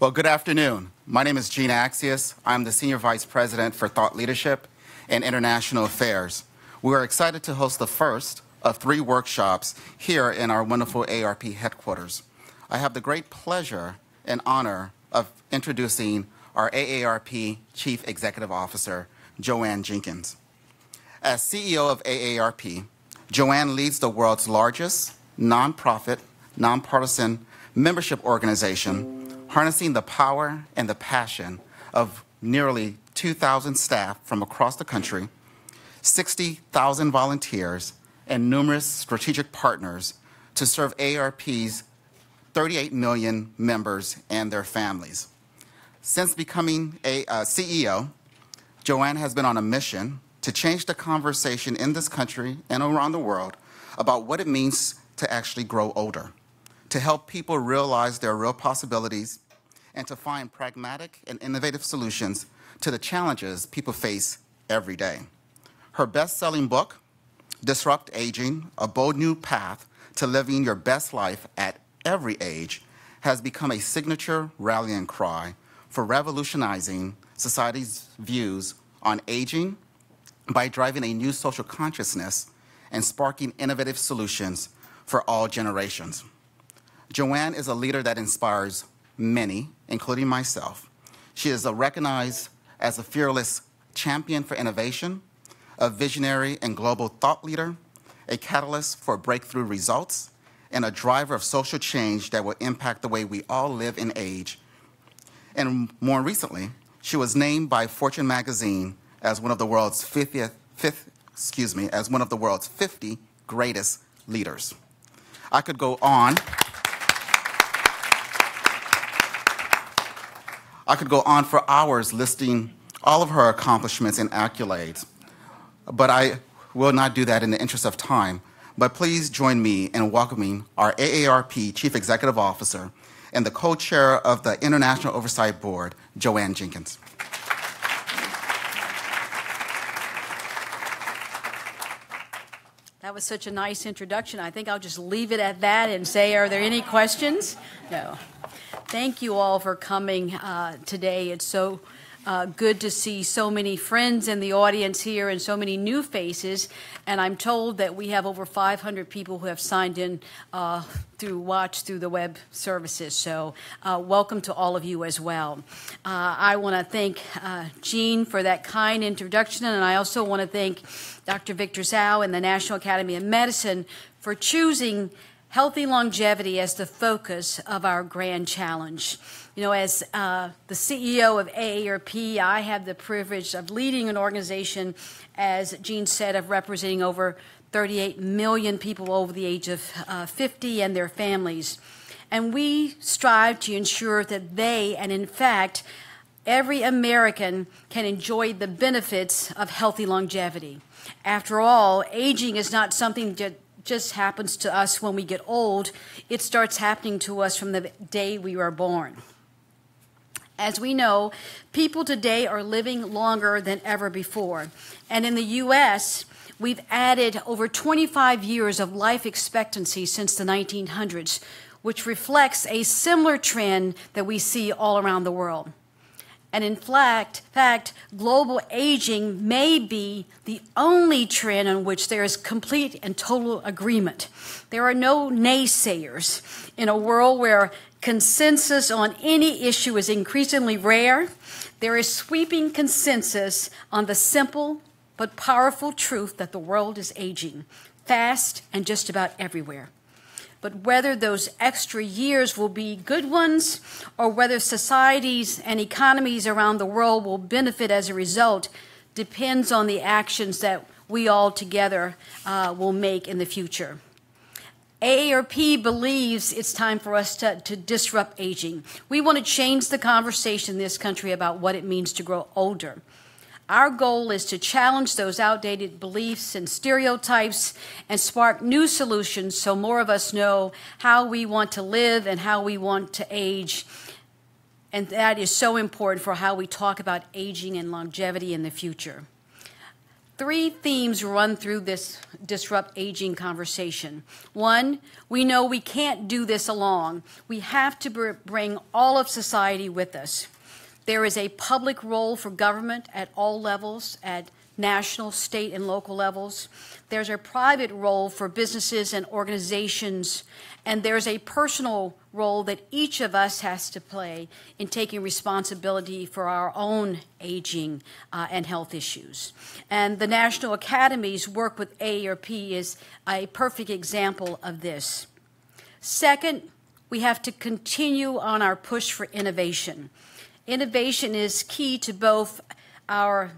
Well, good afternoon. My name is Jean Accius. I'm the Senior Vice President for Thought Leadership and International Affairs. We are excited to host the first of three workshops here in our wonderful AARP headquarters. I have the great pleasure and honor of introducing our AARP Chief Executive Officer, Jo Ann Jenkins. As CEO of AARP, Jo Ann leads the world's largest nonprofit, nonpartisan membership organization, harnessing the power and the passion of nearly 2,000 staff from across the country, 60,000 volunteers, and numerous strategic partners to serve ARP's 38 million members and their families. Since becoming a uh, CEO, Jo Ann has been on a mission to change the conversation in this country and around the world about what it means to actually grow older, to help people realize their real possibilities, and to find pragmatic and innovative solutions to the challenges people face every day. Her best selling book, Disrupt Aging A Bold New Path to Living Your Best Life at Every Age, has become a signature rallying cry for revolutionizing society's views on aging by driving a new social consciousness and sparking innovative solutions for all generations. Jo Ann is a leader that inspires many, including myself. She is recognized as a fearless champion for innovation, a visionary and global thought leader, a catalyst for breakthrough results, and a driver of social change that will impact the way we all live and age. And more recently, she was named by Fortune magazine as one of the world's 50th, fifth, excuse me, as one of the world's 50 greatest leaders. I could go on. I could go on for hours listing all of her accomplishments and accolades, but I will not do that in the interest of time. But please join me in welcoming our AARP Chief Executive Officer and the co-chair of the International Oversight Board, Jo Ann Jenkins. That was such a nice introduction. I think I'll just leave it at that and say, are there any questions? No. Thank you all for coming uh, today. It's so uh, good to see so many friends in the audience here and so many new faces. And I'm told that we have over 500 people who have signed in uh, through Watch through the web services. So, uh, welcome to all of you as well. Uh, I want to thank uh, Jean for that kind introduction, and I also want to thank Dr. Victor Dzau and the National Academy of Medicine for choosing healthy longevity as the focus of our grand challenge. You know, as uh, the CEO of AARP, I have the privilege of leading an organization, as Jean said, of representing over 38 million people over the age of uh, 50 and their families. And we strive to ensure that they, and in fact, every American can enjoy the benefits of healthy longevity. After all, aging is not something that just happens to us when we get old, it starts happening to us from the day we were born. As we know, people today are living longer than ever before. And in the U.S., we've added over 25 years of life expectancy since the 1900s, which reflects a similar trend that we see all around the world. And in fact, fact, global aging may be the only trend on which there is complete and total agreement. There are no naysayers. In a world where consensus on any issue is increasingly rare, there is sweeping consensus on the simple but powerful truth that the world is aging fast and just about everywhere. But whether those extra years will be good ones or whether societies and economies around the world will benefit as a result depends on the actions that we all together uh, will make in the future. AARP believes it's time for us to, to disrupt aging. We want to change the conversation in this country about what it means to grow older. Our goal is to challenge those outdated beliefs and stereotypes and spark new solutions so more of us know how we want to live and how we want to age. And that is so important for how we talk about aging and longevity in the future. Three themes run through this disrupt aging conversation. One, we know we can't do this alone. We have to br- bring all of society with us. There is a public role for government at all levels, at national, state, and local levels. There's a private role for businesses and organizations, and there's a personal role that each of us has to play in taking responsibility for our own aging uh, and health issues. And the National Academy's work with AARP is a perfect example of this. Second, we have to continue on our push for innovation. Innovation is key to both our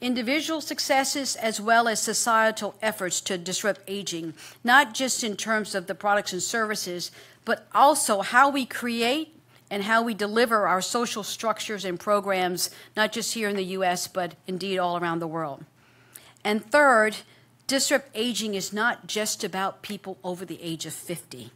individual successes as well as societal efforts to disrupt aging, not just in terms of the products and services, but also how we create and how we deliver our social structures and programs, not just here in the US, but indeed all around the world. And third, disrupt aging is not just about people over the age of 50.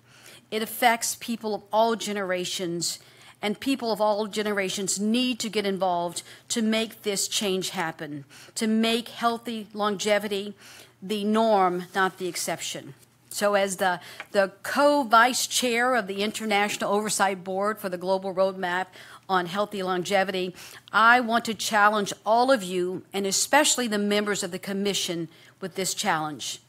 It affects people of all generations and people of all generations need to get involved to make this change happen, to make healthy longevity the norm, not the exception. So, as the, the co vice chair of the International Oversight Board for the Global Roadmap on Healthy Longevity, I want to challenge all of you, and especially the members of the Commission, with this challenge.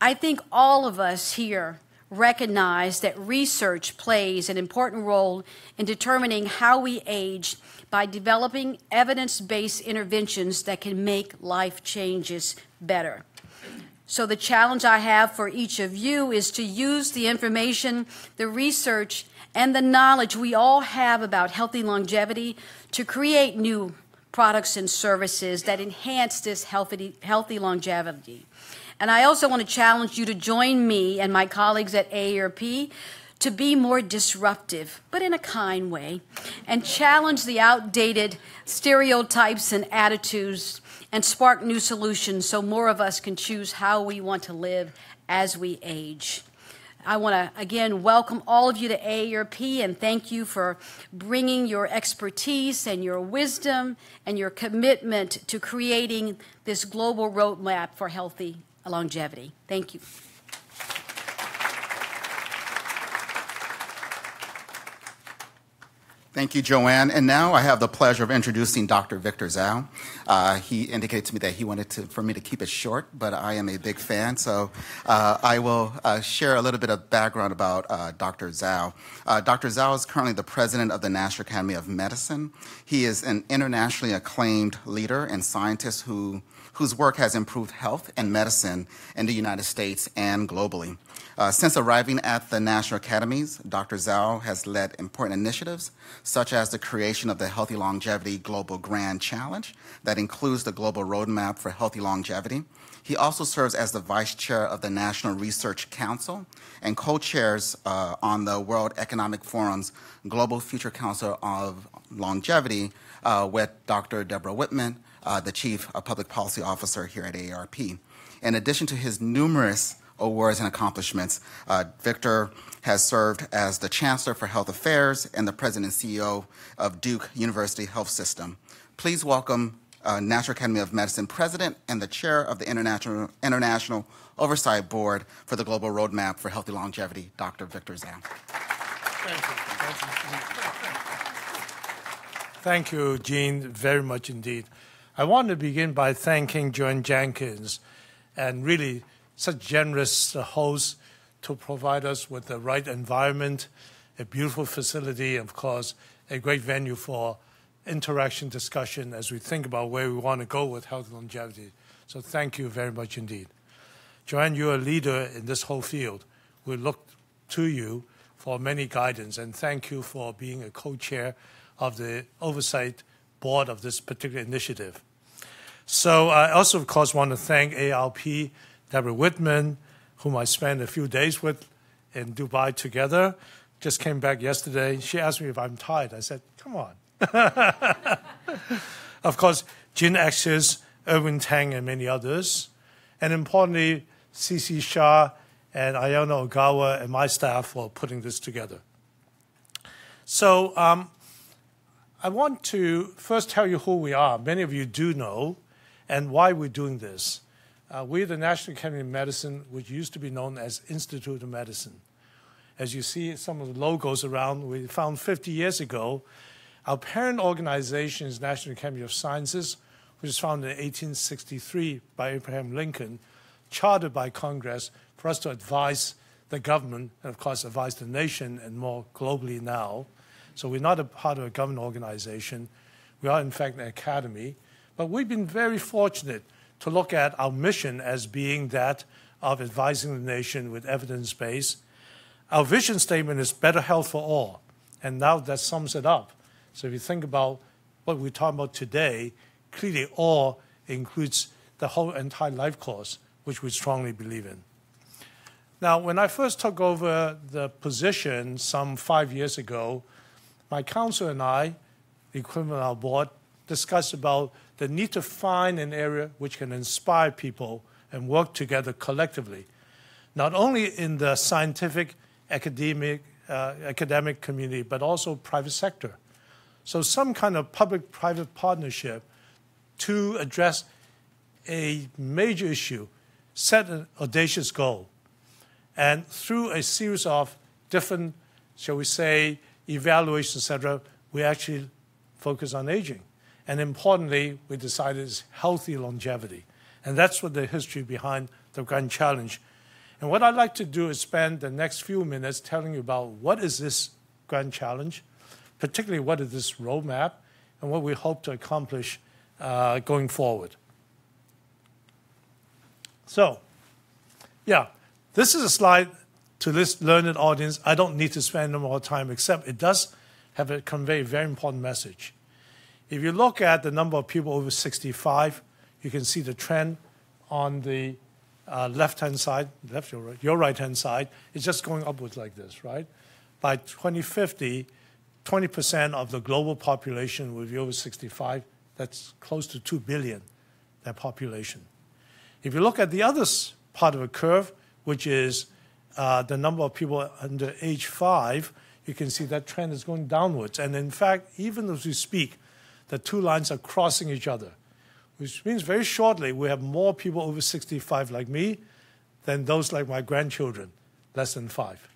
I think all of us here recognize that research plays an important role in determining how we age by developing evidence based interventions that can make life changes better. So, the challenge I have for each of you is to use the information, the research, and the knowledge we all have about healthy longevity to create new products and services that enhance this healthy, healthy longevity. And I also want to challenge you to join me and my colleagues at AARP to be more disruptive, but in a kind way, and challenge the outdated stereotypes and attitudes and spark new solutions so more of us can choose how we want to live as we age. I want to again welcome all of you to AARP and thank you for bringing your expertise and your wisdom and your commitment to creating this global roadmap for healthy longevity. Thank you. Thank you, Jo Ann. And now I have the pleasure of introducing Dr. Victor Dzau. Uh, he indicated to me that he wanted to, for me to keep it short, but I am a big fan, so uh, I will uh, share a little bit of background about uh, Dr. Dzau. Uh, Dr. Dzau is currently the president of the National Academy of Medicine. He is an internationally acclaimed leader and scientist who whose work has improved health and medicine in the United States and globally. Uh, since arriving at the National Academies, Dr. Dzau has led important initiatives, such as the creation of the Healthy Longevity Global Grand Challenge, that includes the Global Roadmap for Healthy Longevity. He also serves as the vice chair of the National Research Council and co chairs uh, on the World Economic Forum's Global Future Council of Longevity uh, with Dr. Debra Whitman, uh, the Chief Public Policy Officer here at AARP. In addition to his numerous awards and accomplishments, uh, Victor has served as the Chancellor for Health Affairs and the President and CEO of Duke University Health System. Please welcome uh, National Academy of Medicine President and the Chair of the International, International Oversight Board for the Global Roadmap for Healthy Longevity, Dr. Victor Dzau. Thank you. Thank you, Jean, very much indeed. I want to begin by thanking Jo Ann Jenkins and really such generous host to provide us with the right environment, a beautiful facility, and of course, a great venue for interaction discussion as we think about where we want to go with health and longevity. So thank you very much indeed. Jo Ann, you're a leader in this whole field. We look to you for many guidance, and thank you for being a co-chair of the oversight board of this particular initiative. So I also, of course, want to thank ALP, Debra Whitman, whom I spent a few days with in Dubai together. Just came back yesterday. She asked me if I'm tired. I said, come on. of course, Jean Accius, Irwin Tang, and many others. And importantly, CC Shah and Ayana Ogawa and my staff for putting this together. So um, I want to first tell you who we are. Many of you do know, and why we're doing this. Uh, we're the National Academy of Medicine, which used to be known as Institute of Medicine. As you see some of the logos around, we found 50 years ago. Our parent organization is National Academy of Sciences, which was founded in 1863 by Abraham Lincoln, chartered by Congress for us to advise the government and, of course, advise the nation and more globally now. So we're not a part of a government organization. We are, in fact, an academy. But we've been very fortunate to look at our mission as being that of advising the nation with evidence base. Our vision statement is better health for all. And now that sums it up. So if you think about what we're talking about today, clearly all includes the whole entire life course, which we strongly believe in. Now, when I first took over the position some five years ago, my council and I, the equivalent of our board, discussed about the need to find an area which can inspire people and work together collectively, not only in the scientific, academic, uh, academic community, but also private sector. So some kind of public-private partnership to address a major issue, set an audacious goal, and through a series of different, shall we say, evaluations, etc., we actually focus on aging. And importantly, we decided is healthy longevity. And that's what the history behind the Grand Challenge. And what I'd like to do is spend the next few minutes telling you about what is this Grand Challenge, particularly what is this roadmap, and what we hope to accomplish uh, going forward. So, yeah, this is a slide to this learned audience. I don't need to spend no more time, except it does have a convey a very important message. If you look at the number of people over 65, you can see the trend on the uh, left-hand side, left your right, your right-hand side, it's just going upwards like this, right? By 2050, 20% of the global population will be over 65. That's close to 2 billion, that population. If you look at the other part of the curve, which is uh, the number of people under age five, you can see that trend is going downwards. And in fact, even as we speak, the two lines are crossing each other, which means very shortly we have more people over 65 like me than those like my grandchildren, less than five.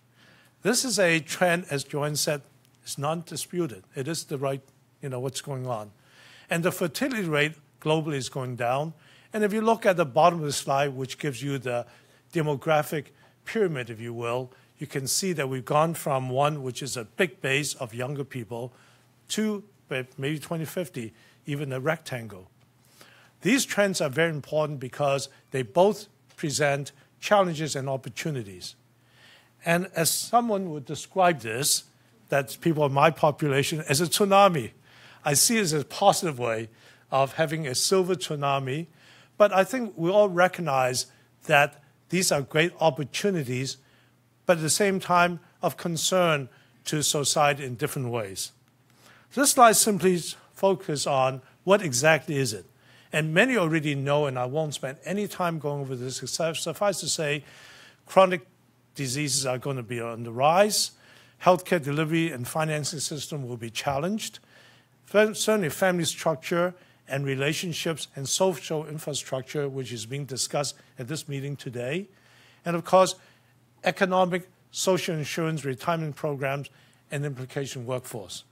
This is a trend, as Jo Ann said, it's not disputed. It is the right, you know, what's going on. And the fertility rate globally is going down. And if you look at the bottom of the slide, which gives you the demographic pyramid, if you will, you can see that we've gone from one which is a big base of younger people to maybe 2050, even a rectangle. These trends are very important because they both present challenges and opportunities. And as someone would describe this, that people in my population, as a tsunami. I see it as a positive way of having a silver tsunami. But I think we all recognize that these are great opportunities, but at the same time of concern to society in different ways. This slide simply focuses on what exactly is it. And many already know, and I won't spend any time going over this, except suffice to say, chronic diseases are going to be on the rise. Healthcare delivery and financing system will be challenged. Certainly, family structure and relationships and social infrastructure, which is being discussed at this meeting today. And of course, economic, social insurance, retirement programs, and implication workforce.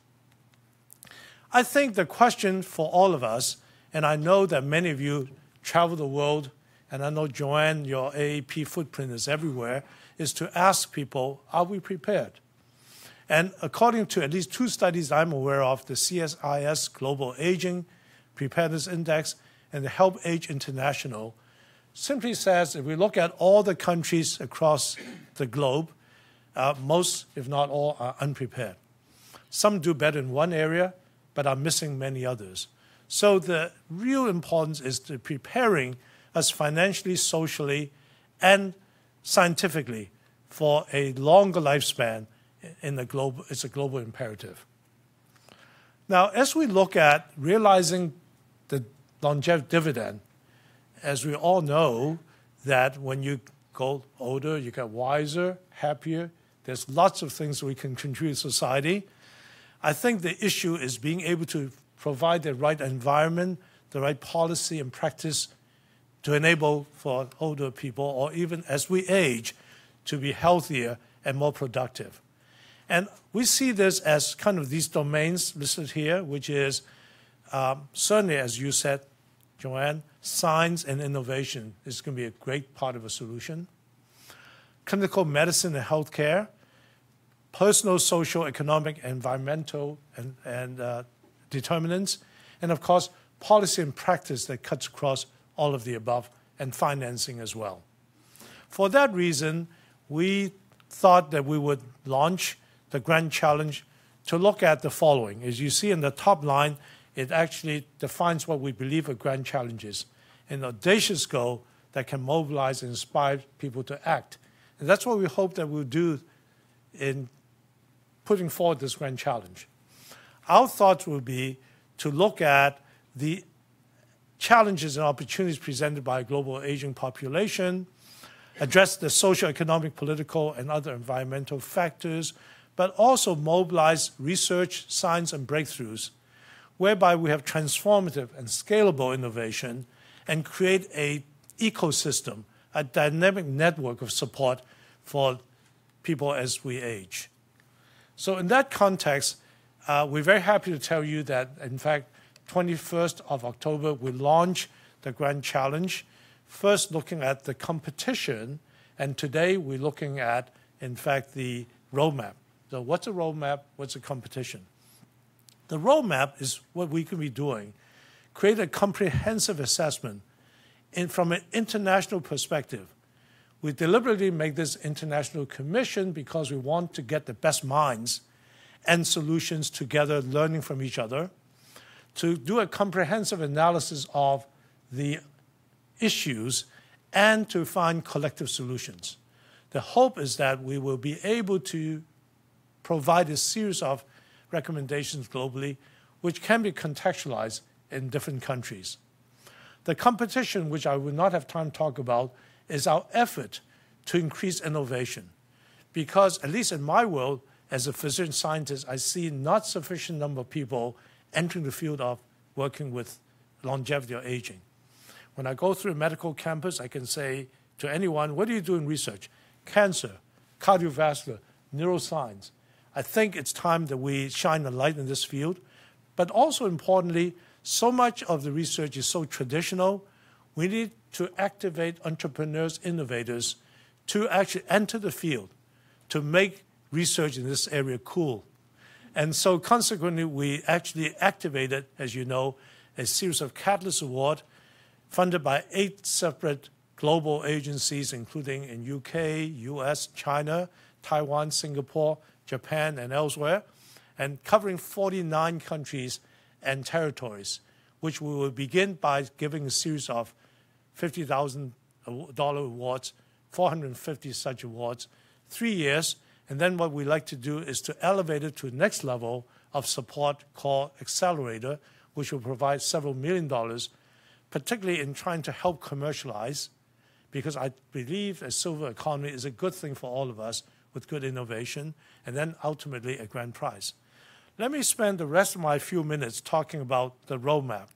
I think the question for all of us, and I know that many of you travel the world, and I know, Jo Ann, your AAP footprint is everywhere, is to ask people, are we prepared? And according to at least two studies I'm aware of, the CSIS Global Aging Preparedness Index and the Help Age International simply says if we look at all the countries across the globe, uh, most, if not all, are unprepared. Some do better in one area, but are missing many others. So the real importance is to preparing us financially, socially, and scientifically for a longer lifespan in the global, it's a global imperative. Now, as we look at realizing the longevity dividend, as we all know, that when you go older, you get wiser, happier. There's lots of things we can contribute to society. I think the issue is being able to provide the right environment, the right policy and practice to enable for older people, or even as we age, to be healthier and more productive. And we see this as kind of these domains listed here, which is um, certainly, as you said, Jo Ann, science and innovation is going to be a great part of a solution. Clinical medicine and healthcare, personal, social, economic, environmental, and, and uh, determinants, and of course, policy and practice that cuts across all of the above, and financing as well. For that reason, we thought that we would launch the Grand Challenge to look at the following. As you see in the top line, it actually defines what we believe a grand challenge is an audacious goal that can mobilize and inspire people to act. And that's what we hope that we'll do in putting forward this grand challenge. Our thoughts will be to look at the challenges and opportunities presented by a global aging population, address the social, economic, political, and other environmental factors, but also mobilize research, science, and breakthroughs, whereby we have transformative and scalable innovation and create a ecosystem, a dynamic network of support for people as we age. So in that context, uh, we're very happy to tell you that, in fact, 21st of October, we launch the Grand Challenge, first looking at the competition, and today we're looking at, in fact, the roadmap. So what's a roadmap? What's a competition? The roadmap is what we can be doing. Create a comprehensive assessment in, from an international perspective. We deliberately make this international commission because we want to get the best minds and solutions together, learning from each other to do a comprehensive analysis of the issues and to find collective solutions. The hope is that we will be able to provide a series of recommendations globally which can be contextualized in different countries. The competition, which I will not have time to talk about, is our effort to increase innovation. Because, at least in my world, as a physician scientist, I see not sufficient number of people entering the field of working with longevity or aging. When I go through a medical campus, I can say to anyone, what do you do in research? Cancer, cardiovascular, neuroscience. I think it's time that we shine a light in this field. But also importantly, so much of the research is so traditional. We need to activate entrepreneurs, innovators to actually enter the field, to make research in this area cool. And so consequently, we actually activated, as you know, a series of Catalyst Award funded by eight separate global agencies, including in UK, US, China, Taiwan, Singapore, Japan, and elsewhere, and covering 49 countries and territories, which we will begin by giving a series of $50,000 awards, 450 such awards, three years, and then what we like to do is to elevate it to the next level of support called Accelerator, which will provide several million dollars, particularly in trying to help commercialize, because I believe a silver economy is a good thing for all of us with good innovation, and then ultimately a grand prize. Let me spend the rest of my few minutes talking about the roadmap.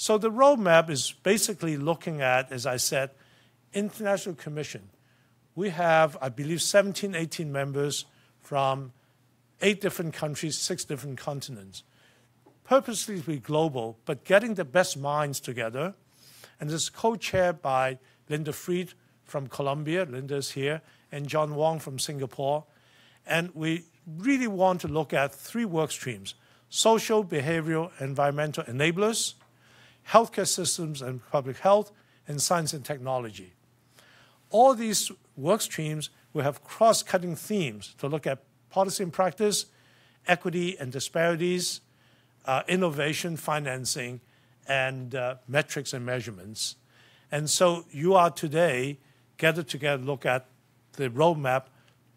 So the roadmap is basically looking at, as I said, International Commission we have, I believe, 17, 18 members from eight different countries, six different continents. Purposely to be global, but getting the best minds together. And is co-chaired by Linda Fried from Columbia, Linda's here, and John Wong from Singapore. And we really want to look at three work streams, social, behavioral, environmental enablers, healthcare systems and public health, and science and technology. All these work streams will have cross-cutting themes to look at policy and practice, equity and disparities, uh, innovation, financing, and uh, metrics and measurements. And so you are today gathered together to look at the roadmap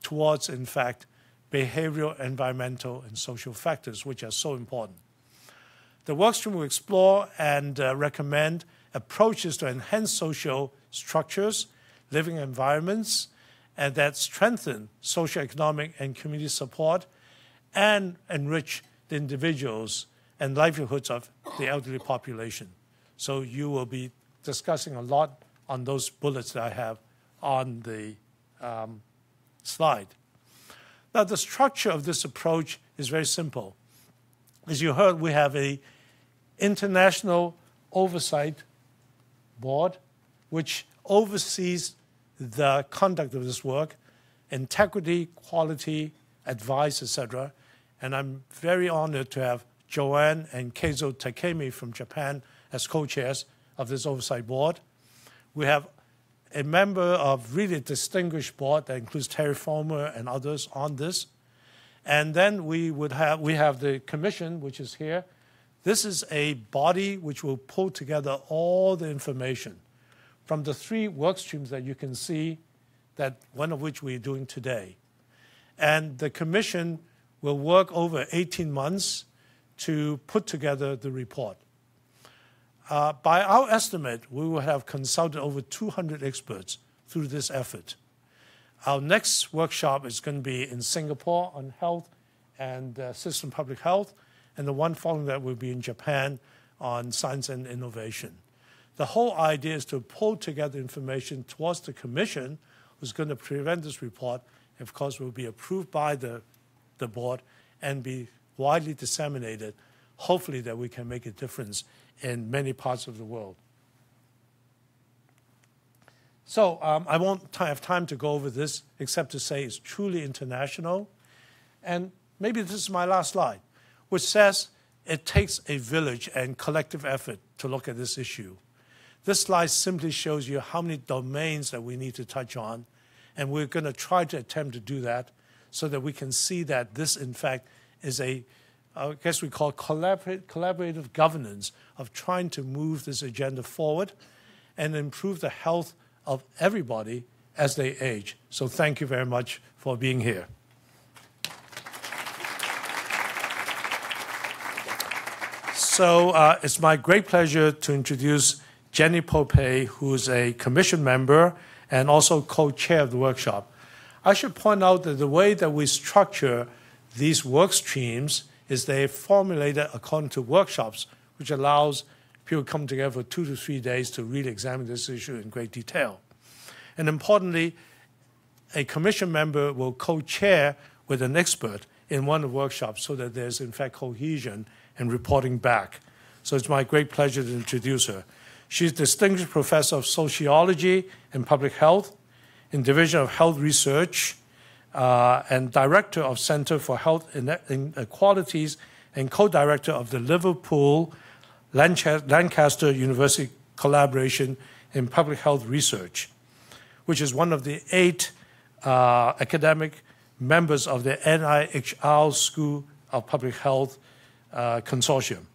towards, in fact, behavioral, environmental, and social factors, which are so important. The workstream will explore and uh, recommend approaches to enhance social structures living environments, and that strengthen social, economic, and community support and enrich the individuals and livelihoods of the elderly population. So you will be discussing a lot on those bullets that I have on the um, slide. Now, the structure of this approach is very simple. As you heard, we have a international oversight board which oversees the conduct of this work, integrity, quality, advice, etc. And I'm very honored to have Jo Ann and Keizo Takemi from Japan as co-chairs of this oversight board. We have a member of really distinguished board that includes Terry Fulmer and others on this. And then we would have we have the commission, which is here. This is a body which will pull together all the information from the three work streams that you can see, that one of which we're doing today. And the commission will work over 18 months to put together the report. Uh, by our estimate, we will have consulted over 200 experts through this effort. Our next workshop is going to be in Singapore on health and uh, system public health, and the one following that will be in Japan on science and innovation. The whole idea is to pull together information towards the commission who's going to prevent this report, of course will be approved by the, the board and be widely disseminated, hopefully that we can make a difference in many parts of the world. So um, I won't have time to go over this except to say it's truly international. And maybe this is my last slide, which says it takes a village and collective effort to look at this issue. This slide simply shows you how many domains that we need to touch on, and we're going to try to attempt to do that so that we can see that this, in fact, is a I guess we call collaborative governance of trying to move this agenda forward and improve the health of everybody as they age. So thank you very much for being here. So uh, it's my great pleasure to introduce Jennie Popay, who's a commission member and also co-chair of the workshop. I should point out that the way that we structure these work streams is they formulated according to workshops, which allows people to come together for two to three days to really examine this issue in great detail. And importantly, a commission member will co-chair with an expert in one of the workshops so that there's in fact cohesion and reporting back. So it's my great pleasure to introduce her. She's Distinguished Professor of Sociology and Public Health in Division of Health Research uh, and Director of Center for Health Inequalities and co-director of the Liverpool Lancaster University Collaboration in Public Health Research, which is one of the eight uh, academic members of the NIHR School of Public Health uh, Consortium.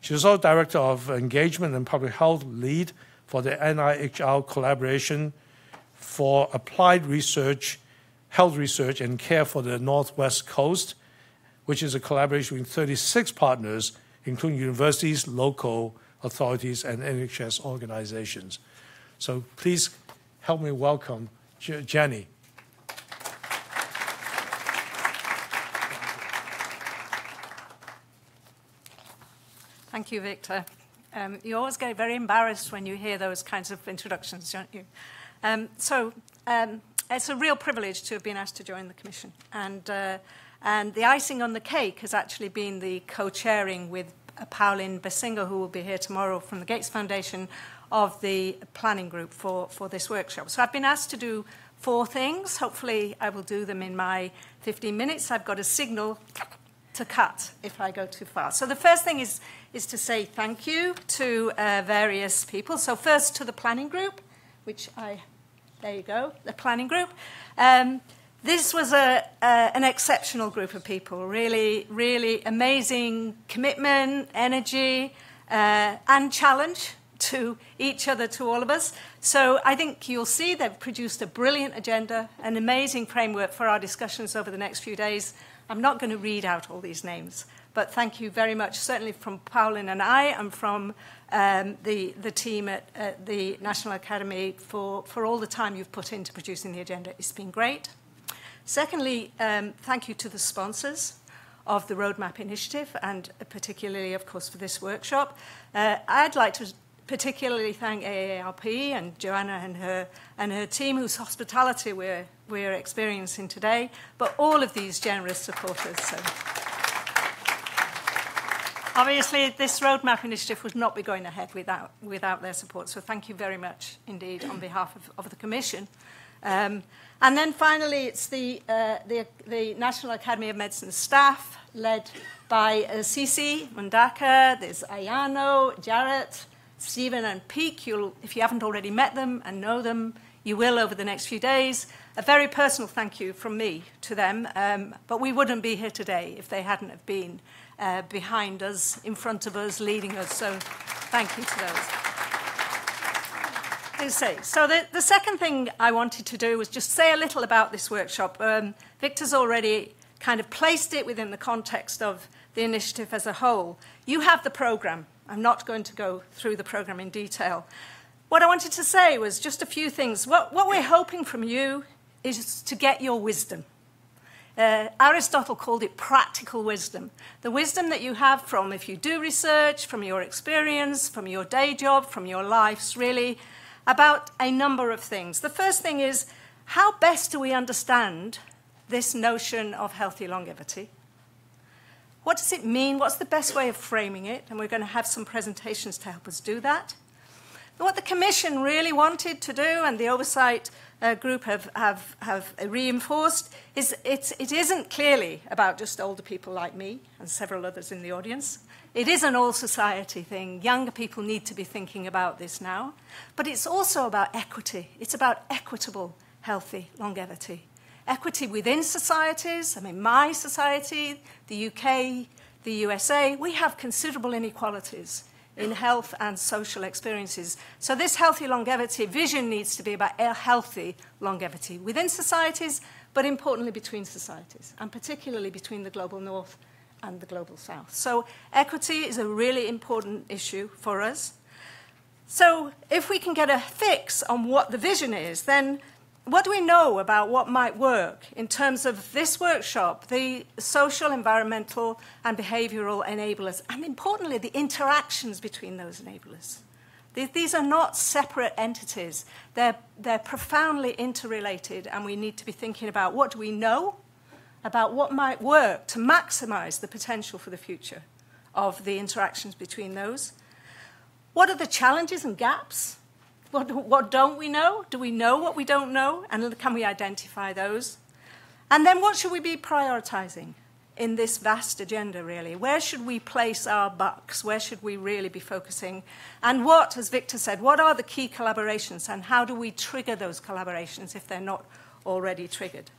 She is also Director of Engagement and Public Health Lead for the NIHR Collaboration for Applied Research health research and care for the Northwest Coast, which is a collaboration with 36 partners, including universities, local authorities, and NHS organizations. So please help me welcome Jennie. Thank you, Victor. Um, you always get very embarrassed when you hear those kinds of introductions, don't you? Um, so, um, it's a real privilege to have been asked to join the Commission. And, uh, and the icing on the cake has actually been the co-chairing with Paulin Basinga, who will be here tomorrow from the Gates Foundation, of the planning group for, for this workshop. So I've been asked to do four things. Hopefully I will do them in my 15 minutes. I've got a signal to cut if I go too far. So the first thing is, is to say thank you to uh, various people. So first to the planning group, which I there you go, the planning group. Um, this was a, an exceptional group of people, really, really amazing commitment, energy, uh, and challenge to each other, to all of us. So I think you'll see they've produced a brilliant agenda, an amazing framework for our discussions over the next few days. I'm not going to read out all these names, but thank you very much, certainly from Paulin and I, and from um, the, the team at, at the National Academy for, for all the time you've put into producing the agenda. It's been great. Secondly, um, thank you to the sponsors of the Roadmap Initiative, and particularly, of course, for this workshop. Uh, I'd like to particularly thank AARP and Joanna and her, and her team, whose hospitality we're, we're experiencing today, but all of these generous supporters. So. Obviously, this roadmap initiative would not be going ahead without, without their support, so thank you very much indeed on behalf of, of the Commission. Um, and then finally, it's the, uh, the, the, National Academy of Medicine staff, led by uh, Cici Mundaka, there's Ayano, Jarrett, Stephen, and Peak. If you haven't already met them and know them, you will over the next few days. A very personal thank you from me to them, um, but we wouldn't be here today if they hadn't have been uh, behind us, in front of us, leading us. So thank you to those. Say. So the, the second thing I wanted to do was just say a little about this workshop. Um, Victor's already kind of placed it within the context of the initiative as a whole. You have the program. I'm not going to go through the program in detail. What I wanted to say was just a few things. What, what we're hoping from you is to get your wisdom. Uh, Aristotle called it practical wisdom. The wisdom that you have from if you do research, from your experience, from your day job, from your lives, really, about a number of things. The first thing is how best do we understand this notion of healthy longevity? What does it mean? What's the best way of framing it? And we're going to have some presentations to help us do that. what the Commission really wanted to do, and the oversight uh, group have, have, have reinforced is it's, it isn't clearly about just older people like me and several others in the audience. It is an all society thing. Younger people need to be thinking about this now. But it's also about equity. It's about equitable, healthy longevity. Equity within societies. I mean, my society, the UK, the USA, we have considerable inequalities in health and social experiences. So this healthy longevity vision needs to be about healthy longevity within societies, but importantly between societies, and particularly between the global north and the global south. So equity is a really important issue for us. So if we can get a fix on what the vision is, then what do we know about what might work in terms of this workshop, the social, environmental, and behavioral enablers, and importantly, the interactions between those enablers? These are not separate entities. They're, they're profoundly interrelated, and we need to be thinking about what do we know about what might work to maximize the potential for the future of the interactions between those. What are the challenges and gaps what, what don't we know? Do we know what we don't know? And can we identify those? And then what should we be prioritizing in this vast agenda, really? Where should we place our bucks? Where should we really be focusing? And what, as Victor said, what are the key collaborations and how do we trigger those collaborations if they're not already triggered?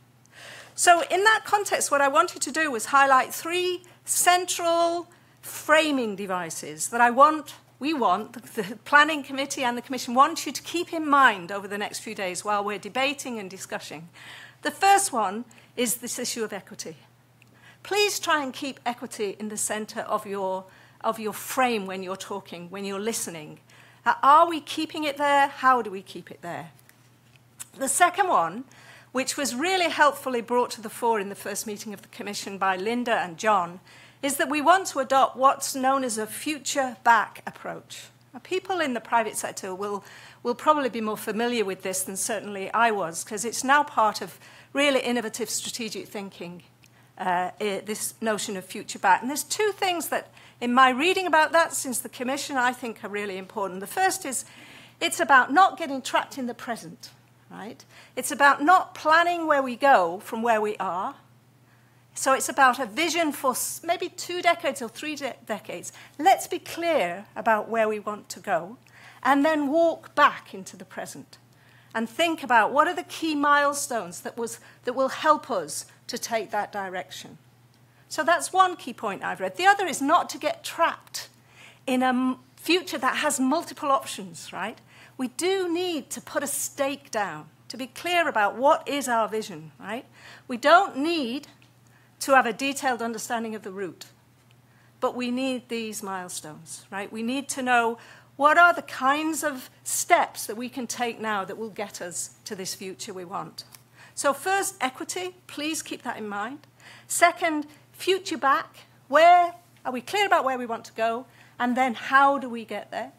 So, in that context, what I wanted to do was highlight three central framing devices that I want we want, the Planning Committee and the Commission want you to keep in mind over the next few days while we're debating and discussing. The first one is this issue of equity. Please try and keep equity in the centre of your, of your frame when you're talking, when you're listening. Uh, are we keeping it there? How do we keep it there? The second one, which was really helpfully brought to the fore in the first meeting of the Commission by Linda and John, is that we want to adopt what's known as a future back approach. Now, people in the private sector will, will probably be more familiar with this than certainly I was, because it's now part of really innovative strategic thinking, uh, this notion of future back. And there's two things that, in my reading about that since the Commission, I think are really important. The first is it's about not getting trapped in the present, right? It's about not planning where we go from where we are, so it's about a vision for maybe two decades or three de decades. Let's be clear about where we want to go and then walk back into the present and think about what are the key milestones that, was, that will help us to take that direction. So that's one key point I've read. The other is not to get trapped in a future that has multiple options, right? We do need to put a stake down to be clear about what is our vision, right? We don't need to have a detailed understanding of the route. But we need these milestones, right? We need to know what are the kinds of steps that we can take now that will get us to this future we want. So, first, equity. Please keep that in mind. Second, future back, where are we clear about where we want to go, and then how do we get there?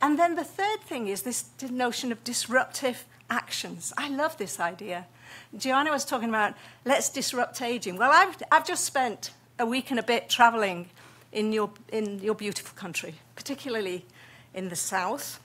And then the third thing is this notion of disruptive actions. I love this idea. Gianna was talking about let's disrupt aging. Well, I've, I've just spent a week and a bit traveling in your, in your beautiful country, particularly in the south.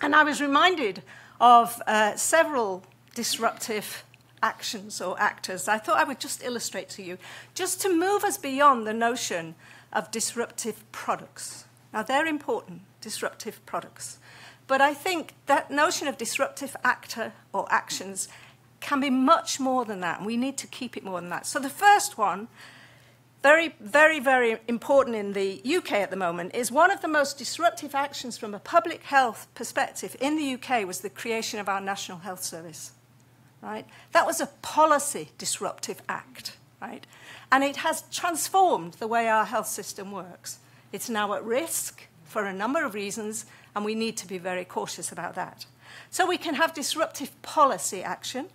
And I was reminded of uh, several disruptive actions or actors. I thought I would just illustrate to you, just to move us beyond the notion of disruptive products. Now, they're important, disruptive products. But I think that notion of disruptive actor or actions can be much more than that, and we need to keep it more than that. So the first one, very, very, very important in the UK at the moment, is one of the most disruptive actions from a public health perspective in the UK was the creation of our National Health Service. Right? That was a policy disruptive act, right? And it has transformed the way our health system works. It's now at risk for a number of reasons, and we need to be very cautious about that. So we can have disruptive policy action.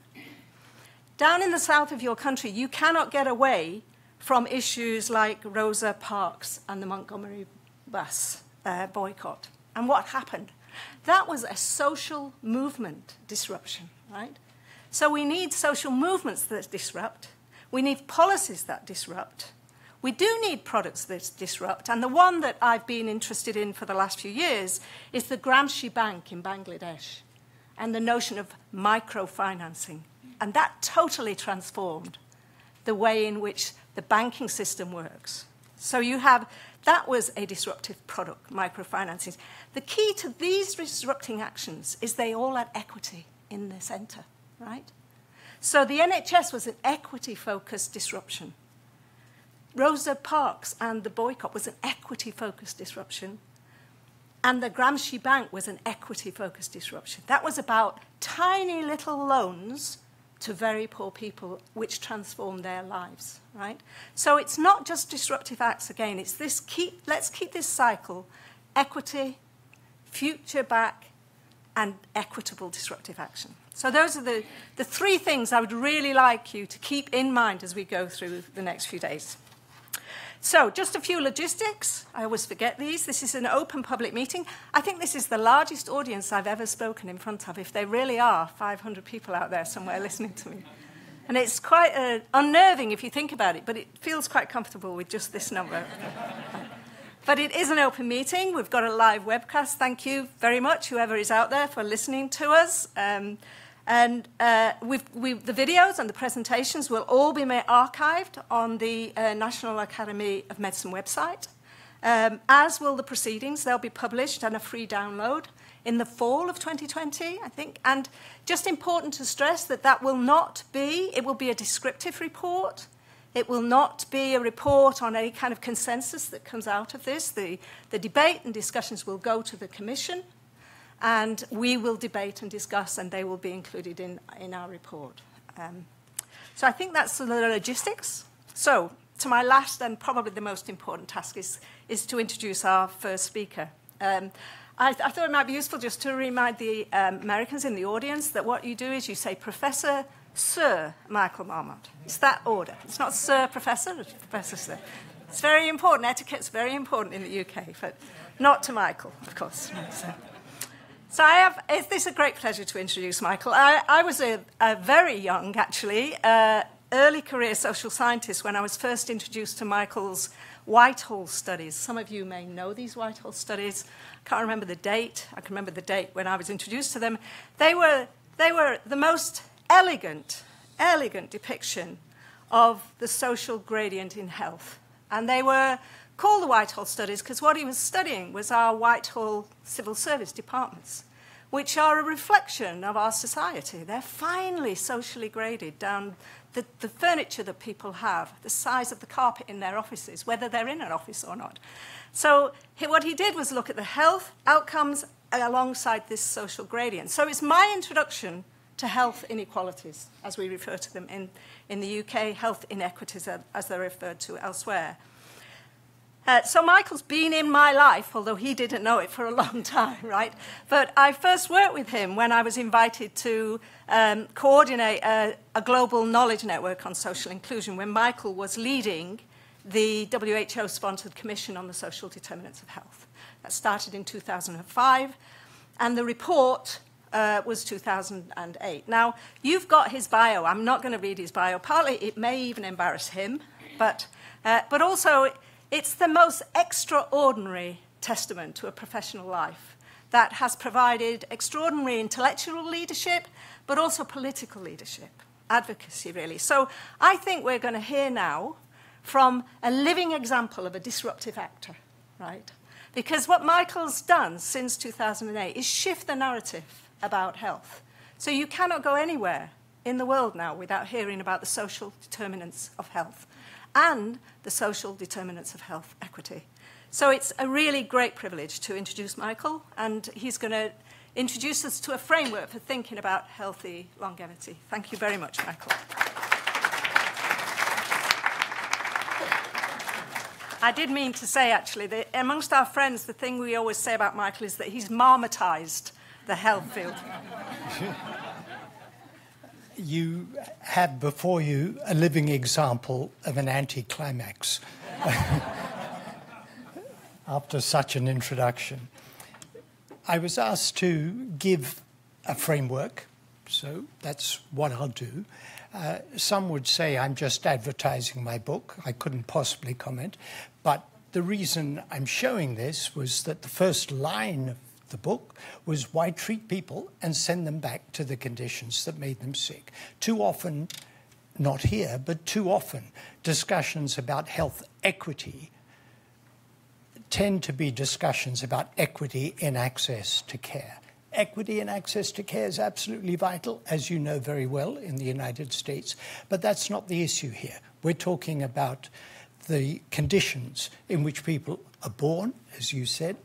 Down in the south of your country, you cannot get away from issues like Rosa Parks and the Montgomery bus uh, boycott. And what happened? That was a social movement disruption, right? So we need social movements that disrupt. We need policies that disrupt. We do need products that disrupt, and the one that I've been interested in for the last few years is the Grameen Bank in Bangladesh and the notion of microfinancing. And that totally transformed the way in which the banking system works. So you have that was a disruptive product, microfinancing. The key to these disrupting actions is they all had equity in the centre, right? So the NHS was an equity focused disruption. Rosa Parks and the boycott was an equity focused disruption. And the Grameen Bank was an equity focused disruption. That was about tiny little loans to very poor people, which transformed their lives, right? So it's not just disruptive acts again, it's this keep, let's keep this cycle equity, future back, and equitable disruptive action. So those are the, the three things I would really like you to keep in mind as we go through the next few days. So, just a few logistics. I always forget these. This is an open public meeting. I think this is the largest audience I've ever spoken in front of, if there really are 500 people out there somewhere listening to me. And it's quite uh, unnerving if you think about it, but it feels quite comfortable with just this number. but it is an open meeting. We've got a live webcast. Thank you very much, whoever is out there, for listening to us. Um, and uh, we've, we've, the videos and the presentations will all be archived on the uh, National Academy of Medicine website, um, as will the proceedings. They'll be published and a free download in the fall of 2020, I think. And just important to stress that that will not be, it will be a descriptive report. It will not be a report on any kind of consensus that comes out of this. The, the debate and discussions will go to the Commission and we will debate and discuss, and they will be included in, in our report. Um, so I think that's the logistics. So, to my last and probably the most important task is, is to introduce our first speaker. Um, I, I, thought it might be useful just to remind the um, Americans in the audience that what you do is you say Professor Sir Michael Marmot. It's that order. It's not Sir Professor, it's Professor Sir. It's very important. Etiquette's very important in the UK, but not to Michael, of course. So. So I have, it's this a great pleasure to introduce Michael. I, I was a, a, very young, actually, uh, early career social scientist when I was first introduced to Michael's Whitehall studies. Some of you may know these Whitehall studies. I can't remember the date. I can remember the date when I was introduced to them. They were, they were the most elegant, elegant depiction of the social gradient in health. And they were called the Whitehall Studies because what he was studying was our Whitehall civil service departments, which are a reflection of our society. They're finely socially graded down the, the furniture that people have, the size of the carpet in their offices, whether they're in an office or not. So he, what he did was look at the health outcomes alongside this social gradient. So it's my introduction to health inequalities, as we refer to them in, in the UK, health inequities as they're referred to elsewhere. Uh, so Michael's been in my life, although he didn't know it for a long time, right? But I first worked with him when I was invited to um, coordinate a, a global knowledge network on social inclusion when Michael was leading the WHO-sponsored Commission on the Social Determinants of Health. That started in 2005, and the report uh, was 2008. Now, you've got his bio. I'm not going to read his bio. Partly it may even embarrass him, but, uh, but also it's the most extraordinary testament to a professional life that has provided extraordinary intellectual leadership, but also political leadership, advocacy, really. So I think we're going to hear now from a living example of a disruptive actor, right? Because what Michael's done since 2008 is shift the narrative about health. So you cannot go anywhere in the world now without hearing about the social determinants of health and the social determinants of health equity. So it's a really great privilege to introduce Michael, and he's going to introduce us to a framework for thinking about healthy longevity. Thank you very much, Michael. I did mean to say, actually, that amongst our friends, the thing we always say about Michael is that he's marmotized the health field. you have before you a living example of an anticlimax after such an introduction. I was asked to give a framework, so that's what I'll do. Uh, some would say I'm just advertising my book. I couldn't possibly comment. But the reason I'm showing this was that the first line of the book was why treat people and send them back to the conditions that made them sick. Too often, not here, but too often, discussions about health equity tend to be discussions about equity in access to care. Equity in access to care is absolutely vital, as you know very well in the United States, but that's not the issue here. We're talking about the conditions in which people are born, as you said,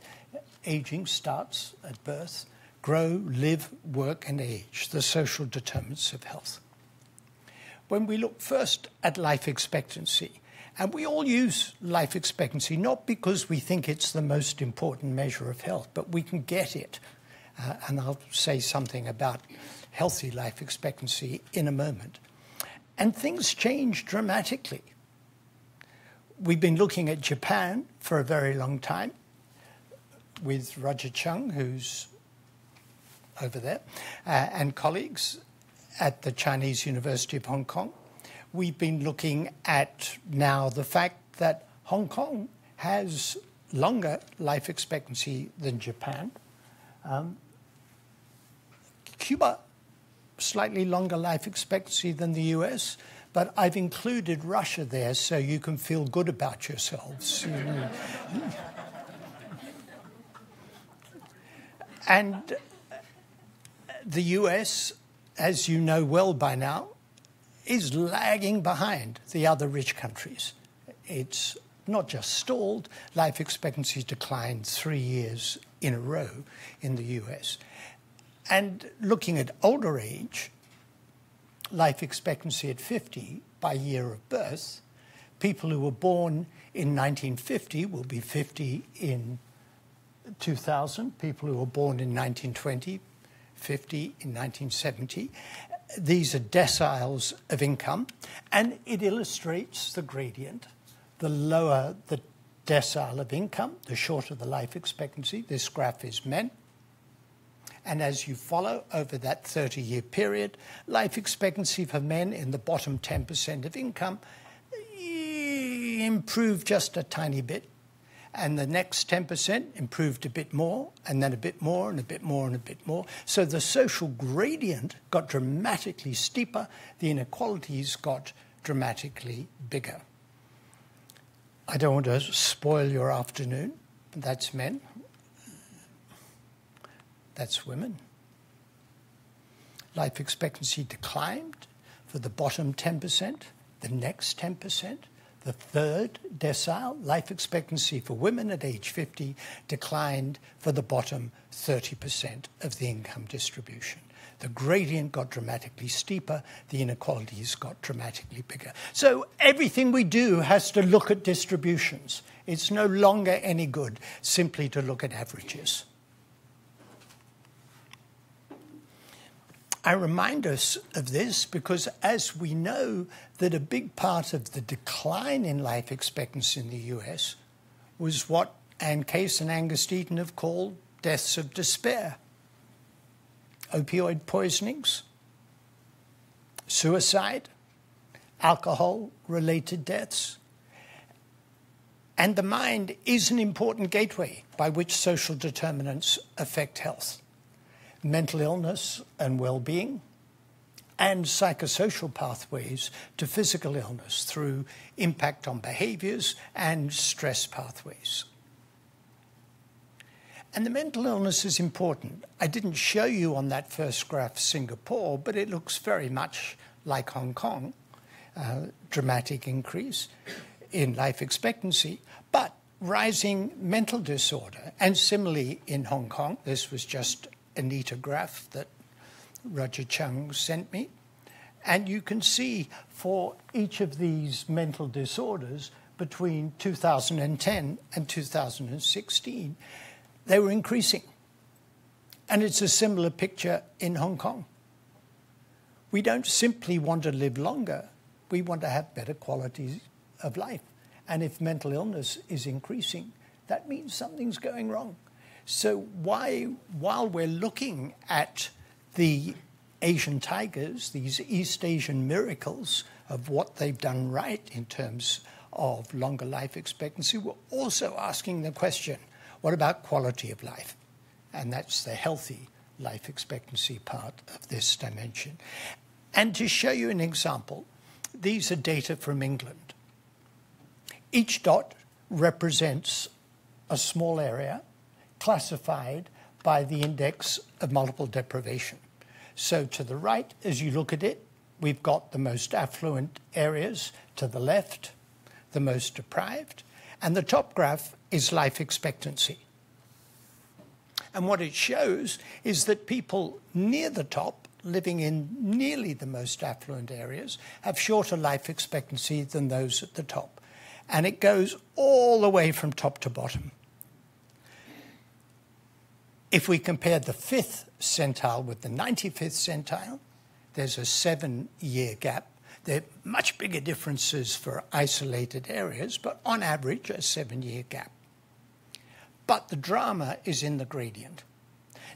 aging starts at birth, grow, live, work, and age, the social determinants of health. When we look first at life expectancy, and we all use life expectancy not because we think it's the most important measure of health, but we can get it. Uh, and I'll say something about healthy life expectancy in a moment. And things change dramatically. We've been looking at Japan for a very long time with Roger Chung, who's over there, uh, and colleagues at the Chinese University of Hong Kong. We've been looking at now the fact that Hong Kong has longer life expectancy than Japan. Um, Cuba, slightly longer life expectancy than the US, but I've included Russia there so you can feel good about yourselves. And the US, as you know well by now, is lagging behind the other rich countries. It's not just stalled, life expectancy declined three years in a row in the US. And looking at older age, life expectancy at 50 by year of birth, people who were born in 1950 will be 50 in 2000, people who were born in 1920, 50, in 1970. These are deciles of income, and it illustrates the gradient. The lower the decile of income, the shorter the life expectancy. This graph is men. And as you follow over that 30 year period, life expectancy for men in the bottom 10% of income eh, improved just a tiny bit and the next 10% improved a bit more, and then a bit more, and a bit more, and a bit more. So the social gradient got dramatically steeper, the inequalities got dramatically bigger. I don't want to spoil your afternoon. That's men. That's women. Life expectancy declined for the bottom 10%, the next 10%, the third decile, life expectancy for women at age 50, declined for the bottom 30% of the income distribution. the gradient got dramatically steeper, the inequalities got dramatically bigger. So everything we do has to look at distributions. It's no longer any good simply to look at averages. I remind us of this because, as we know, that a big part of the decline in life expectancy in the US was what Anne Case and Angus Deaton have called deaths of despair opioid poisonings, suicide, alcohol related deaths. And the mind is an important gateway by which social determinants affect health. Mental illness and well being, and psychosocial pathways to physical illness through impact on behaviors and stress pathways. And the mental illness is important. I didn't show you on that first graph Singapore, but it looks very much like Hong Kong. Uh, dramatic increase in life expectancy, but rising mental disorder. And similarly in Hong Kong, this was just a neater graph that Roger Chung sent me. And you can see for each of these mental disorders between 2010 and 2016, they were increasing. And it's a similar picture in Hong Kong. We don't simply want to live longer, we want to have better qualities of life. And if mental illness is increasing, that means something's going wrong. So, why, while we're looking at the Asian tigers, these East Asian miracles of what they've done right in terms of longer life expectancy, we're also asking the question what about quality of life? And that's the healthy life expectancy part of this dimension. And to show you an example, these are data from England. Each dot represents a small area classified by the index of multiple deprivation. So to the right, as you look at it, we've got the most affluent areas. To the left, the most deprived. And the top graph is life expectancy. And what it shows is that people near the top, living in nearly the most affluent areas, have shorter life expectancy than those at the top. And it goes all the way from top to bottom. If we compare the fifth centile with the 95th centile, there's a seven year gap. There are much bigger differences for isolated areas, but on average, a seven year gap. But the drama is in the gradient.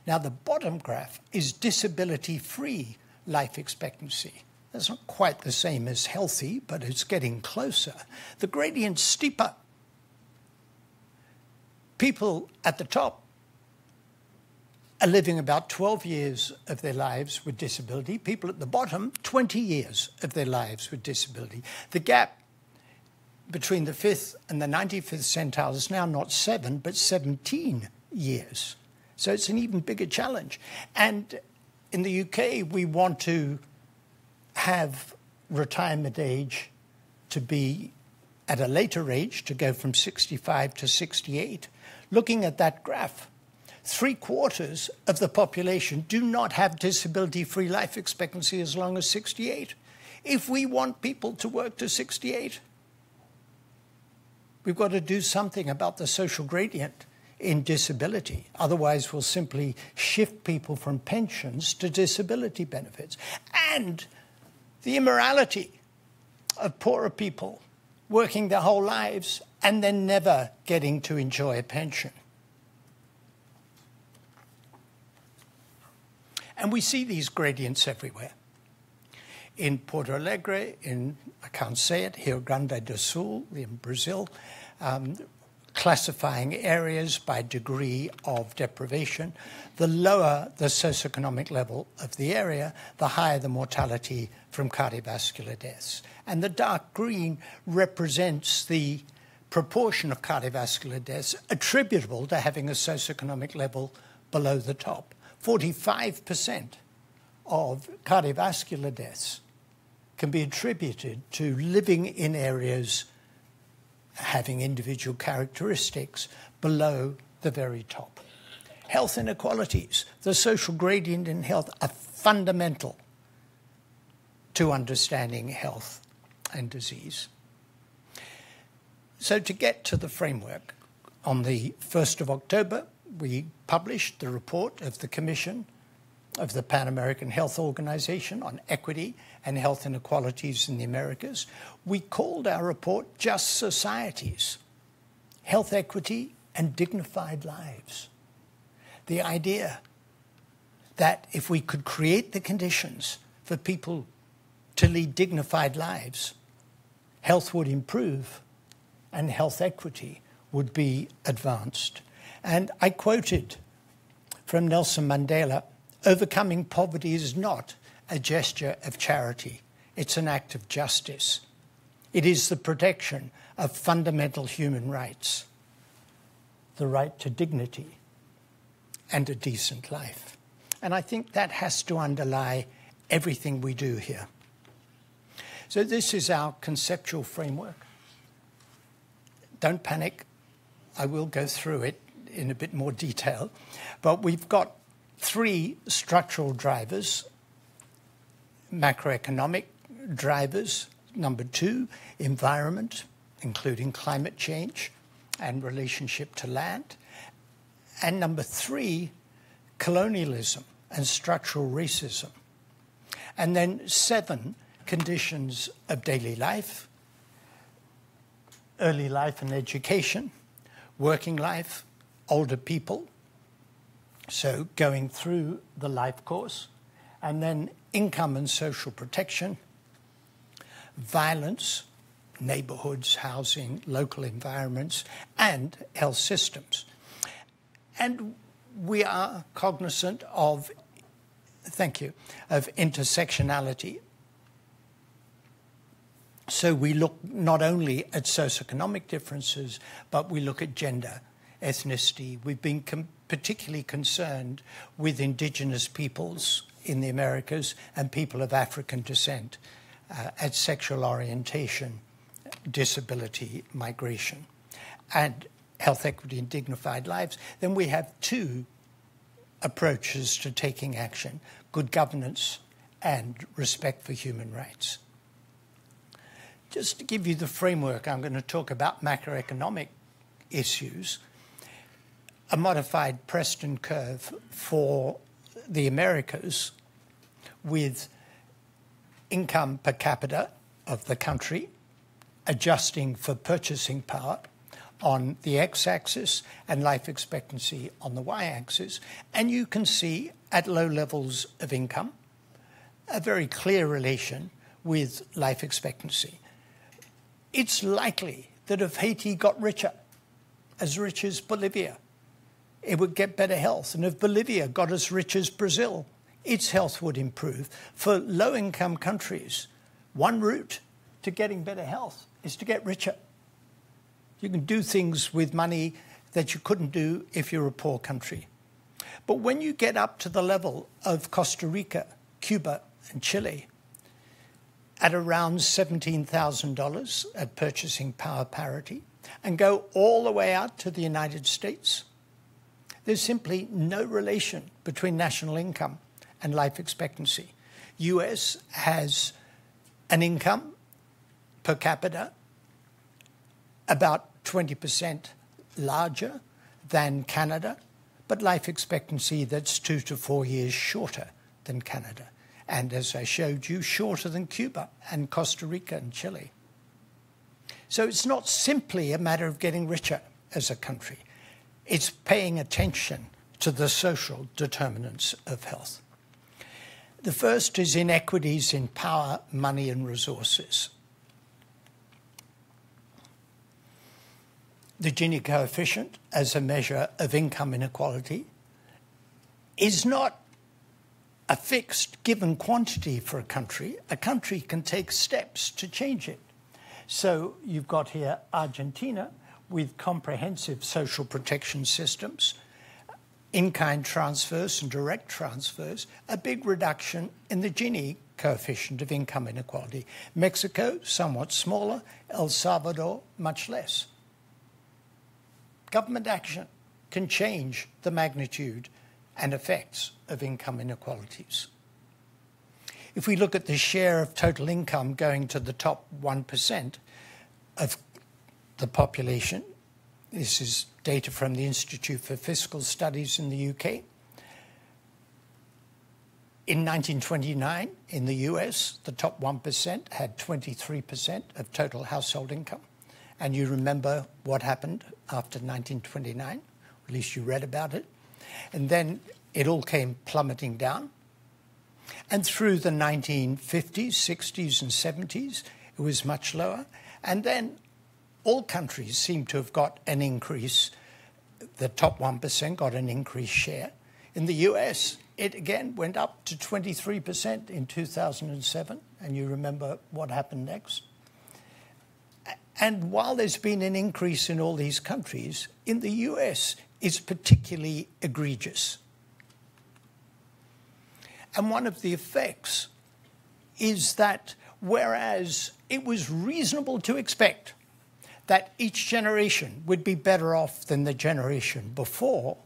Now, the bottom graph is disability free life expectancy. That's not quite the same as healthy, but it's getting closer. The gradient's steeper. People at the top are living about 12 years of their lives with disability. People at the bottom, 20 years of their lives with disability. The gap between the 5th and the 95th centile is now not 7, but 17 years. So it's an even bigger challenge. And in the UK, we want to have retirement age to be at a later age, to go from 65 to 68. Looking at that graph, three quarters of the population do not have disability free life expectancy as long as 68. If we want people to work to 68, we've got to do something about the social gradient in disability. Otherwise, we'll simply shift people from pensions to disability benefits. And the immorality of poorer people working their whole lives and then never getting to enjoy a pension. And we see these gradients everywhere. In Porto Alegre, in, I can't say it, Rio Grande do Sul, in Brazil, um, classifying areas by degree of deprivation. The lower the socioeconomic level of the area, the higher the mortality from cardiovascular deaths. And the dark green represents the proportion of cardiovascular deaths attributable to having a socioeconomic level below the top. 45% of cardiovascular deaths can be attributed to living in areas having individual characteristics below the very top. Health inequalities, the social gradient in health, are fundamental to understanding health and disease. So, to get to the framework, on the 1st of October, we published the report of the Commission of the Pan American Health Organization on equity and health inequalities in the Americas. We called our report Just Societies Health Equity and Dignified Lives. The idea that if we could create the conditions for people to lead dignified lives, health would improve and health equity would be advanced. And I quoted from Nelson Mandela overcoming poverty is not a gesture of charity, it's an act of justice. It is the protection of fundamental human rights, the right to dignity and a decent life. And I think that has to underlie everything we do here. So, this is our conceptual framework. Don't panic. I will go through it in a bit more detail. But we've got three structural drivers macroeconomic drivers, number two, environment, including climate change and relationship to land, and number three, colonialism and structural racism. And then seven, conditions of daily life, early life and education, working life, older people, so going through the life course, and then income and social protection, violence, neighborhoods, housing, local environments, and health systems. And we are cognizant of, thank you, of intersectionality so we look not only at socioeconomic differences, but we look at gender, ethnicity. We've been com- particularly concerned with indigenous peoples in the Americas and people of African descent, uh, at sexual orientation, disability, migration, and health equity and dignified lives. Then we have two approaches to taking action good governance and respect for human rights. Just to give you the framework, I'm going to talk about macroeconomic issues. A modified Preston curve for the Americas with income per capita of the country, adjusting for purchasing power on the x axis and life expectancy on the y axis. And you can see at low levels of income a very clear relation with life expectancy. It's likely that if Haiti got richer, as rich as Bolivia, it would get better health. And if Bolivia got as rich as Brazil, its health would improve. For low income countries, one route to getting better health is to get richer. You can do things with money that you couldn't do if you're a poor country. But when you get up to the level of Costa Rica, Cuba, and Chile, at around $17,000 at purchasing power parity and go all the way out to the United States, there's simply no relation between national income and life expectancy. US has an income per capita about 20% larger than Canada, but life expectancy that's two to four years shorter than Canada and as I showed you, shorter than Cuba and Costa Rica and Chile. So it's not simply a matter of getting richer as a country, it's paying attention to the social determinants of health. The first is inequities in power, money, and resources. The Gini coefficient, as a measure of income inequality, is not a fixed given quantity for a country, a country can take steps to change it. So you've got here Argentina with comprehensive social protection systems, in kind transfers and direct transfers, a big reduction in the Gini coefficient of income inequality. Mexico, somewhat smaller, El Salvador, much less. Government action can change the magnitude and effects of income inequalities. if we look at the share of total income going to the top 1% of the population, this is data from the Institute for Fiscal Studies in the UK. In 1929, in the US, the top 1% had 23% of total household income. And you remember what happened after 1929, at least you read about it. And then it all came plummeting down. And through the 1950s, 60s, and 70s, it was much lower. And then all countries seem to have got an increase. The top 1% got an increased share. In the US, it again went up to 23% in 2007. And you remember what happened next? And while there's been an increase in all these countries, in the US, it's particularly egregious. And one of the effects is that whereas it was reasonable to expect that each generation would be better off than the generation before,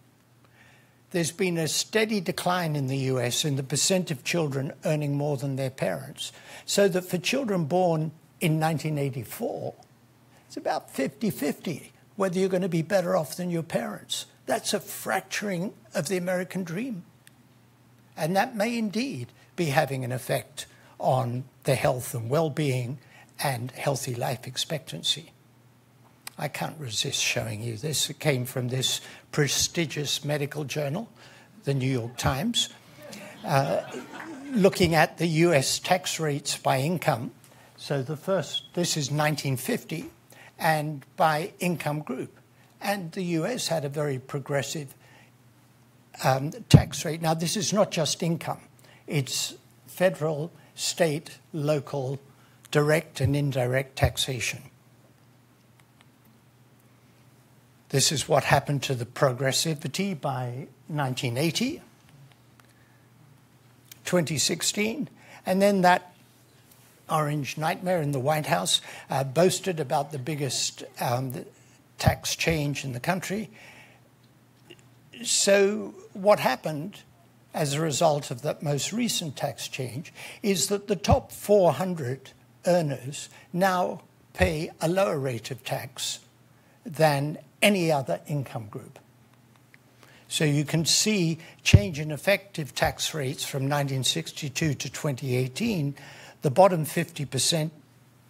there's been a steady decline in the US in the percent of children earning more than their parents. So that for children born in 1984, it's about 50 50 whether you're going to be better off than your parents. That's a fracturing of the American dream. And that may indeed be having an effect on the health and well being and healthy life expectancy. I can't resist showing you this. It came from this prestigious medical journal, the New York Times, uh, looking at the US tax rates by income. So the first, this is 1950, and by income group. And the US had a very progressive um, tax rate. Now, this is not just income, it's federal, state, local, direct, and indirect taxation. This is what happened to the progressivity by 1980, 2016, and then that orange nightmare in the White House uh, boasted about the biggest um, tax change in the country. So, what happened as a result of that most recent tax change is that the top 400 earners now pay a lower rate of tax than any other income group. So you can see change in effective tax rates from 1962 to 2018. The bottom 50%,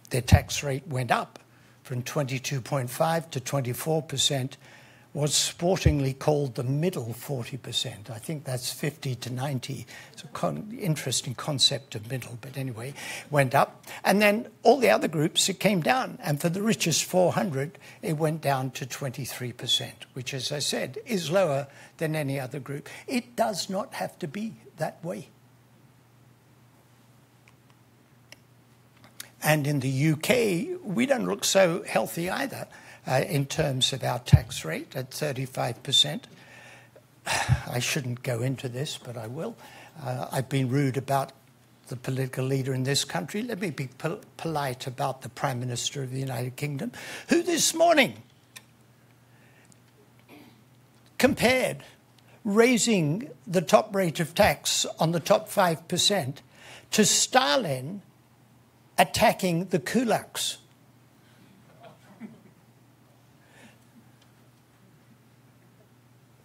their tax rate went up from 22.5 to 24 percent was sportingly called the middle 40%. I think that's 50 to 90. It's an con- interesting concept of middle, but anyway, went up. And then all the other groups, it came down. And for the richest 400, it went down to 23%, which, as I said, is lower than any other group. It does not have to be that way. And in the UK, we don't look so healthy either in terms of our tax rate at 35%. I shouldn't go into this, but I will. Uh, I've been rude about the political leader in this country. Let me be pol- polite about the Prime Minister of the United Kingdom, who this morning compared raising the top rate of tax on the top 5% to Stalin attacking the kulaks.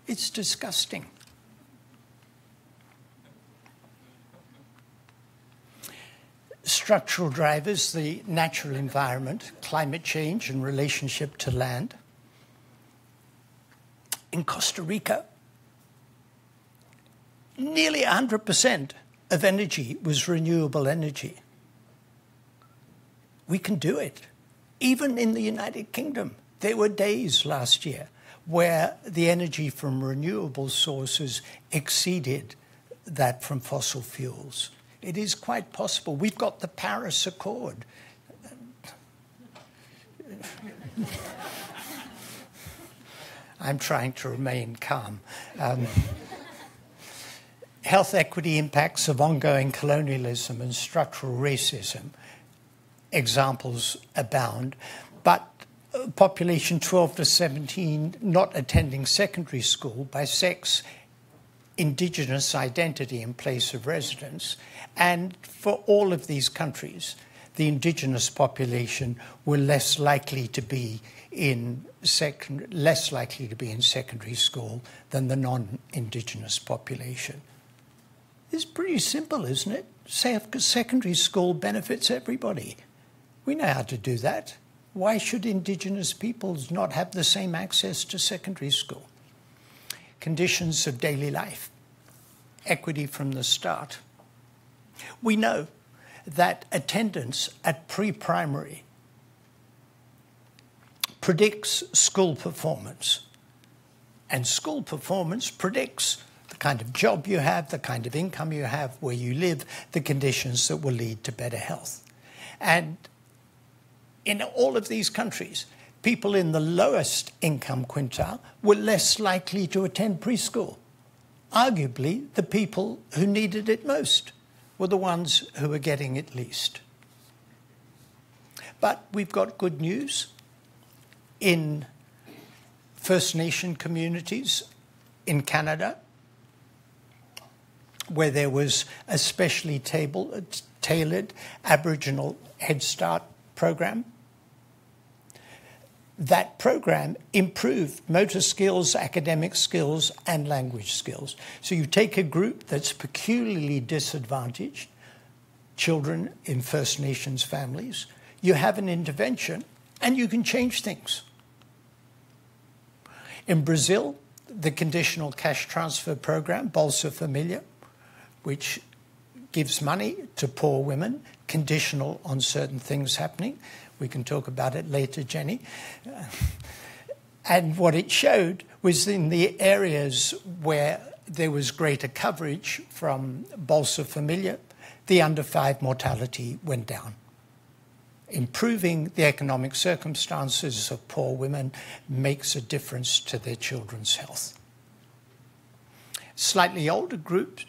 It's disgusting. Structural drivers, the natural environment, climate change, and relationship to land. In Costa Rica, nearly 100% of energy was renewable energy. We can do it. Even in the United Kingdom, there were days last year where the energy from renewable sources exceeded that from fossil fuels. It is quite possible. We've got the Paris Accord. I'm trying to remain calm. Um, health equity impacts of ongoing colonialism and structural racism. Examples abound. Population 12 to 17 not attending secondary school by sex indigenous identity and place of residence. And for all of these countries, the indigenous population were less likely to be in second, less likely to be in secondary school than the non-indigenous population. It's pretty simple, isn't it? Secondary school benefits everybody. We know how to do that. Why should indigenous peoples not have the same access to secondary school? Conditions of daily life, equity from the start. We know that attendance at pre primary predicts school performance. And school performance predicts the kind of job you have, the kind of income you have, where you live, the conditions that will lead to better health. And in all of these countries, people in the lowest income quintile were less likely to attend preschool. Arguably, the people who needed it most were the ones who were getting it least. But we've got good news. In First Nation communities in Canada, where there was a specially table, tailored Aboriginal Head Start program, that program improved motor skills, academic skills, and language skills. So you take a group that's peculiarly disadvantaged, children in First Nations families, you have an intervention, and you can change things. In Brazil, the conditional cash transfer program, Bolsa Familia, which gives money to poor women, conditional on certain things happening, we can talk about it later, Jennie. And what it showed was in the areas where there was greater coverage from Bolsa Familia, the under five mortality went down. Improving the economic circumstances of poor women makes a difference to their children's health. Slightly older groups,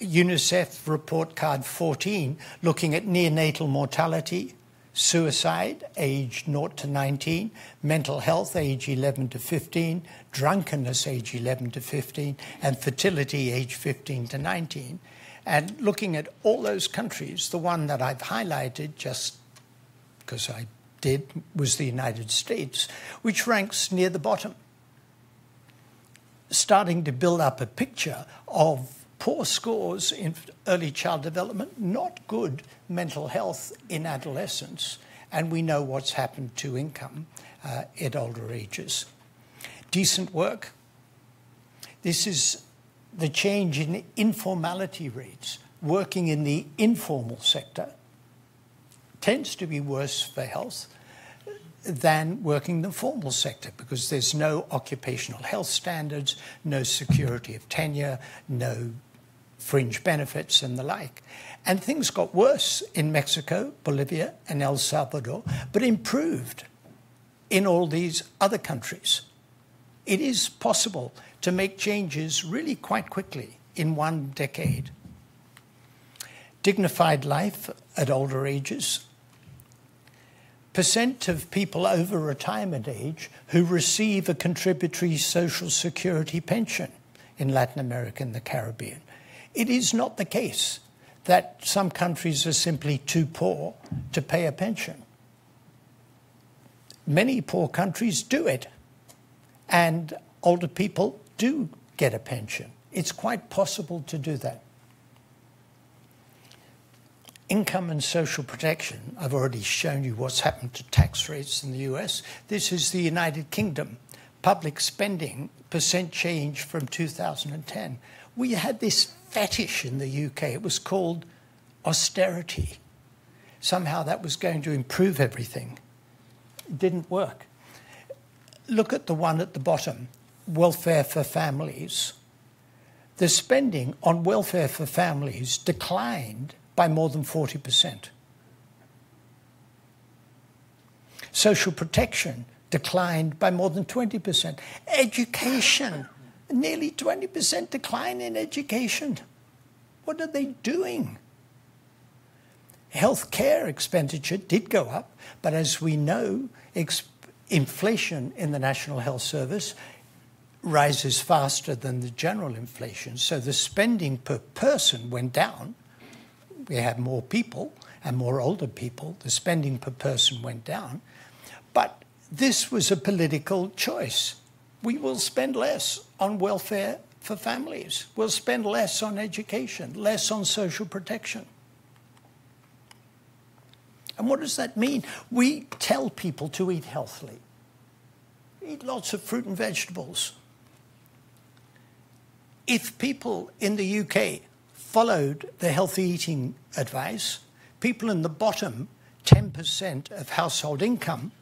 UNICEF report card 14, looking at neonatal mortality, suicide, age 0 to 19, mental health, age 11 to 15, drunkenness, age 11 to 15, and fertility, age 15 to 19. And looking at all those countries, the one that I've highlighted just because I did was the United States, which ranks near the bottom. Starting to build up a picture of poor scores in early child development, not good mental health in adolescence, and we know what's happened to income uh, at older ages. Decent work. This is the change in informality rates. Working in the informal sector tends to be worse for health than working in the formal sector because there's no occupational health standards, no security of tenure, no fringe benefits and the like. And things got worse in Mexico, Bolivia, and El Salvador, but improved in all these other countries. It is possible to make changes really quite quickly in one decade. Dignified life at older ages. Percent of people over retirement age who receive a contributory social security pension in Latin America and the Caribbean. It is not the case that some countries are simply too poor to pay a pension. Many poor countries do it, and older people do get a pension. It's quite possible to do that. Income and social protection. I've already shown you what's happened to tax rates in the US. This is the United Kingdom. Public spending percent change from 2010. We had this fetish in the UK. It was called austerity. Somehow that was going to improve everything. It didn't work. Look at the one at the bottom welfare for families. The spending on welfare for families declined by more than 40%. Social protection declined by more than 20%. Education nearly 20% decline in education. What are they doing? Healthcare expenditure did go up, but as we know, inflation in the National Health Service rises faster than the general inflation. So the spending per person went down. We have more people and more older people. The spending per person went down. But this was a political choice. We will spend less on welfare for families. We'll spend less on education, less on social protection. And what does that mean? We tell people to eat healthily. Eat lots of fruit and vegetables. If people in the UK followed the healthy eating advice, people in the bottom 10% of household income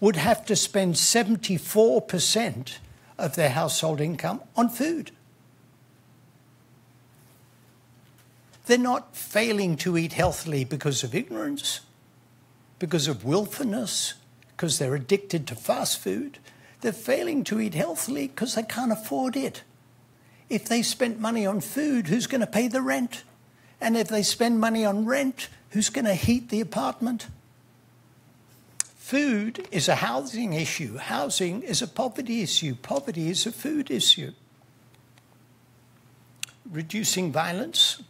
would have to spend 74% of their household income on food. They're not failing to eat healthily because of ignorance, because of willfulness, because they're addicted to fast food. They're failing to eat healthily because they can't afford it. If they spent money on food, who's going to pay the rent? And if they spend money on rent, who's going to heat the apartment? Food is a housing issue. Housing is a poverty issue. Poverty is a food issue. Reducing violence.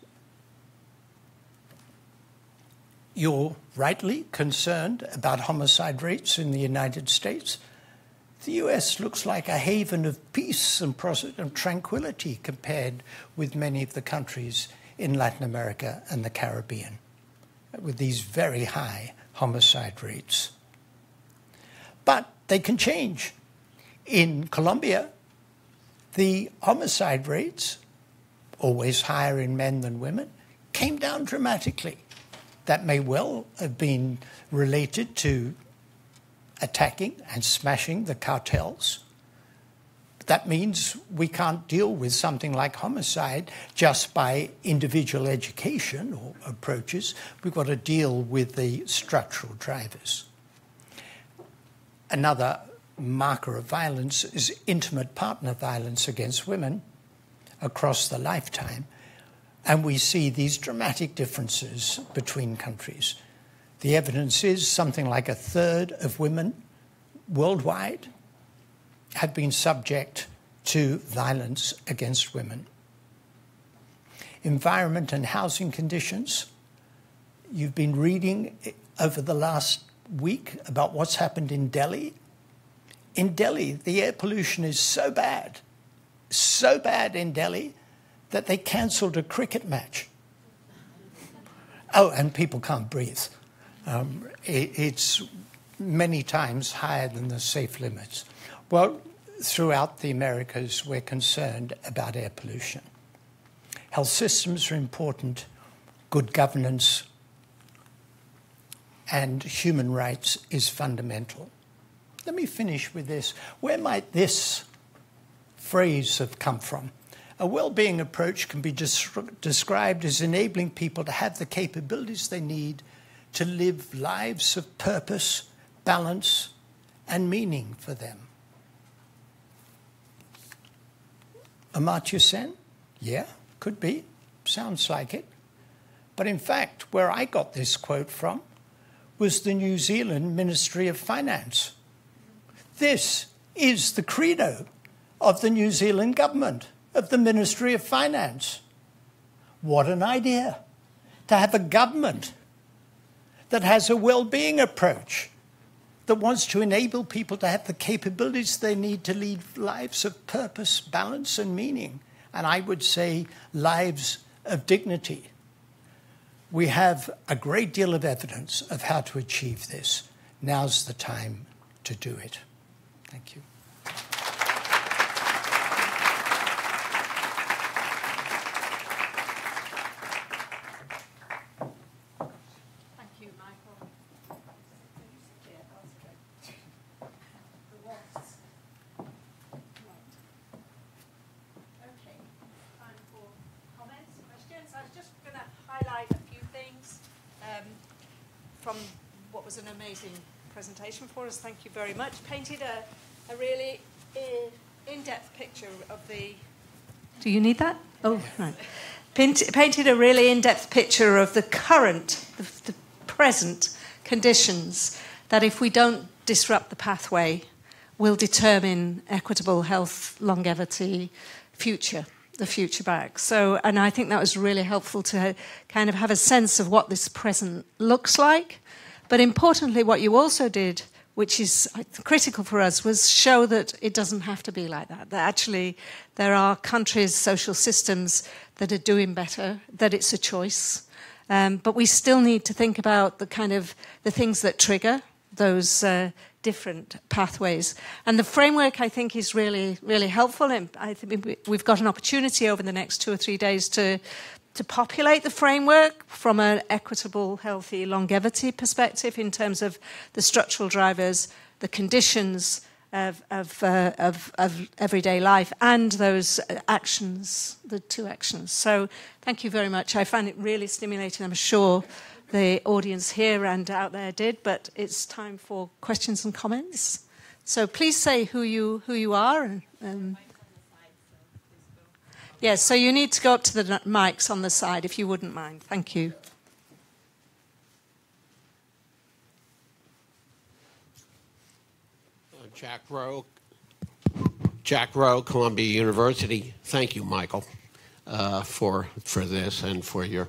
You're rightly concerned about homicide rates in the United States. The US looks like a haven of peace and tranquility compared with many of the countries in Latin America and the Caribbean, with these very high homicide rates. But they can change. In Colombia, the homicide rates, always higher in men than women, came down dramatically. That may well have been related to attacking and smashing the cartels. That means we can't deal with something like homicide just by individual education or approaches. We've got to deal with the structural drivers. Another marker of violence is intimate partner violence against women across the lifetime. And we see these dramatic differences between countries. The evidence is something like a third of women worldwide have been subject to violence against women. Environment and housing conditions. You've been reading over the last week about what's happened in Delhi. In Delhi, the air pollution is so bad, so bad in Delhi, that they cancelled a cricket match. Oh, and people can't breathe. Um, it, it's many times higher than the safe limits. Well, throughout the Americas, we're concerned about air pollution. Health systems are important, good governance, and human rights is fundamental. Let me finish with this. Where might this phrase have come from? A well being approach can be described as enabling people to have the capabilities they need to live lives of purpose, balance, and meaning for them. Amartya Sen? Yeah, could be. Sounds like it. But in fact, where I got this quote from was the New Zealand Ministry of Finance. This is the credo of the New Zealand government, of the Ministry of Finance. What an idea to have a government that has a well being approach, that wants to enable people to have the capabilities they need to lead lives of purpose, balance, and meaning. And I would say lives of dignity. We have a great deal of evidence of how to achieve this. Now's the time to do it. Thank you. presentation for us. Thank you very much. Painted a, a really in-depth picture of the... Do you need that? Oh, right. painted a really in-depth picture of the current, the, the present conditions that if we don't disrupt the pathway, will determine equitable health, longevity, future, the future back. So, and I think that was really helpful to kind of have a sense of what this present looks like. But importantly, what you also did, which is critical for us, was show that it doesn't have to be like that. That actually there are countries, social systems that are doing better, that it's a choice. Um, but we still need to think about the kind of the things that trigger those uh, different pathways. And the framework, I think, is really, really helpful. And I think we've got an opportunity over the next two or three days to to populate the framework from an equitable, healthy longevity perspective in terms of the structural drivers, the conditions of, of, uh, of, of, everyday life, and those actions, the two actions. So, thank you very much. I found it really stimulating. I'm sure the audience here and out there did, but it's time for questions and comments. So please say who you who you are. And, um, yes, so you need to go up to the mics on the side if you wouldn't mind. Thank you. Uh, Jack Rowe, Jack Rowe, Columbia University. Thank you, Michael, uh, for for this and for your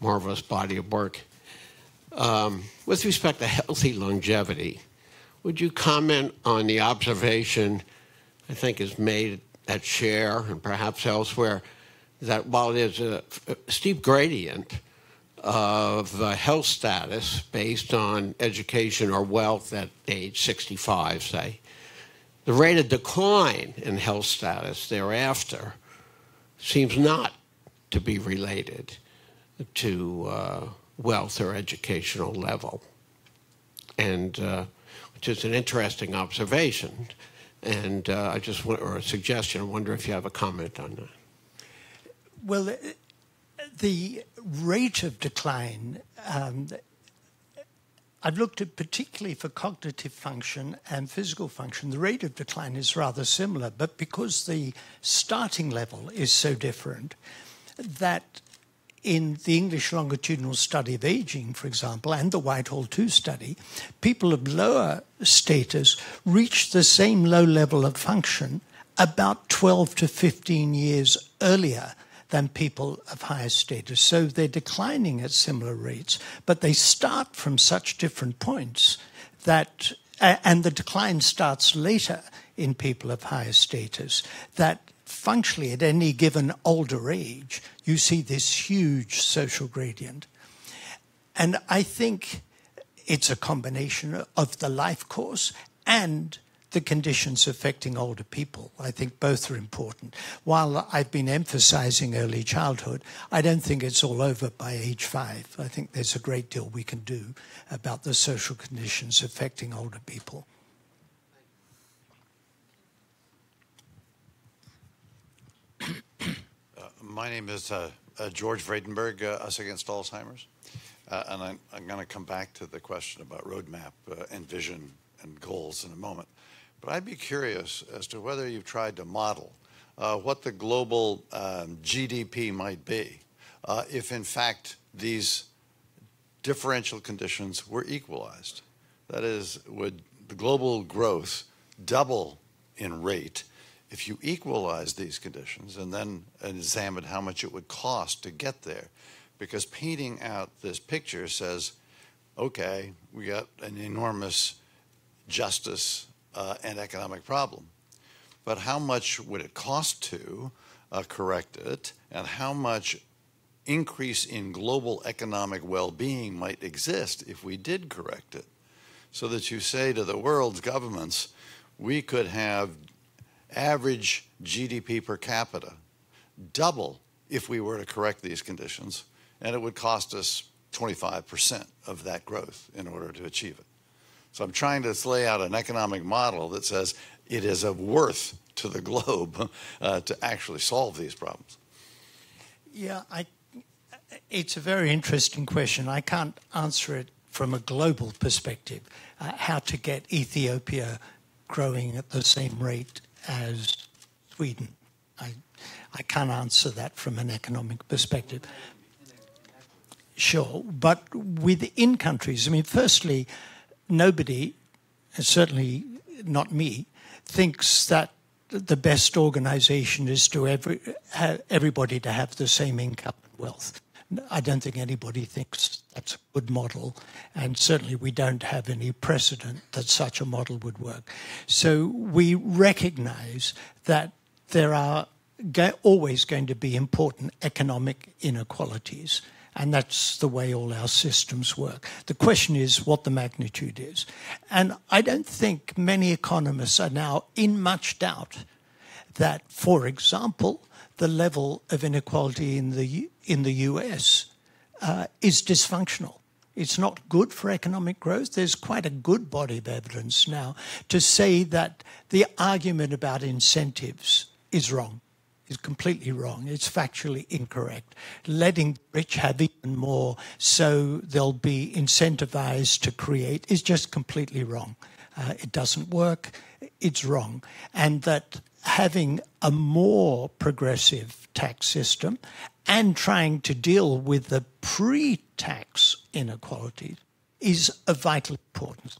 marvelous body of work. Um, with respect to healthy longevity, would you comment on the observation I think is made at Share and perhaps elsewhere that while there's a, steep gradient of uh, health status based on education or wealth at age 65, say, the rate of decline in health status thereafter seems not to be related to uh, wealth or educational level, and uh, which is an interesting observation. And uh, I just want, or a suggestion. I wonder if you have a comment on that. Well, the rate of decline. Um, I've looked at particularly for cognitive function and physical function. The rate of decline is rather similar, but because the starting level is so different, that in the English longitudinal study of aging, for example, and the Whitehall 2 study, people of lower status reach the same low level of function about 12 to 15 years earlier than people of higher status. So they're declining at similar rates, but they start from such different points that, and the decline starts later in people of higher status, that functionally at any given older age, you see this huge social gradient. And I think it's a combination of the life course and the conditions affecting older people. I think both are important. While I've been emphasizing early childhood, I don't think it's all over by age five. I think there's a great deal we can do about the social conditions affecting older people. My name is uh, uh, George Vradenburg, uh, Us Against Alzheimer's. Uh, and I'm, I'm going to come back to the question about roadmap uh, and vision and goals in a moment. But I'd be curious as to whether you've tried to model uh, what the global um, GDP might be if, in fact, these differential conditions were equalized. That is, would the global growth double in rate if you equalize these conditions and then examine how much it would cost to get there, because painting out this picture says, okay, we got an enormous justice uh, and economic problem. But how much would it cost to uh, correct it, and how much increase in global economic well being might exist if we did correct it? So that you say to the world's governments, we could have average GDP per capita double if we were to correct these conditions, and it would cost us 25% of that growth in order to achieve it. So I'm trying to lay out an economic model that says it is of worth to the globe uh, to actually solve these problems. Yeah, I, it's a very interesting question. I can't answer it from a global perspective. Uh, how to get Ethiopia growing at the same rate as Sweden. I, I can't answer that from an economic perspective. Sure, but within countries, I mean, firstly, nobody, certainly not me, thinks that the best organization is to every, everybody to have the same income and wealth. I don't think anybody thinks that's a good model, and certainly we don't have any precedent that such a model would work. So we recognize that there are always going to be important economic inequalities. And that's the way all our systems work. The question is what the magnitude is. And I don't think many economists are now in much doubt that, for example, the level of inequality in the, in the US uh, is dysfunctional. It's not good for economic growth. There's quite a good body of evidence now to say that the argument about incentives is wrong, is completely wrong. It's factually incorrect. Letting rich have even more so they'll be incentivized to create is just completely wrong. Uh, it doesn't work. It's wrong. And that having a more progressive tax system and trying to deal with the pre tax inequalities is of vital importance.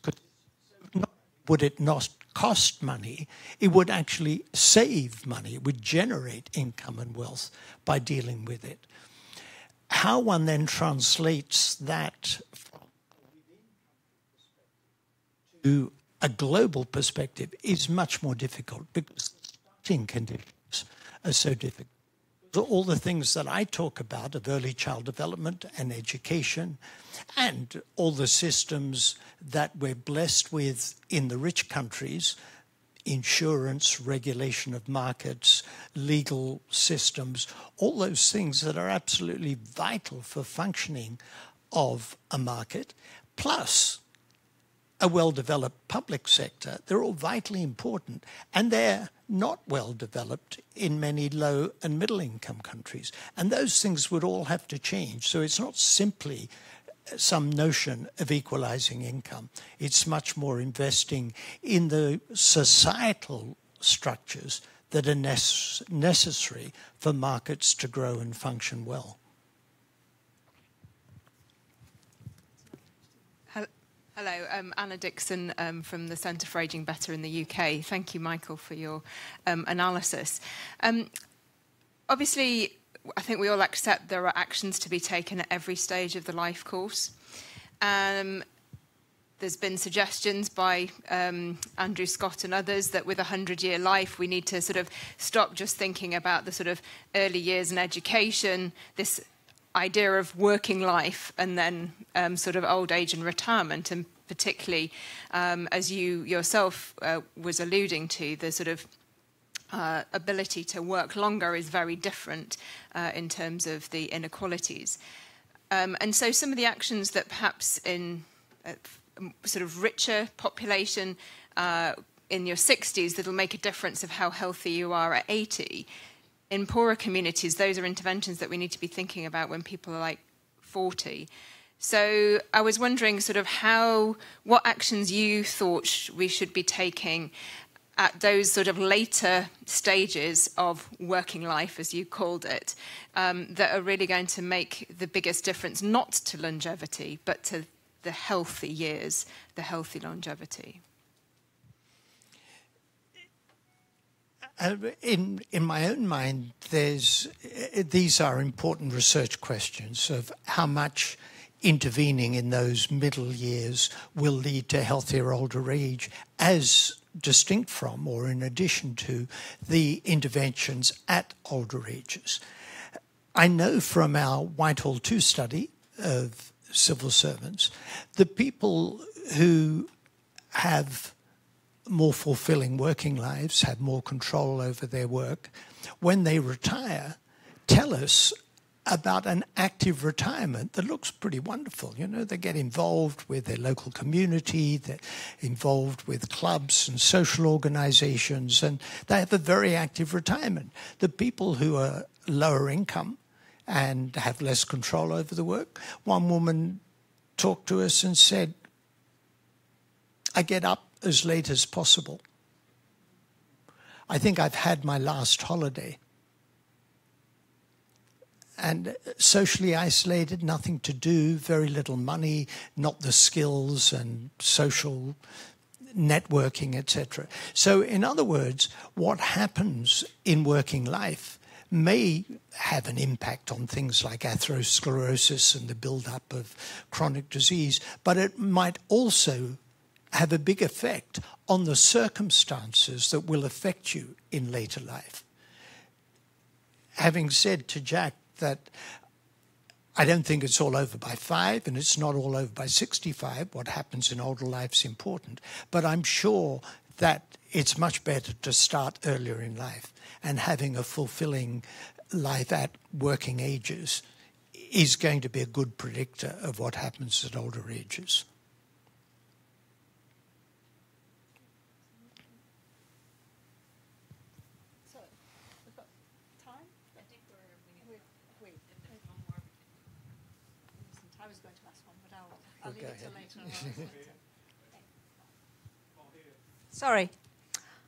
Would it not cost money? It would actually save money, it would generate income and wealth by dealing with it. How one then translates that to a global perspective is much more difficult because conditions are so difficult. All the things that I talk about of early child development and education, and all the systems that we're blessed with in the rich countries insurance, regulation of markets, legal systems, all those things that are absolutely vital for functioning of a market, plus a well developed public sector, they're all vitally important. And they're not well developed in many low and middle income countries. And those things would all have to change. So it's not simply uh, some notion of equalizing income, it's much more investing in the societal structures that are necessary for markets to grow and function well. Hello, um, Anna Dixon um, from the Centre for Ageing Better in the UK. Thank you, Michael, for your um, analysis. Um, obviously, I think we all accept there are actions to be taken at every stage of the life course. Um, there's been suggestions by um, Andrew Scott and others that with a 100 year life, we need to sort of stop just thinking about the sort of early years and education, this idea of working life and then um, sort of old age and retirement, and particularly um, as you yourself uh, was alluding to, the sort of uh, ability to work longer is very different uh, in terms of the inequalities. Um, and so some of the actions that perhaps in a sort of richer population uh, in your 60s that'll make a difference of how healthy you are at 80 in poorer communities, those are interventions that we need to be thinking about when people are like 40. So I was wondering, sort of, how, what actions you thought we should be taking at those sort of later stages of working life, as you called it, um, that are really going to make the biggest difference, not to longevity, but to the healthy years, the healthy longevity. Uh, in in my own mind, there's uh, these are important research questions of how much intervening in those middle years will lead to healthier older age, as distinct from or in addition to the interventions at older ages. I know from our Whitehall 2 study of civil servants, the people who have more fulfilling working lives, have more control over their work, when they retire, tell us about an active retirement that looks pretty wonderful. You know, they get involved with their local community, they're involved with clubs and social organizations, and they have a very active retirement. The people who are lower income and have less control over the work, one woman talked to us and said, I get up as late as possible. I think I've had my last holiday. And socially isolated, nothing to do, very little money, not the skills and social networking, etc. So, in other words, what happens in working life may have an impact on things like atherosclerosis and the build-up of chronic disease, but it might also have a big effect on the circumstances that will affect you in later life. Having said to Jack that I don't think it's all over by five, and it's not all over by 65. What happens in older life is important. But I'm sure that it's much better to start earlier in life, and having a fulfilling life at working ages is going to be a good predictor of what happens at older ages. Sorry.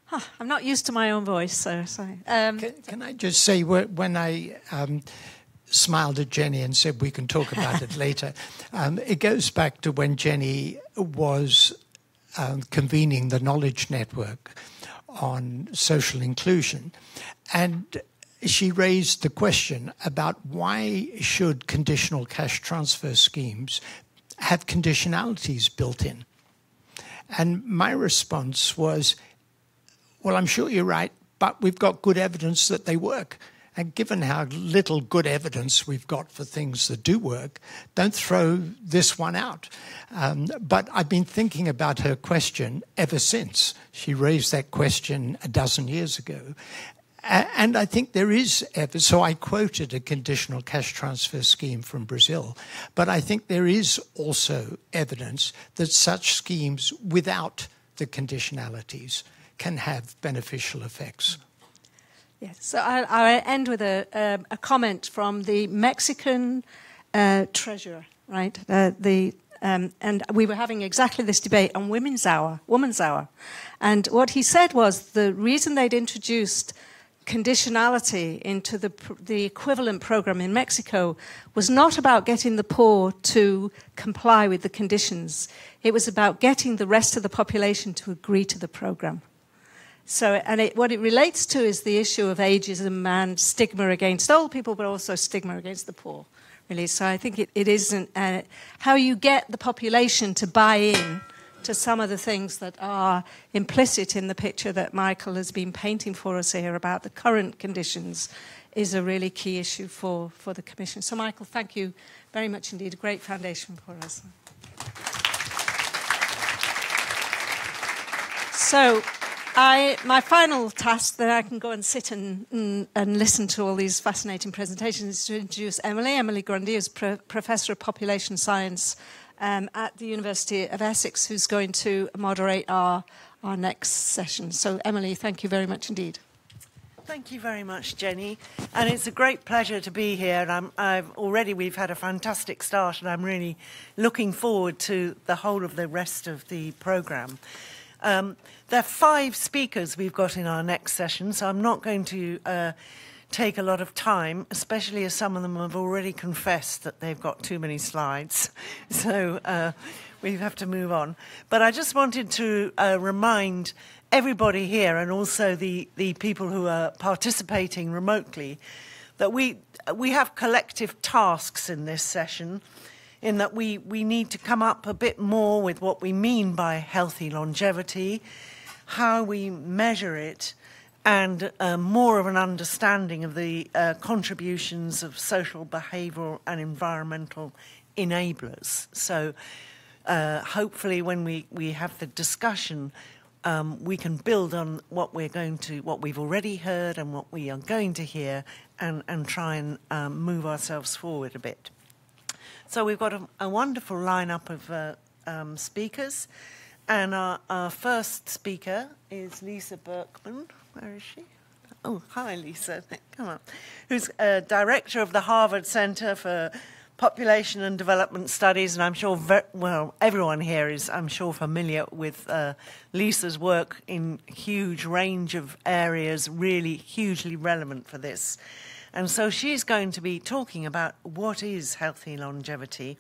Huh, I'm not used to my own voice, so sorry. Um, can, can, I just say, when I um, smiled at Jennie and said we can talk about it later, um, it goes back to when Jennie was um, convening the Knowledge Network on social inclusion. And she raised the question about why should conditional cash transfer schemes have conditionalities built in? And my response was, well, I'm sure you're right, but we've got good evidence that they work. And given how little good evidence we've got for things that do work, don't throw this one out. Um, but I've been thinking about her question ever since. She raised that question a dozen years ago. And I think there is, evidence. so I quoted a conditional cash transfer scheme from Brazil, but I think there is also evidence that such schemes without the conditionalities can have beneficial effects. Yes, so I'll, I'll end with a, um, a, comment from the Mexican uh, treasurer, right? Uh, the um, and we were having exactly this debate on Women's Hour, Women's Hour, and what he said was the reason they'd introduced conditionality into the, the equivalent program in Mexico was not about getting the poor to comply with the conditions. It was about getting the rest of the population to agree to the program. So, and it, what it relates to is the issue of ageism and stigma against old people, but also stigma against the poor, really. So I think it, it isn't uh, how you get the population to buy in to some of the things that are implicit in the picture that Michael has been painting for us here about the current conditions is a really key issue for, for the Commission. So, Michael, thank you very much indeed. A great foundation for us. So, I, my final task that I can go and sit and, and, and, listen to all these fascinating presentations is to introduce Emily. Emily Grundy is pro- Professor of Population Science um, at the University of Essex, who's going to moderate our, our next session. So, Emily, thank you very much indeed. Thank you very much, Jennie. And it's a great pleasure to be here. And I'm, I've already we've had a fantastic start, and I'm really looking forward to the whole of the rest of the programme. Um, there are five speakers we've got in our next session, so I'm not going to uh, take a lot of time, especially as some of them have already confessed that they've got too many slides. So uh, we have to move on. But I just wanted to uh, remind everybody here and also the, the people who are participating remotely that we, we have collective tasks in this session in that we, we need to come up a bit more with what we mean by healthy longevity, how we measure it, and uh, more of an understanding of the uh, contributions of social, behavioural, and environmental enablers. So, uh, hopefully, when we, we have the discussion, um, we can build on what we're going to, what we've already heard, and what we are going to hear, and, and try and um, move ourselves forward a bit. So, we've got a, a wonderful lineup of uh, um, speakers. And our, our first speaker is Lisa Berkman. Where is she? Oh, hi, Lisa. Come on. Who's a director of the Harvard Center for Population and Development Studies, and I'm sure, well, everyone here is, I'm sure, familiar with uh, Lisa's work in huge range of areas, really hugely relevant for this. And so she's going to be talking about what is healthy longevity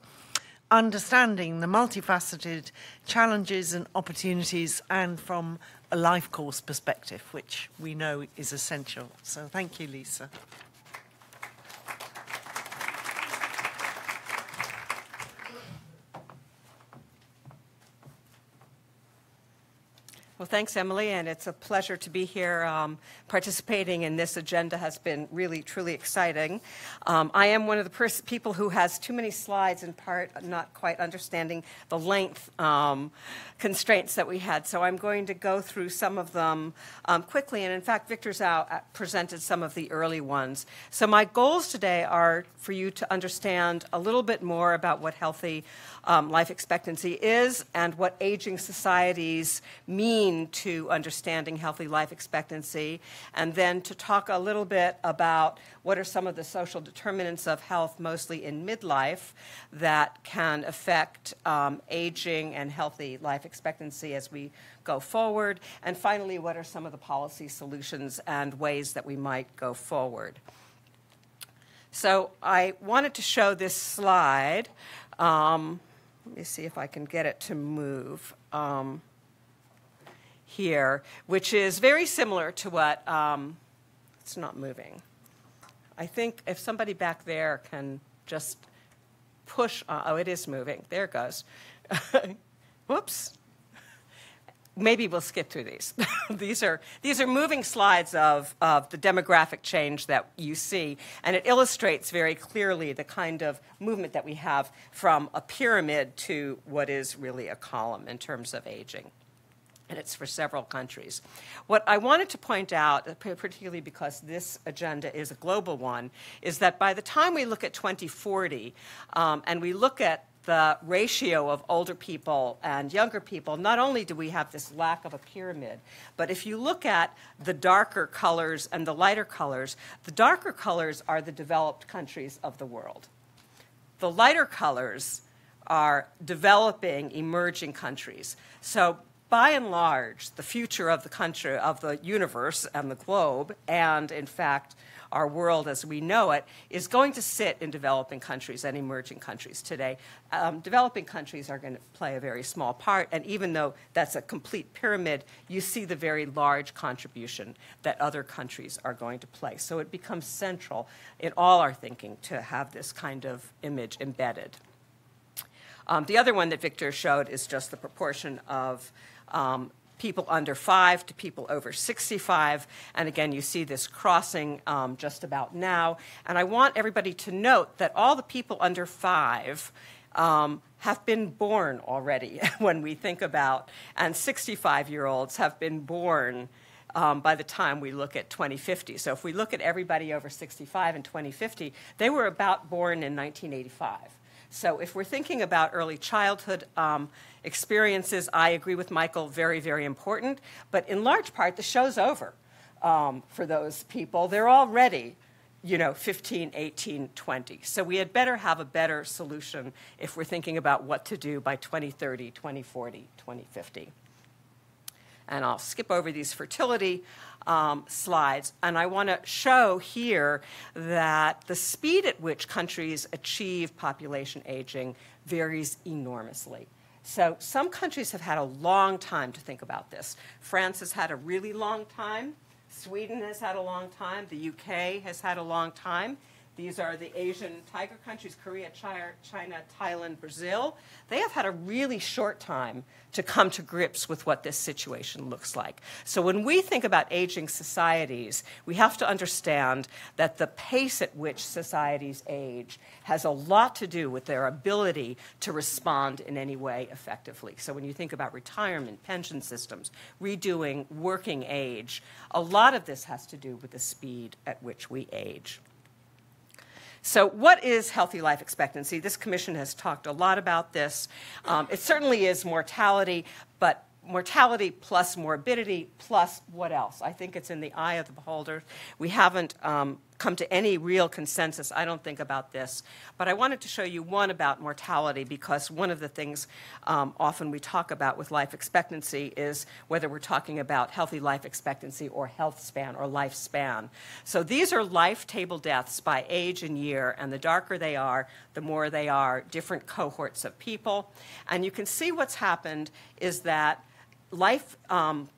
understanding the multifaceted challenges and opportunities and from a life course perspective, which we know is essential. So thank you, Lisa. Well, thanks, Emily, and it's a pleasure to be here. Um, participating in this agenda has been really, truly exciting. Um, I am one of the people who has too many slides, in part not quite understanding the length um, constraints that we had. So I'm going to go through some of them um, quickly. And in fact, Victor Dzau uh, presented some of the early ones. So my goals today are for you to understand a little bit more about what healthy um, life expectancy is and what aging societies mean to understanding healthy life expectancy, and then to talk a little bit about what are some of the social determinants of health, mostly in midlife, that can affect um, aging and healthy life expectancy as we go forward, and finally, what are some of the policy solutions and ways that we might go forward. So I wanted to show this slide. Um, let me see if I can get it to move um, here, which is very similar to what, um, it's not moving. I think if somebody back there can just push, uh, oh, it is moving. There it goes. Whoops maybe we'll skip through these. these are these are moving slides of, of the demographic change that you see, and it illustrates very clearly the kind of movement that we have from a pyramid to what is really a column in terms of aging. And it's for several countries. What I wanted to point out, particularly because this agenda is a global one, is that by the time we look at 2040 um, and we look at the ratio of older people and younger people, not only do we have this lack of a pyramid, but if you look at the darker colors and the lighter colors, the darker colors are the developed countries of the world. The lighter colors are developing, emerging countries. So by and large, the future of the country, of the universe and the globe, and in fact, our world as we know it is going to sit in developing countries and emerging countries today. Um, developing countries are going to play a very small part, and even though that's a complete pyramid, you see the very large contribution that other countries are going to play. So it becomes central in all our thinking to have this kind of image embedded. Um, the other one that Victor showed is just the proportion of um, people under five to people over 65. And again, you see this crossing um, just about now. And I want everybody to note that all the people under five um, have been born already when we think about, and 65 year olds have been born. Um, by the time we look at 2050. So, if we look at everybody over 65 in 2050, they were about born in 1985. So, if we're thinking about early childhood um, experiences, I agree with Michael, very, very important. But in large part, the show's over um, for those people. They're already, you know, 15, 18, 20. So, we had better have a better solution if we're thinking about what to do by 2030, 2040, 2050 and I'll skip over these fertility um, slides. And I want to show here that the speed at which countries achieve population aging varies enormously. So some countries have had a long time to think about this. France has had a really long time. Sweden has had a long time. The UK has had a long time. These are the Asian tiger countries Korea, China, Thailand, Brazil. They have had a really short time to come to grips with what this situation looks like. So when we think about aging societies, we have to understand that the pace at which societies age has a lot to do with their ability to respond in any way effectively. So when you think about retirement, pension systems, redoing working age, a lot of this has to do with the speed at which we age. So, what is healthy life expectancy? This commission has talked a lot about this. Um, it certainly is mortality, but mortality plus morbidity plus what else? I think it's in the eye of the beholder. We haven't um, come to any real consensus, I don't think, about this. But I wanted to show you one about mortality because one of the things um, often we talk about with life expectancy is whether we're talking about healthy life expectancy or health span or lifespan. So these are life table deaths by age and year, and the darker they are, the more they are different cohorts of people. And you can see what's happened is that life um,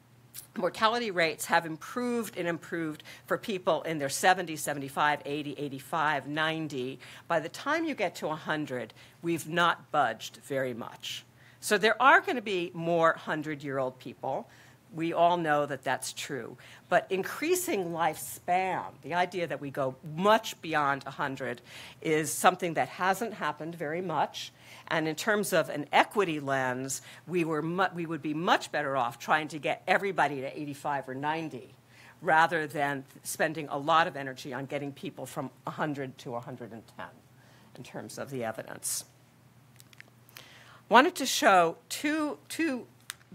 mortality rates have improved and improved for people in their 70, 75, 80, 85, 90. By the time you get to 100, we've not budged very much. So there are going to be more 100 year old people. We all know that that's true. But increasing lifespan, the idea that we go much beyond 100, is something that hasn't happened very much. And in terms of an equity lens, we, were we would be much better off trying to get everybody to 85 or 90 rather than spending a lot of energy on getting people from 100 to 110 in terms of the evidence. Wanted to show two, two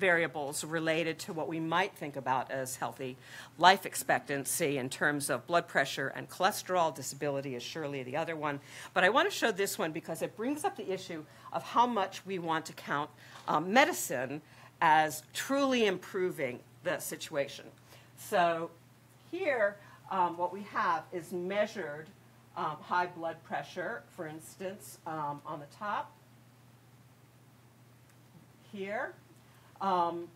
variables related to what we might think about as healthy life expectancy in terms of blood pressure and cholesterol. Disability is surely the other one. But I want to show this one because it brings up the issue of how much we want to count um, medicine as truly improving the situation. So here, um, what we have is measured um, high blood pressure, for instance, um, on the top here um,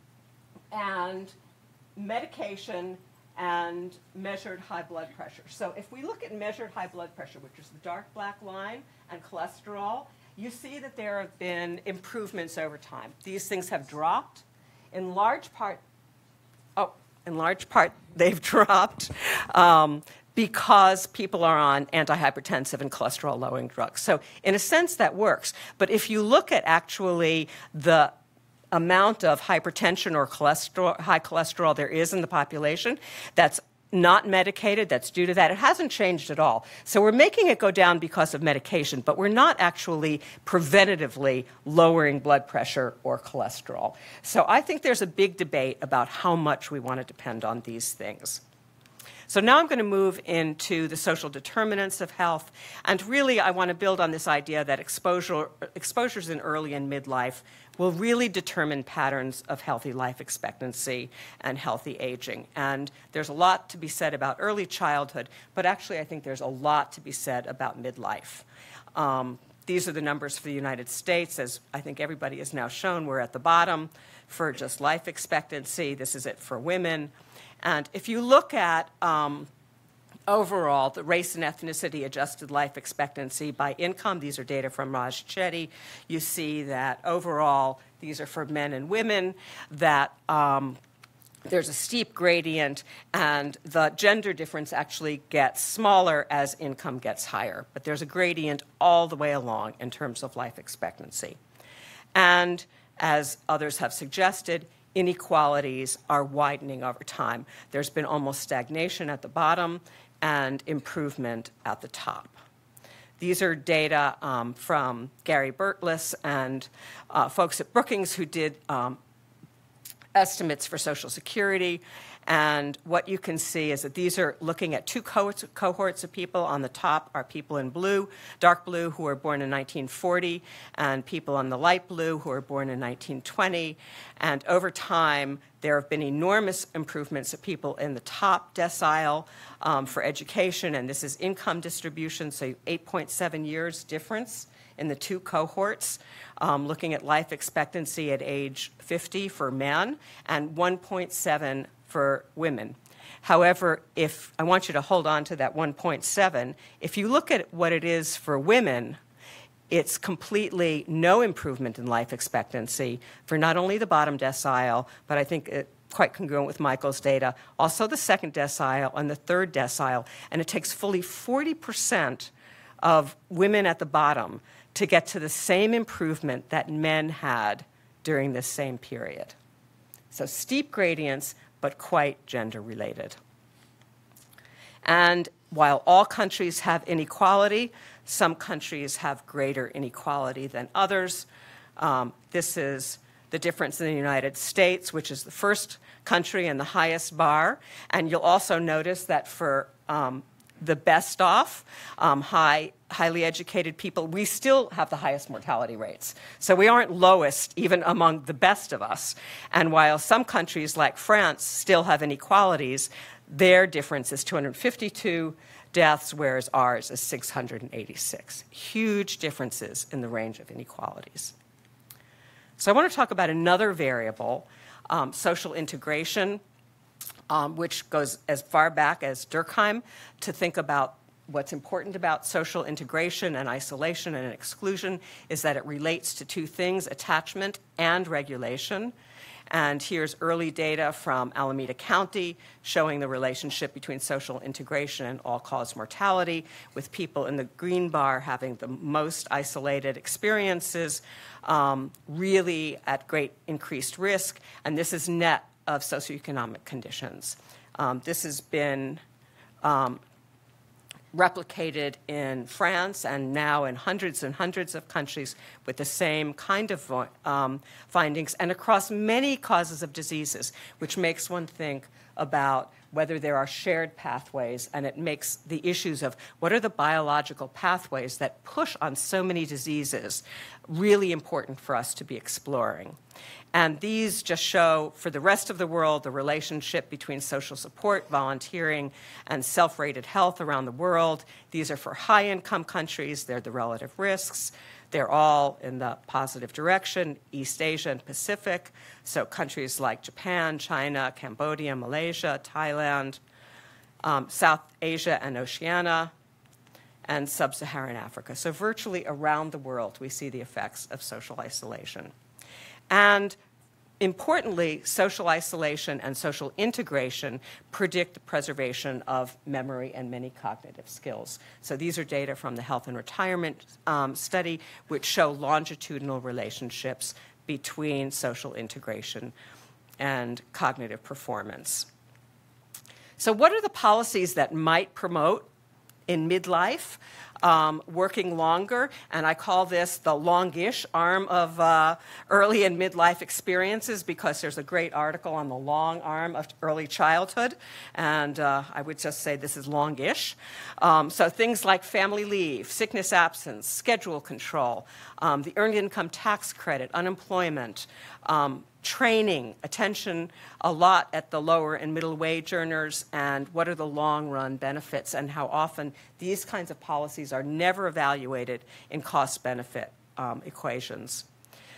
and medication and measured high blood pressure. So if we look at measured high blood pressure, which is the dark black line, and cholesterol, you see that there have been improvements over time. These things have dropped. In large part, oh, in large part, they've dropped um, because people are on antihypertensive and cholesterol lowering drugs. So, in a sense, that works. But if you look at actually the amount of hypertension or cholesterol, high cholesterol there is in the population that's not medicated, that's due to that. It hasn't changed at all. So we're making it go down because of medication, but we're not actually preventatively lowering blood pressure or cholesterol. So I think there's a big debate about how much we want to depend on these things. So now I'm going to move into the social determinants of health. And really, I want to build on this idea that exposure, exposures in early and midlife will really determine patterns of healthy life expectancy and healthy aging. And there's a lot to be said about early childhood, but actually, I think there's a lot to be said about midlife. Um, these are the numbers for the United States. As I think everybody has now shown, we're at the bottom for just life expectancy. This is it for women. And if you look at um, overall, the race and ethnicity adjusted life expectancy by income, these are data from Raj Chetty, you see that overall, these are for men and women, that um, there's a steep gradient, and the gender difference actually gets smaller as income gets higher. But there's a gradient all the way along in terms of life expectancy. And as others have suggested, inequalities are widening over time. There's been almost stagnation at the bottom and improvement at the top. These are data um, from Gary Burtless and uh, folks at Brookings who did um, estimates for Social Security and what you can see is that these are looking at two cohorts, cohorts of people. On the top are people in blue, dark blue, who were born in 1940, and people on the light blue, who were born in 1920. And over time, there have been enormous improvements of people in the top decile um, for education, and this is income distribution, so 8.7 years difference in the two cohorts, um, looking at life expectancy at age 50 for men and 1.7 for women. However, if I want you to hold on to that 1.7, if you look at what it is for women, it's completely no improvement in life expectancy for not only the bottom decile, but I think it, quite congruent with Michael's data, also the second decile and the third decile. And it takes fully 40% of women at the bottom to get to the same improvement that men had during this same period. So steep gradients, but quite gender related. And while all countries have inequality, some countries have greater inequality than others. Um, this is the difference in the United States, which is the first country and the highest bar. And you'll also notice that for um, the best off, um, high, highly educated people, we still have the highest mortality rates. So we aren't lowest even among the best of us. And while some countries like France still have inequalities, their difference is 252 deaths, whereas ours is 686. Huge differences in the range of inequalities. So I want to talk about another variable, um, social integration um, which goes as far back as Durkheim to think about what's important about social integration and isolation and exclusion is that it relates to two things attachment and regulation. And here's early data from Alameda County showing the relationship between social integration and all cause mortality, with people in the green bar having the most isolated experiences, um, really at great increased risk. And this is net of socioeconomic conditions. Um, this has been um, replicated in France and now in hundreds and hundreds of countries with the same kind of um, findings and across many causes of diseases, which makes one think about whether there are shared pathways, and it makes the issues of what are the biological pathways that push on so many diseases really important for us to be exploring. And these just show for the rest of the world the relationship between social support, volunteering, and self rated health around the world. These are for high income countries, they're the relative risks. They're all in the positive direction East Asia and Pacific. So countries like Japan, China, Cambodia, Malaysia, Thailand, um, South Asia and Oceania, and sub Saharan Africa. So virtually around the world, we see the effects of social isolation. And importantly, social isolation and social integration predict the preservation of memory and many cognitive skills. So these are data from the Health and Retirement um, Study, which show longitudinal relationships between social integration and cognitive performance. So, what are the policies that might promote in midlife? Um, working longer, and I call this the longish arm of uh, early and midlife experiences because there's a great article on the long arm of early childhood, and uh, I would just say this is longish. Um, so things like family leave, sickness absence, schedule control, um, the earned income tax credit, unemployment, um, training, attention a lot at the lower and middle wage earners, and what are the long run benefits, and how often these kinds of policies are never evaluated in cost benefit um, equations.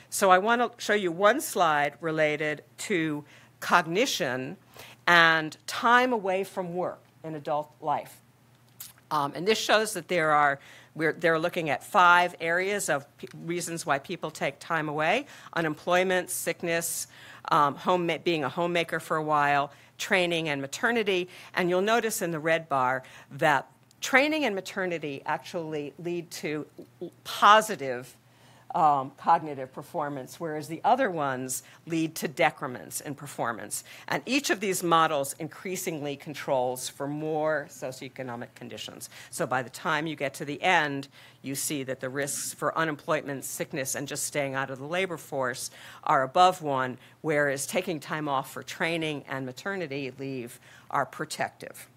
So, I want to show you one slide related to cognition and time away from work in adult life. Um, and this shows that there are we're, they're looking at five areas of reasons why people take time away unemployment, sickness, um, home, being a homemaker for a while, training, and maternity. And you'll notice in the red bar that training and maternity actually lead to positive um, cognitive performance, whereas the other ones lead to decrements in performance. And each of these models increasingly controls for more socioeconomic conditions. So by the time you get to the end, you see that the risks for unemployment, sickness, and just staying out of the labor force are above one, whereas taking time off for training and maternity leave are protective.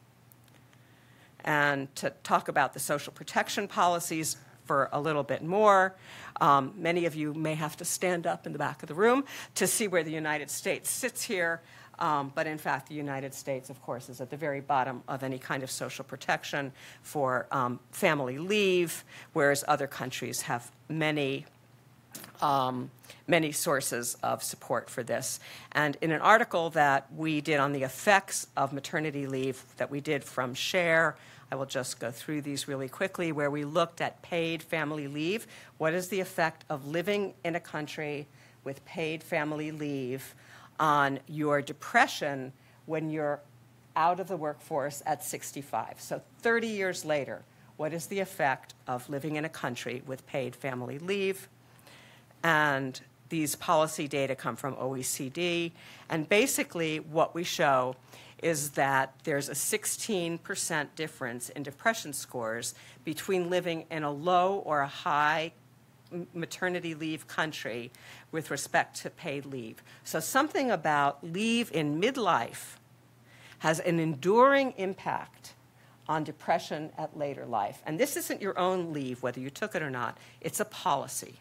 And to talk about the social protection policies, for a little bit more. Um, many of you may have to stand up in the back of the room to see where the United States sits here. Um, but in fact, the United States, of course, is at the very bottom of any kind of social protection for um, family leave, whereas other countries have many. Um, many sources of support for this. And in an article that we did on the effects of maternity leave that we did from SHARE I will just go through these really quickly, where we looked at paid family leave. What is the effect of living in a country with paid family leave on your depression when you're out of the workforce at 65? So 30 years later, what is the effect of living in a country with paid family leave? And these policy data come from OECD. And basically, what we show is that there's a 16% difference in depression scores between living in a low or a high maternity leave country with respect to paid leave. So, something about leave in midlife has an enduring impact on depression at later life. And this isn't your own leave, whether you took it or not, it's a policy.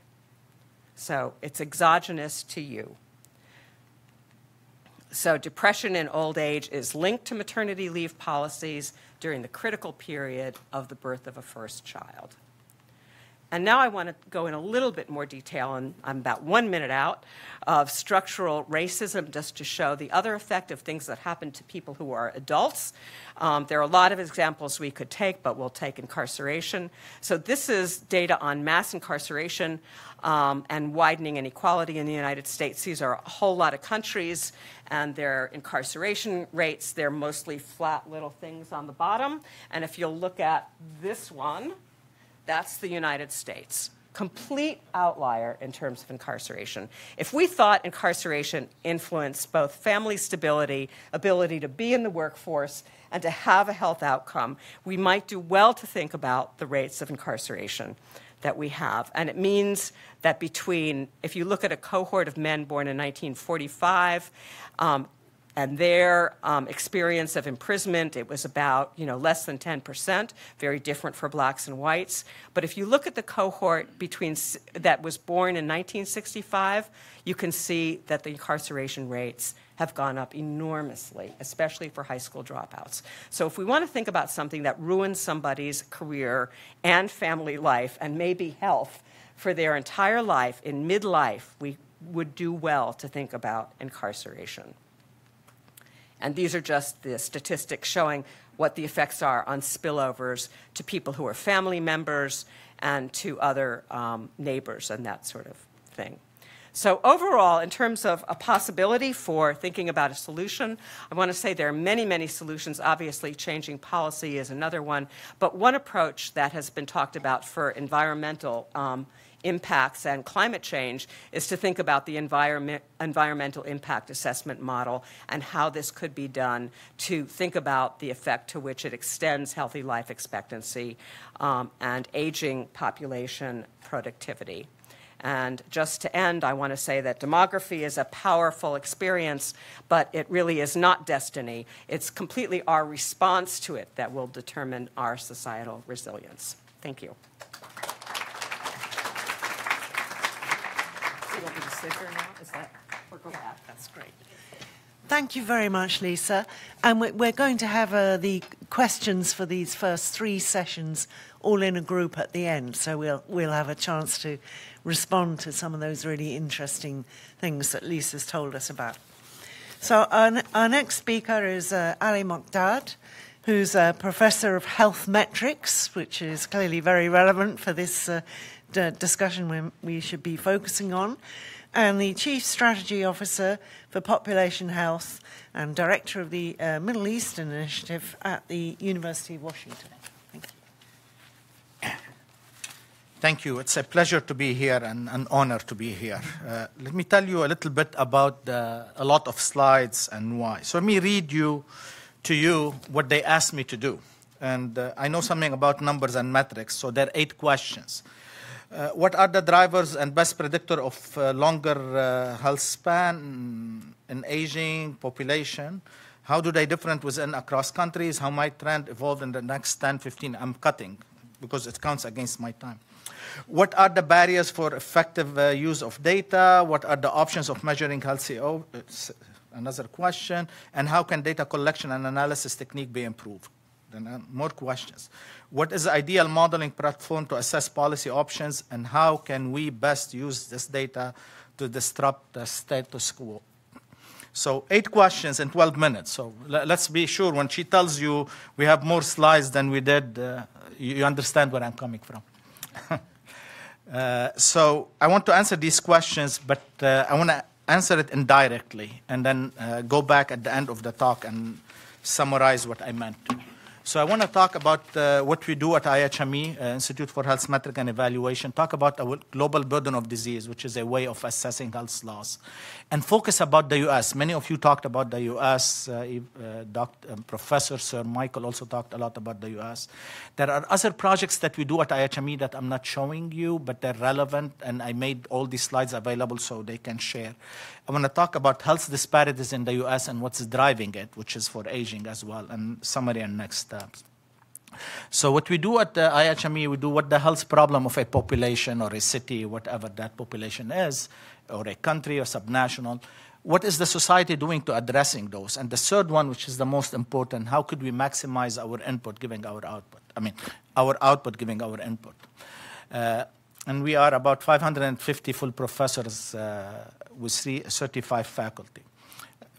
So it's exogenous to you. So depression in old age is linked to maternity leave policies during the critical period of the birth of a first child. And now I want to go in a little bit more detail, and I'm about one minute out, of structural racism, just to show the other effect of things that happen to people who are adults. Um, there are a lot of examples we could take, but we'll take incarceration. So this is data on mass incarceration um, and widening inequality in the United States. These are a whole lot of countries, and their incarceration rates, they're mostly flat little things on the bottom. And if you'll look at this one, that's the United States. Complete outlier in terms of incarceration. If we thought incarceration influenced both family stability, ability to be in the workforce, and to have a health outcome, we might do well to think about the rates of incarceration that we have. And it means that between, if you look at a cohort of men born in 1945, um, and their um, experience of imprisonment, it was about you know less than 10%, very different for blacks and whites. But if you look at the cohort between that was born in 1965, you can see that the incarceration rates have gone up enormously, especially for high school dropouts. So if we want to think about something that ruins somebody's career and family life and maybe health for their entire life in midlife, we would do well to think about incarceration. And these are just the statistics showing what the effects are on spillovers to people who are family members and to other um, neighbors and that sort of thing. So, overall, in terms of a possibility for thinking about a solution, I want to say there are many, many solutions. Obviously, changing policy is another one. But one approach that has been talked about for environmental um, impacts and climate change is to think about the environment, environmental impact assessment model and how this could be done to think about the effect to which it extends healthy life expectancy um, and aging population productivity. And just to end, I want to say that demography is a powerful experience, but it really is not destiny. It's completely our response to it that will determine our societal resilience. Thank you. Sit now? Is that, or go back? That's great. Thank you very much, Lisa. And we're going to have uh, the questions for these first three sessions all in a group at the end, so we'll we'll have a chance to respond to some of those really interesting things that Lisa's told us about. So our, our next speaker is uh, Ali Mokdad, who's a professor of health metrics, which is clearly very relevant for this uh, d- discussion we should be focusing on and the Chief Strategy Officer for Population Health and Director of the uh, Middle Eastern Initiative at the University of Washington. Thank you. Thank you. It's a pleasure to be here and an honor to be here. Uh, let me tell you a little bit about the, a lot of slides and why. So let me read you to you what they asked me to do. And uh, I know something about numbers and metrics, so there are eight questions. Uh, what are the drivers and best predictor of uh, longer uh, health span in aging population? How do they different within across countries? How might trend evolve in the next 10, 15? I'm cutting because it counts against my time. What are the barriers for effective uh, use of data? What are the options of measuring health? Another question. And how can data collection and analysis technique be improved? Then uh, more questions. What is the ideal modeling platform to assess policy options, and how can we best use this data to disrupt the status quo? So eight questions in 12 minutes. So let's be sure when she tells you we have more slides than we did, uh, you understand where I'm coming from. uh, so I want to answer these questions, but uh, I want to answer it indirectly and then uh, go back at the end of the talk and summarize what I meant. So I want to talk about uh, what we do at IHME, uh, Institute for Health Metric and Evaluation, talk about the global burden of disease, which is a way of assessing health loss, and focus about the U.S. Many of you talked about the U.S. Uh, uh, Dr. Um, Professor Sir Michael also talked a lot about the U.S. There are other projects that we do at IHME that I'm not showing you, but they're relevant, and I made all these slides available so they can share. I want to talk about health disparities in the US and what's driving it, which is for aging as well, and summary and next steps. So what we do at the IHME, we do what the health problem of a population or a city, whatever that population is, or a country or subnational. What is the society doing to addressing those? And the third one, which is the most important, how could we maximize our input giving our output? I mean, our output giving our input. Uh, and we are about 550 full professors uh, with three, 35 faculty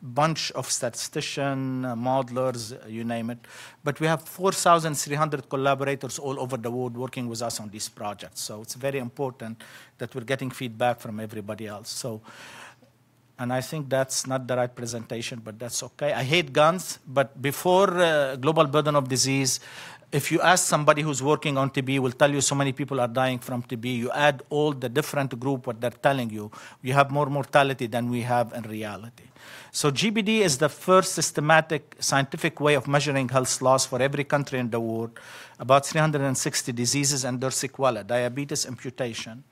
bunch of statisticians, uh, modelers, uh, you name it. But we have 4,300 collaborators all over the world working with us on these projects. So it's very important that we're getting feedback from everybody else. So, and I think that's not the right presentation, but that's okay. I hate guns, but before uh, global burden of disease, if you ask somebody who's working on TB, will tell you so many people are dying from TB. You add all the different group what they're telling you, you have more mortality than we have in reality. So GBD is the first systematic scientific way of measuring health loss for every country in the world, about 360 diseases and their sequelae, diabetes, imputation,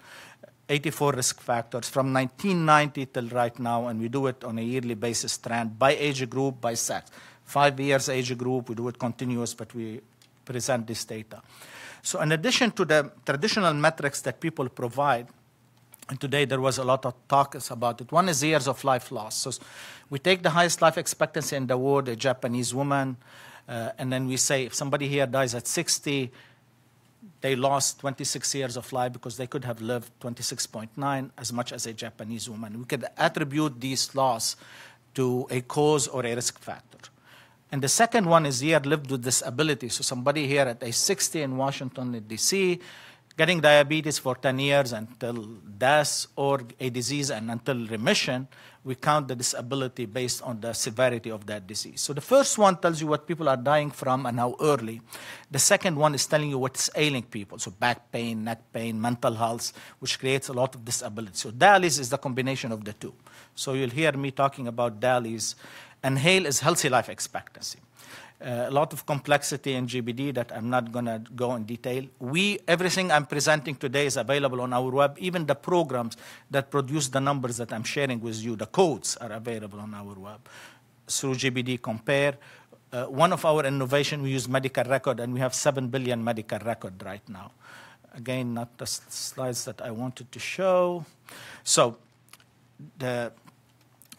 84 risk factors from 1990 till right now, and we do it on a yearly basis trend by age group, by sex. Five years age group, we do it continuous, but we present this data. So in addition to the traditional metrics that people provide, and today there was a lot of talk about it. One is years of life lost. So we take the highest life expectancy in the world, a Japanese woman, uh, and then we say if somebody here dies at 60, they lost 26 years of life because they could have lived 26.9 as much as a Japanese woman. We could attribute these loss to a cause or a risk factor. And the second one is year lived with disability. So somebody here at age 60 in Washington, D.C., getting diabetes for 10 years until death or a disease and until remission, we count the disability based on the severity of that disease. So the first one tells you what people are dying from and how early. The second one is telling you what's ailing people. So back pain, neck pain, mental health, which creates a lot of disability. So DALYs is the combination of the two. So you'll hear me talking about DALYs. And HALE is healthy life expectancy. Uh, a lot of complexity in GBD that I'm not going to go in detail. We, everything I'm presenting today is available on our web. Even the programs that produce the numbers that I'm sharing with you, the codes are available on our web through GBD Compare. Uh, one of our innovation, we use medical record, and we have 7 billion medical record right now. Again, not the slides that I wanted to show. So the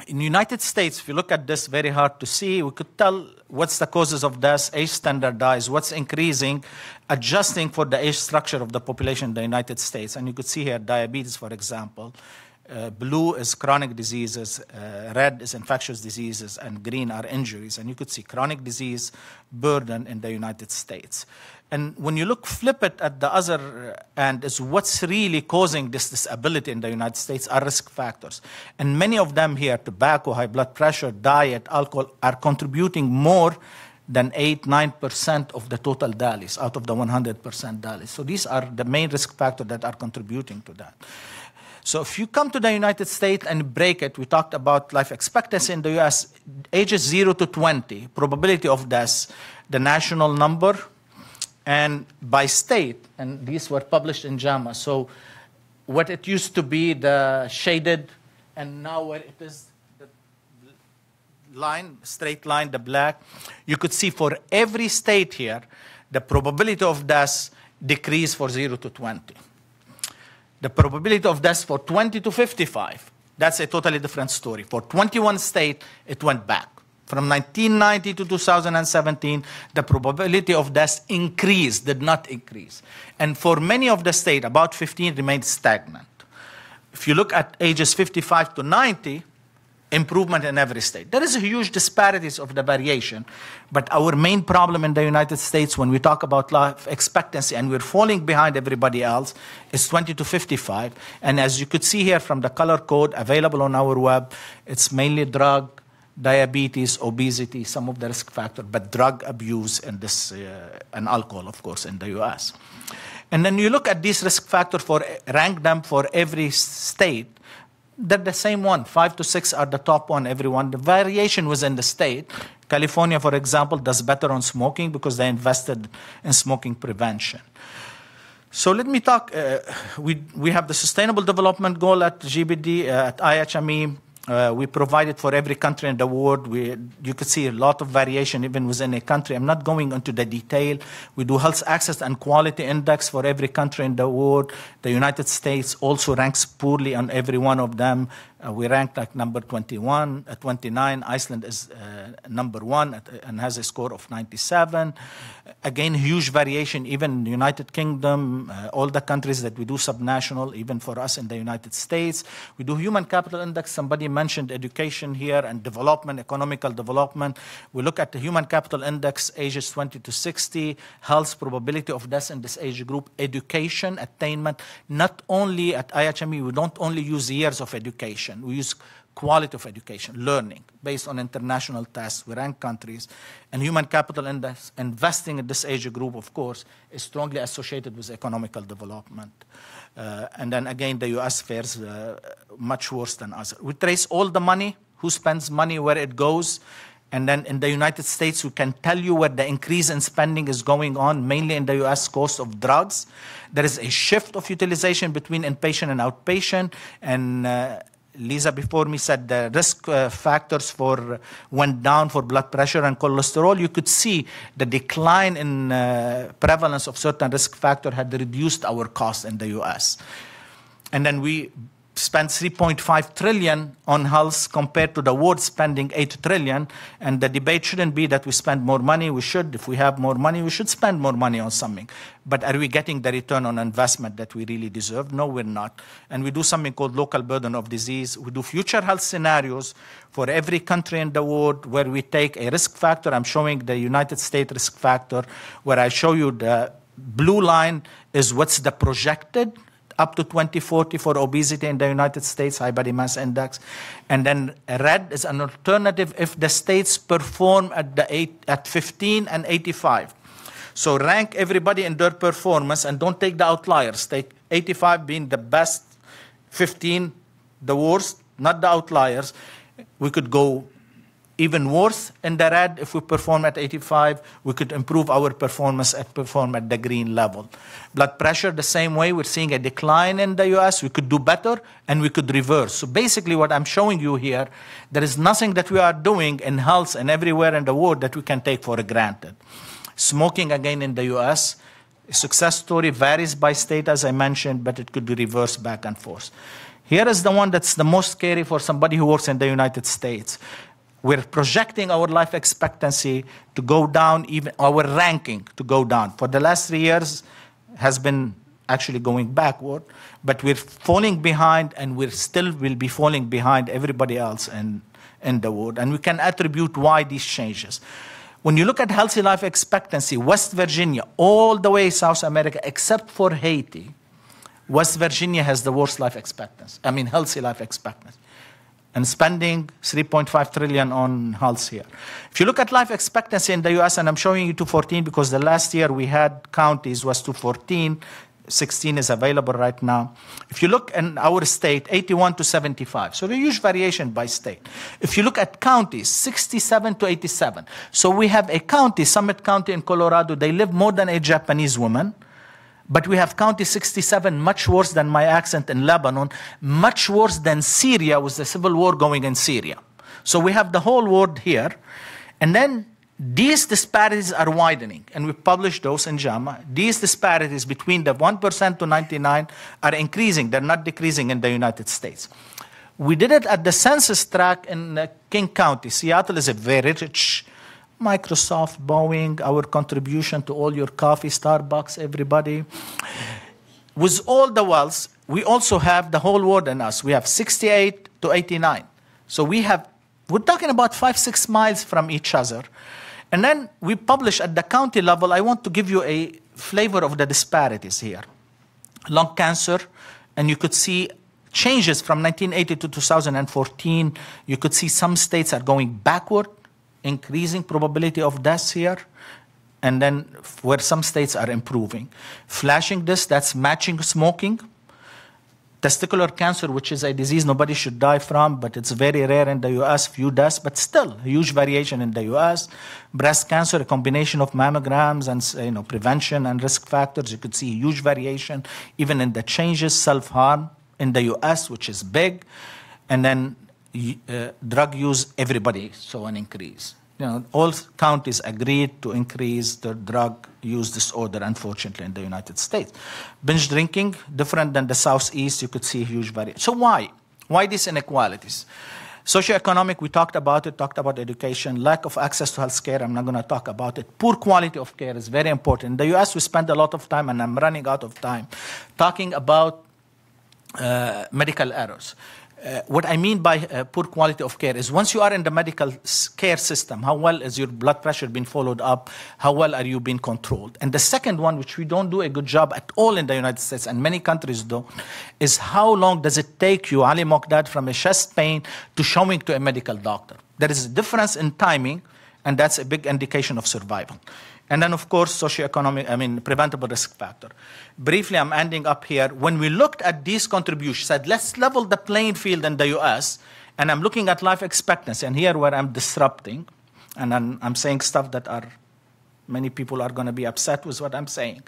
in the United States, if you look at this, very hard to see. We could tell what's the causes of death, age standardized, what's increasing, adjusting for the age structure of the population in the United States. And you could see here diabetes, for example. Uh, blue is chronic diseases, uh, red is infectious diseases, and green are injuries. And you could see chronic disease burden in the United States. And when you look, flip it at the other uh, end, is what's really causing this disability in the United States are risk factors. And many of them here, tobacco, high blood pressure, diet, alcohol, are contributing more than 8 9% of the total DALYs out of the 100% DALYs. So these are the main risk factors that are contributing to that. So if you come to the United States and break it, we talked about life expectancy in the US, ages 0 to 20, probability of death, the national number, and by state, and these were published in JAMA. So what it used to be the shaded, and now where it is the line, straight line, the black, you could see for every state here, the probability of death decreased for 0 to 20. The probability of death for 20 to 55, that's a totally different story. For 21 state, it went back. From 1990 to 2017, the probability of death increased, did not increase. And for many of the states, about 15 remained stagnant. If you look at ages 55 to 90, improvement in every state. There is a huge disparities of the variation, but our main problem in the United States when we talk about life expectancy and we're falling behind everybody else is 20 to 55. And as you could see here from the color code available on our web, it's mainly drug, diabetes, obesity, some of the risk factors, but drug abuse and this uh, and alcohol, of course, in the U.S. And then you look at these risk factors for rank them for every state. They're the same one. Five to six are the top one. Everyone. The variation within the state. California, for example, does better on smoking because they invested in smoking prevention. So let me talk. Uh, we we have the Sustainable Development Goal at GBD uh, at IHME Uh, we provide it for every country in the world. We, you could see a lot of variation even within a country. I'm not going into the detail. We do health access and quality index for every country in the world. The United States also ranks poorly on every one of them. Uh, we rank like number 21, uh, 29. Iceland is uh, number one at, and has a score of 97. Again, huge variation, even United Kingdom, uh, all the countries that we do subnational, even for us in the United States. We do human capital index. Somebody mentioned education here and development, economical development. We look at the human capital index, ages 20 to 60, health probability of death in this age group, education attainment. Not only at IHME, we don't only use years of education education. We use quality of education, learning, based on international tests. We rank countries. And human capital index, investing in this age group, of course, is strongly associated with economical development. Uh, and then again, the US fares uh, much worse than us. We trace all the money, who spends money, where it goes. And then in the United States, we can tell you where the increase in spending is going on, mainly in the US cost of drugs. There is a shift of utilization between inpatient and outpatient. And uh, Lisa before me said the risk uh, factors for went down for blood pressure and cholesterol. You could see the decline in uh, prevalence of certain risk factor had reduced our cost in the U.S. And then we spend 3.5 trillion on health compared to the world spending 8 trillion. And the debate shouldn't be that we spend more money. We should. If we have more money we should spend more money on something. But are we getting the return on investment that we really deserve? No we're not. And we do something called local burden of disease. We do future health scenarios for every country in the world where we take a risk factor. I'm showing the united states risk factor where i show you the blue line is what's the projected up to 2040 for obesity in the United States, high body mass index. And then red is an alternative if the states perform at, the eight, at 15 and 85. So rank everybody in their performance and don't take the outliers. Take 85 being the best, 15 the worst, not the outliers. We could go even worse in the red. If we perform at 85 we could improve our performance at perform at the green level. Blood pressure the same way. We're seeing a decline in the us we could do better and we could reverse. So basically what i'm showing you here there is nothing that we are doing in health and everywhere in the world that we can take for granted. Smoking again in the us success story varies by state as i mentioned but it could be reversed back and forth. Here is the one that's the most scary for somebody who works in the United States we're projecting our life expectancy to go down, even our ranking to go down. For the last three years, has been actually going backward, but we're falling behind, and we still will be falling behind everybody else in, in the world. And we can attribute why these changes. When you look at healthy life expectancy, West Virginia, all the way South America, except for Haiti, West Virginia has the worst life expectancy. I mean, healthy life expectancy and spending 3.5 trillion on health here. If you look at life expectancy in the US, and I'm showing you 214 because the last year we had counties was 214, 16 is available right now. If you look in our state, 81 to 75. So a huge variation by state. If you look at counties, 67 to 87. So we have a county, Summit County in Colorado, they live more than a Japanese woman but we have County 67 much worse than my accent in Lebanon, much worse than Syria with the civil war going in Syria. So we have the whole world here. And then these disparities are widening, and we published those in JAMA. These disparities between the 1% to 99 are increasing, they're not decreasing in the United States. We did it at the census tract in uh, King County. Seattle is a very rich Microsoft, Boeing, our contribution to all your coffee, Starbucks, everybody. With all the wealth, we also have the whole world in us. We have 68 to 89. So we have, we're talking about five, six miles from each other. And then we publish at the county level. I want to give you a flavor of the disparities here. Lung cancer, and you could see changes from 1980 to 2014. You could see some states are going backward, increasing probability of deaths here, and then where some states are improving. Flashing this, that's matching smoking. Testicular cancer, which is a disease nobody should die from, but it's very rare in the US, few deaths, but still huge variation in the US. Breast cancer, a combination of mammograms and you know, prevention and risk factors, you could see huge variation, even in the changes, self harm in the US, which is big. And then uh, drug use, everybody saw an increase. You know, all counties agreed to increase the drug use disorder, unfortunately, in the United States. Binge drinking, different than the Southeast, you could see huge variation. So why? Why these inequalities? Socioeconomic, we talked about it, talked about education, lack of access to health care, I'm not going to talk about it. Poor quality of care is very important. In the US, we spend a lot of time, and I'm running out of time, talking about uh, medical errors. Uh, what I mean by uh, poor quality of care is once you are in the medical care system, how well is your blood pressure being followed up? How well are you being controlled? And the second one, which we don't do a good job at all in the United States and many countries do, is how long does it take you, Ali Mokdad, from a chest pain to showing to a medical doctor? There is a difference in timing, and that's a big indication of survival. And then, of course, socioeconomic, I mean, preventable risk factor. Briefly, I'm ending up here. When we looked at these contributions, said, let's level the playing field in the US, and I'm looking at life expectancy, and here where I'm disrupting, and I'm, I'm saying stuff that are, many people are going to be upset with what I'm saying.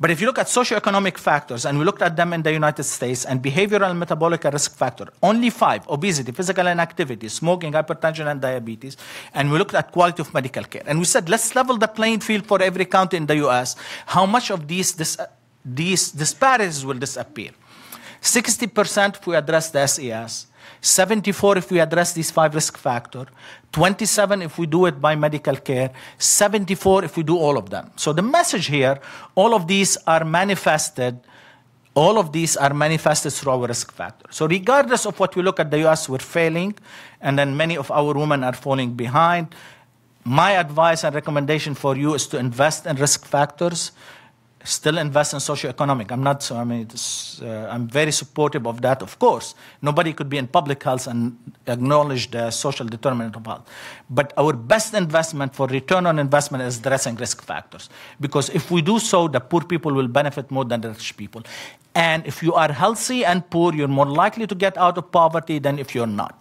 But if you look at socioeconomic factors, and we looked at them in the United States, and behavioral and metabolic risk factor, only five obesity, physical inactivity, smoking, hypertension, and diabetes. And we looked at quality of medical care. And we said, let's level the playing field for every county in the US. How much of these, this, these disparities will disappear? 60% if we address the SES, 74 if we address these five risk factors, 27 if we do it by medical care, 74 if we do all of them. So the message here, all of these are manifested, all of these are manifested through our risk factors. So regardless of what we look at the US, we're failing, and then many of our women are falling behind. My advice and recommendation for you is to invest in risk factors still invest in socioeconomic. I'm not, I mean, uh, I'm very supportive of that, of course. Nobody could be in public health and acknowledge the social determinant of health. But our best investment for return on investment is addressing risk factors. Because if we do so, the poor people will benefit more than the rich people. And if you are healthy and poor, you're more likely to get out of poverty than if you're not.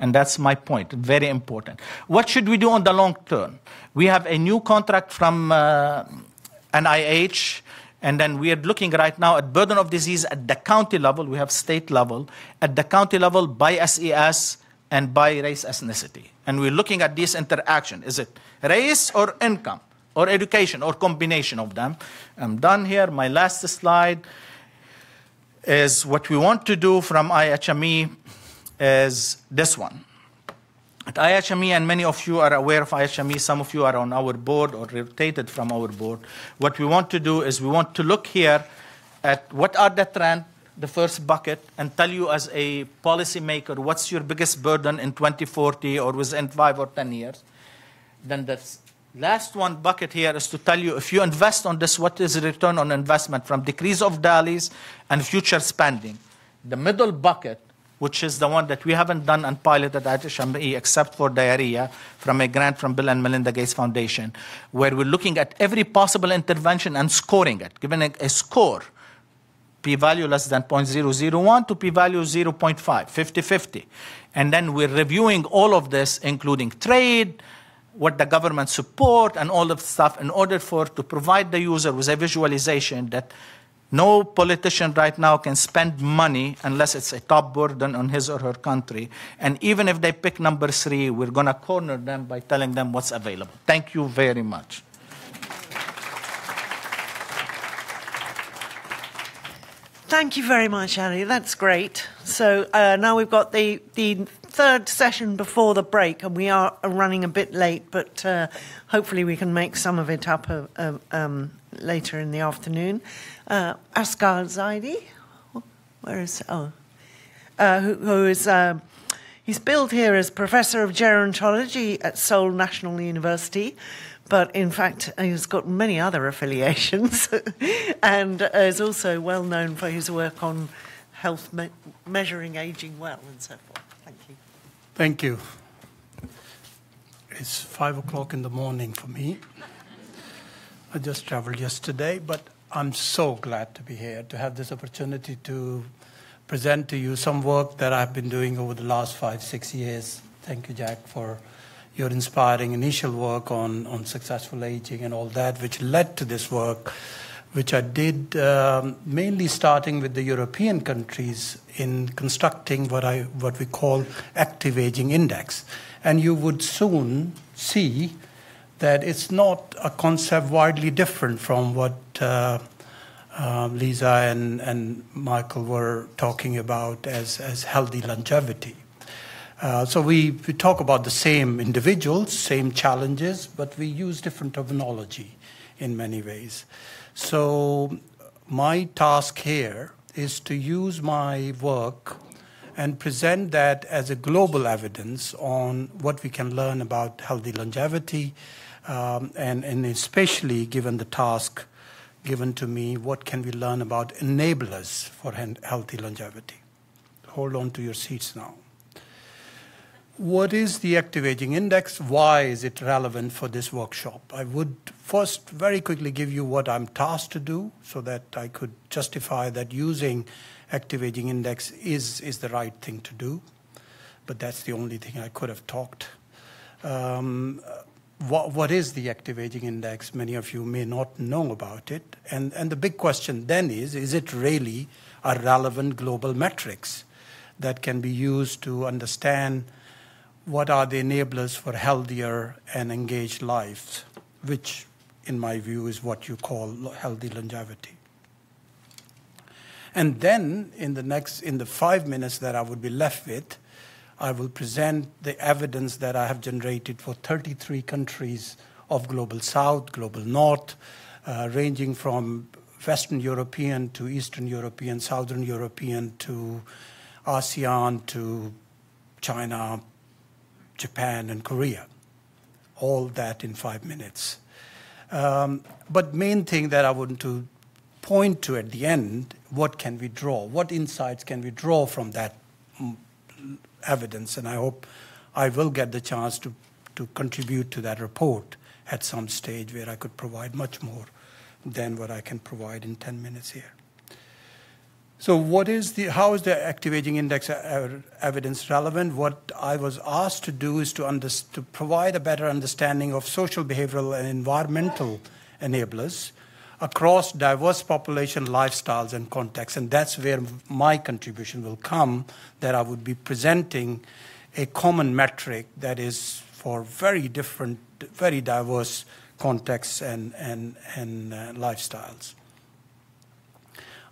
And that's my point, very important. What should we do on the long term? We have a new contract from uh, NIH, and then we are looking right now at burden of disease at the county level, we have state level, at the county level by SES and by race ethnicity. And we're looking at this interaction. Is it race or income or education or combination of them? I'm done here. My last slide is what we want to do from IHME is this one. At IHME, and many of you are aware of IHME, some of you are on our board or rotated from our board. What we want to do is we want to look here at what are the trends, the first bucket, and tell you as a policymaker what's your biggest burden in 2040 or within five or 10 years. Then the last one bucket here is to tell you if you invest on this, what is the return on investment from decrease of DALYs and future spending. The middle bucket which is the one that we haven't done and piloted at HME except for diarrhea from a grant from Bill and Melinda Gates Foundation, where we're looking at every possible intervention and scoring it, giving it a score, p-value less than 0.001 to p-value 0.5, 50-50. And then we're reviewing all of this, including trade, what the government support, and all of stuff in order for to provide the user with a visualization that no politician right now can spend money unless it's a top burden on his or her country. And even if they pick number three, we're going to corner them by telling them what's available. Thank you very much. Thank you very much, Ali. That's great. So uh, now we've got the, the third session before the break, and we are running a bit late, but uh, hopefully we can make some of it up uh, uh um, later in the afternoon. Uh, Asghar Zaidi, where is oh, uh, who, who is uh, he's billed here as professor of gerontology at Seoul National University, but in fact he's got many other affiliations, and is also well known for his work on health me- measuring aging well and so forth. Thank you. Thank you. It's five o'clock in the morning for me. I just traveled yesterday, but I'm so glad to be here, to have this opportunity to present to you some work that I've been doing over the last five, six years. Thank you, Jack, for your inspiring initial work on, on successful aging and all that, which led to this work, which I did um, mainly starting with the European countries in constructing what, I, what we call active aging index. And you would soon see that it's not a concept widely different from what uh, uh, Lisa and, and Michael were talking about as, as healthy longevity. Uh, so we, we talk about the same individuals, same challenges, but we use different terminology in many ways. So my task here is to use my work and present that as a global evidence on what we can learn about healthy longevity, um, and, and especially given the task given to me, what can we learn about enablers for healthy longevity? Hold on to your seats now. What is the active aging index? Why is it relevant for this workshop? I would first very quickly give you what I'm tasked to do so that I could justify that using active aging index is, is the right thing to do. But that's the only thing I could have talked. Um, what, what is the active aging index? Many of you may not know about it. And, and the big question then is, is it really a relevant global metrics that can be used to understand what are the enablers for healthier and engaged lives, which in my view is what you call healthy longevity. And then in the next, in the five minutes that I would be left with, I will present the evidence that I have generated for 33 countries of Global South, Global North, uh, ranging from Western European to Eastern European, Southern European to ASEAN to China, Japan, and Korea. All that in five minutes. Um, but main thing that I want to point to at the end, what can we draw? What insights can we draw from that evidence, and I hope I will get the chance to, to contribute to that report at some stage where I could provide much more than what I can provide in 10 minutes here. So what is the, how is the active aging index evidence relevant? What I was asked to do is to, under, to provide a better understanding of social, behavioral, and environmental enablers across diverse population lifestyles and contexts. And that's where my contribution will come, that I would be presenting a common metric that is for very different, very diverse contexts and, and, and uh, lifestyles.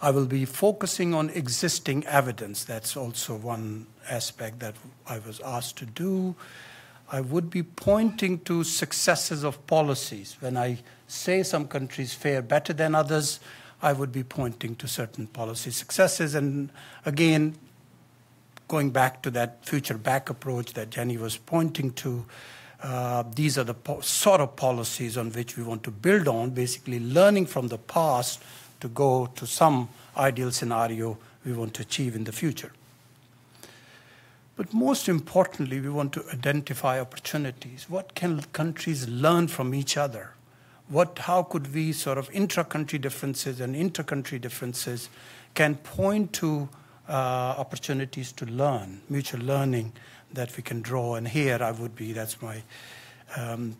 I will be focusing on existing evidence. That's also one aspect that I was asked to do. I would be pointing to successes of policies. When I say some countries fare better than others, I would be pointing to certain policy successes. And again, going back to that future back approach that Jennie was pointing to, uh, these are the sort of policies on which we want to build on, basically learning from the past to go to some ideal scenario we want to achieve in the future. But most importantly, we want to identify opportunities. What can countries learn from each other? What, how could we sort of intra-country differences and inter-country differences can point to uh, opportunities to learn, mutual learning that we can draw. And here I would be, that's my um,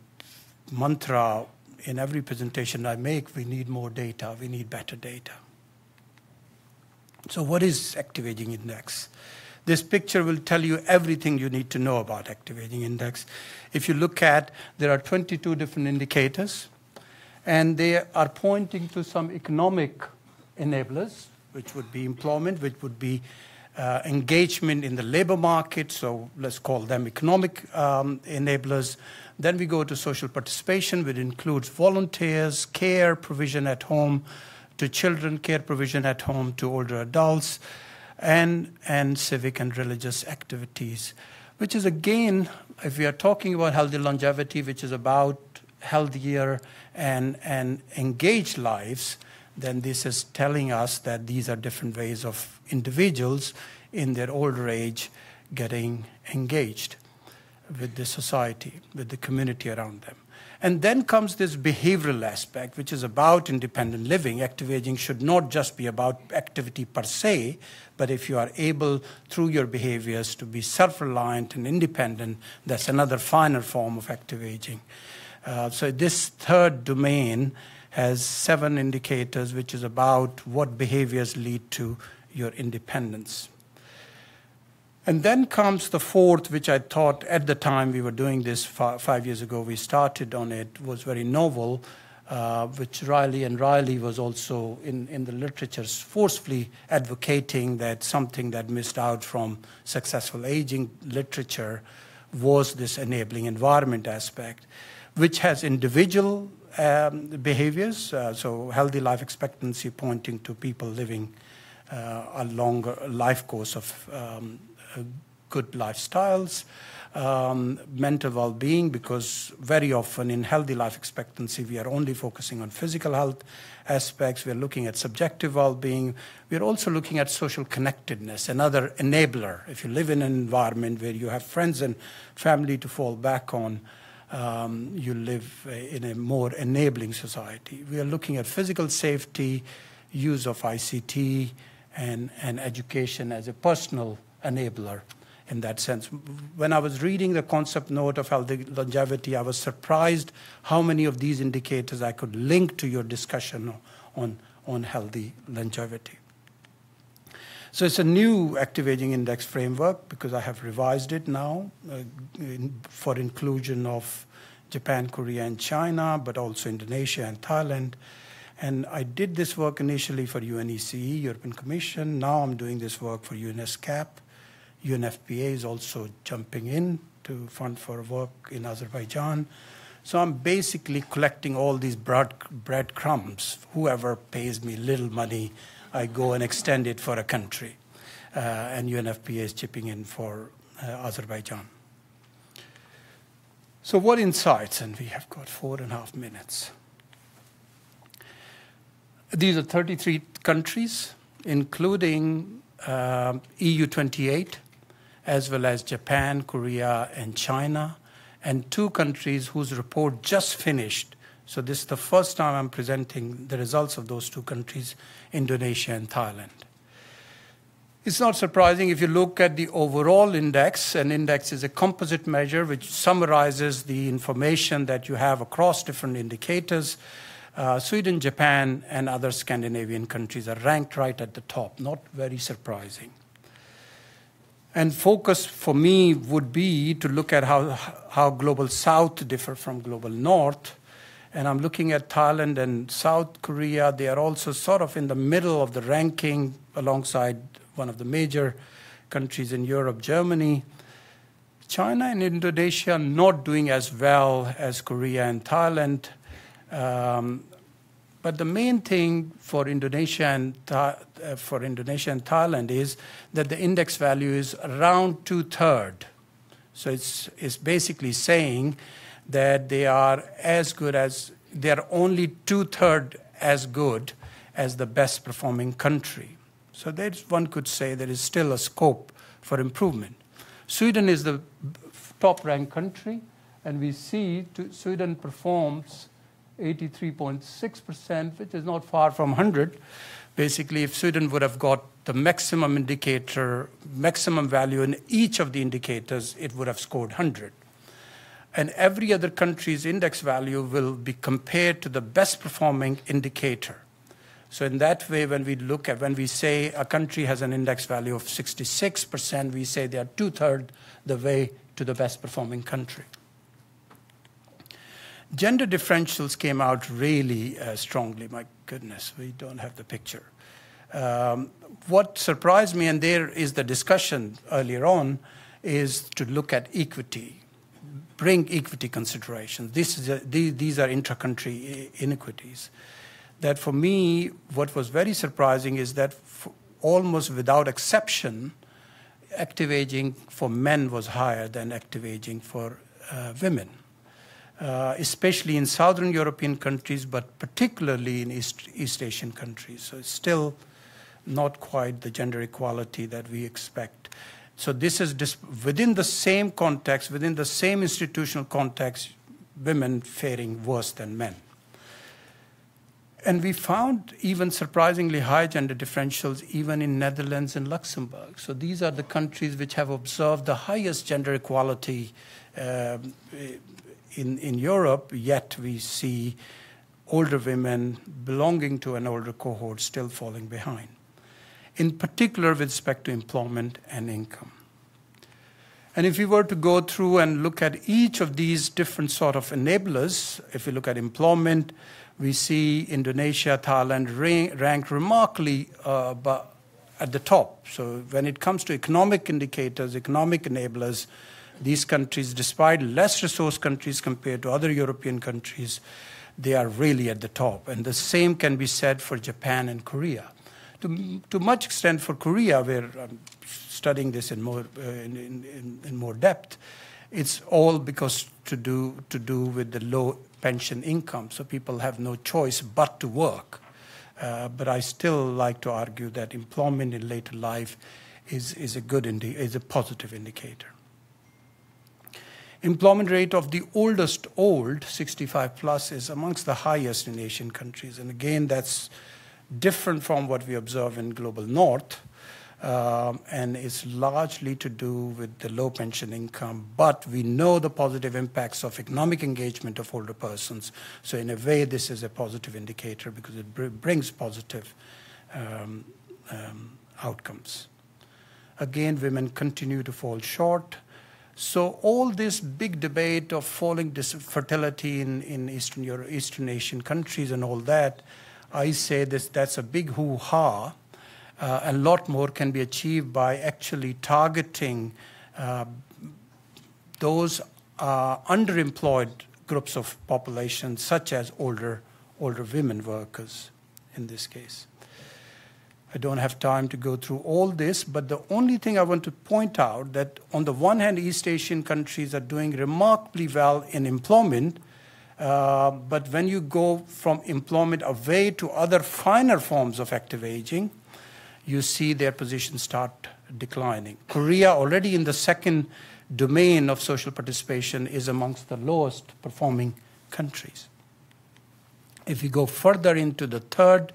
mantra in every presentation I make, we need more data, we need better data. So what is active aging index? This picture will tell you everything you need to know about active aging index. If you look at, there are 22 different indicators, and they are pointing to some economic enablers, which would be employment, which would be uh, engagement in the labor market, so let's call them economic um, enablers. Then we go to social participation, which includes volunteers, care provision at home to children, care provision at home to older adults, and, and civic and religious activities, which is again, if we are talking about healthy longevity, which is about healthier and, and engaged lives, then this is telling us that these are different ways of individuals in their older age getting engaged with the society, with the community around them. And then comes this behavioral aspect, which is about independent living. Active aging should not just be about activity per se, but if you are able, through your behaviors, to be self reliant and independent, that's another finer form of active aging. Uh, so, this third domain has seven indicators, which is about what behaviors lead to your independence. And then comes the fourth, which I thought at the time we were doing this five years ago, we started on it, was very novel, uh, which Riley and Riley was also in, in the literature forcefully advocating that something that missed out from successful aging literature was this enabling environment aspect, which has individual um, behaviors, uh, so healthy life expectancy pointing to people living uh, a longer life course of um, good lifestyles, um, mental well being, because very often in healthy life expectancy, we are only focusing on physical health aspects. We are looking at subjective well being. We are also looking at social connectedness, another enabler. If you live in an environment where you have friends and family to fall back on, um, you live in a more enabling society. We are looking at physical safety, use of ICT, and, and education as a personal enabler in that sense. When I was reading the concept note of healthy longevity, I was surprised how many of these indicators I could link to your discussion on, on healthy longevity. So it's a new active aging index framework because I have revised it now uh, in, for inclusion of Japan, Korea, and China, but also Indonesia and Thailand. And I did this work initially for UNECE, European Commission. Now I'm doing this work for UNESCAP. UNFPA is also jumping in to fund for work in Azerbaijan. So I'm basically collecting all these bread, breadcrumbs. Whoever pays me little money, I go and extend it for a country. Uh, and UNFPA is chipping in for uh, Azerbaijan. So what insights? And we have got four and a half minutes. These are 33 countries, including uh, EU 28, as well as Japan, Korea, and China, and two countries whose report just finished. So this is the first time I'm presenting the results of those two countries, Indonesia and Thailand. It's not surprising if you look at the overall index. An index is a composite measure which summarizes the information that you have across different indicators. Uh, Sweden, Japan, and other Scandinavian countries are ranked right at the top, not very surprising. And focus for me would be to look at how, how global south differ from global north. And I'm looking at Thailand and South Korea. They are also sort of in the middle of the ranking alongside one of the major countries in Europe, Germany. China and Indonesia not doing as well as Korea and Thailand. Um, but the main thing for Indonesia and uh, for Indonesia and Thailand is that the index value is around two third. So it's it's basically saying that they are as good as they are only two third as good as the best performing country. So there's one could say there is still a scope for improvement. Sweden is the top ranked country, and we see Sweden performs 83.6%, which is not far from 100. Basically, if Sweden would have got the maximum indicator, maximum value in each of the indicators, it would have scored 100. And every other country's index value will be compared to the best performing indicator. So in that way, when we look at, when we say a country has an index value of 66%, we say they are two-thirds the way to the best performing country. Gender differentials came out really uh, strongly. My goodness, we don't have the picture. Um, what surprised me, and there is the discussion earlier on, is to look at equity, bring equity considerations. This is a, these, these are intra-country inequities. That for me, what was very surprising is that almost without exception, active aging for men was higher than active aging for uh, women uh, especially in southern European countries, but particularly in East, East Asian countries. So it's still not quite the gender equality that we expect. So this is within the same context, within the same institutional context, women faring worse than men. And we found even surprisingly high gender differentials even in Netherlands and Luxembourg. So these are the countries which have observed the highest gender equality uh, in, in Europe, yet we see older women belonging to an older cohort still falling behind, in particular with respect to employment and income. And if we were to go through and look at each of these different sort of enablers, if we look at employment, we see Indonesia, Thailand rank remarkably uh, at the top. So when it comes to economic indicators, economic enablers, these countries, despite less resource countries compared to other European countries, they are really at the top. And the same can be said for Japan and Korea. To, to much extent for Korea, where um, studying this in more, uh, in, in, in, more depth, it's all because to do, to do with the low pension income. So people have no choice but to work. Uh, but I still like to argue that employment in later life is, is, a good indi- is a positive indicator. Employment rate of the oldest old, 65 plus, is amongst the highest in Asian countries. And again, that's different from what we observe in global north, um, and it's largely to do with the low pension income. But we know the positive impacts of economic engagement of older persons. So, in a way, this is a positive indicator because it br- brings positive um, um, outcomes. Again, women continue to fall short. So, all this big debate of falling fertility in, in Eastern, Europe, Eastern Asian countries and all that, I say this, that's a big hoo ha uh, a lot more can be achieved by actually targeting uh, those uh, underemployed groups of population, such as older, older women workers in this case. I don't have time to go through all this, but the only thing I want to point out that on the one hand, East Asian countries are doing remarkably well in employment, uh, but when you go from employment away to other finer forms of active aging, you see their position start declining. Korea, already in the second domain of social participation, is amongst the lowest performing countries. If you go further into the third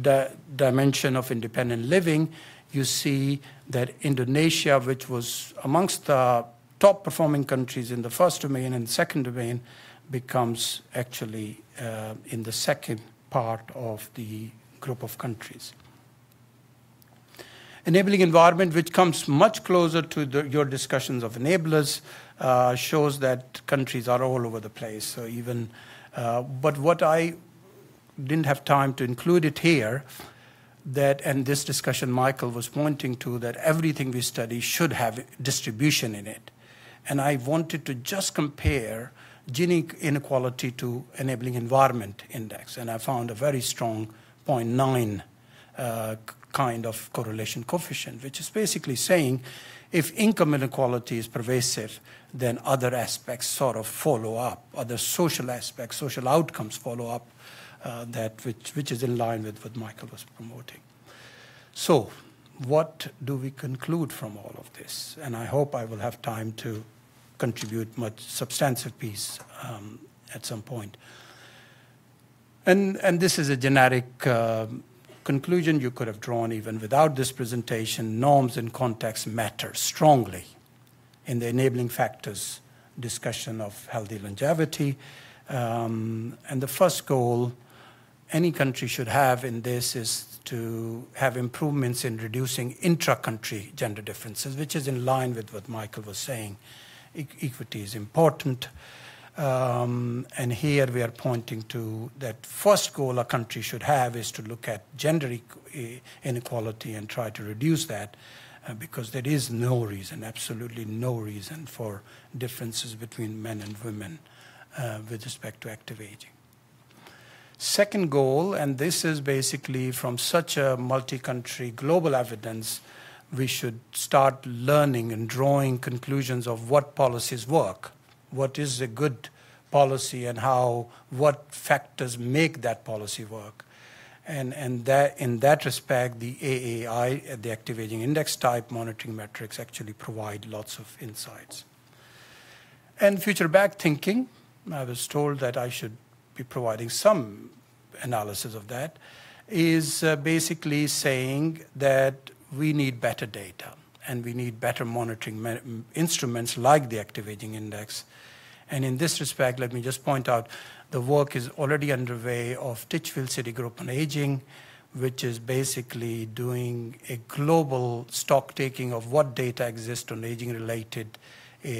di- dimension of independent living, you see that Indonesia, which was amongst the top performing countries in the first domain and second domain, becomes actually uh, in the second part of the group of countries enabling environment, which comes much closer to the, your discussions of enablers, uh, shows that countries are all over the place. So even, uh, but what I didn't have time to include it here, that and this discussion Michael was pointing to that everything we study should have distribution in it, and I wanted to just compare Gini inequality to enabling environment index, and I found a very strong 0.9 uh, kind of correlation coefficient, which is basically saying if income inequality is pervasive, then other aspects sort of follow up, other social aspects, social outcomes follow up, uh, that which, which is in line with what Michael was promoting. So, what do we conclude from all of this? And I hope I will have time to contribute much substantive piece um, at some point. And, and this is a generic uh, conclusion you could have drawn even without this presentation, norms and context matter strongly in the enabling factors discussion of healthy longevity. Um, and the first goal any country should have in this is to have improvements in reducing intra-country gender differences, which is in line with what Michael was saying. E- equity is important. Um, and here we are pointing to that first goal a country should have is to look at gender inequality and try to reduce that uh, because there is no reason, absolutely no reason for differences between men and women uh, with respect to active aging. Second goal, and this is basically from such a multi country global evidence, we should start learning and drawing conclusions of what policies work what is a good policy and how what factors make that policy work. And, and that, in that respect, the AAI, the Active Aging Index type monitoring metrics, actually provide lots of insights. And future back thinking, I was told that I should be providing some analysis of that, is uh, basically saying that we need better data and we need better monitoring instruments like the Active Aging Index. And in this respect, let me just point out the work is already underway of Titchfield City Group on Aging, which is basically doing a global stock taking of what data exists on aging related um,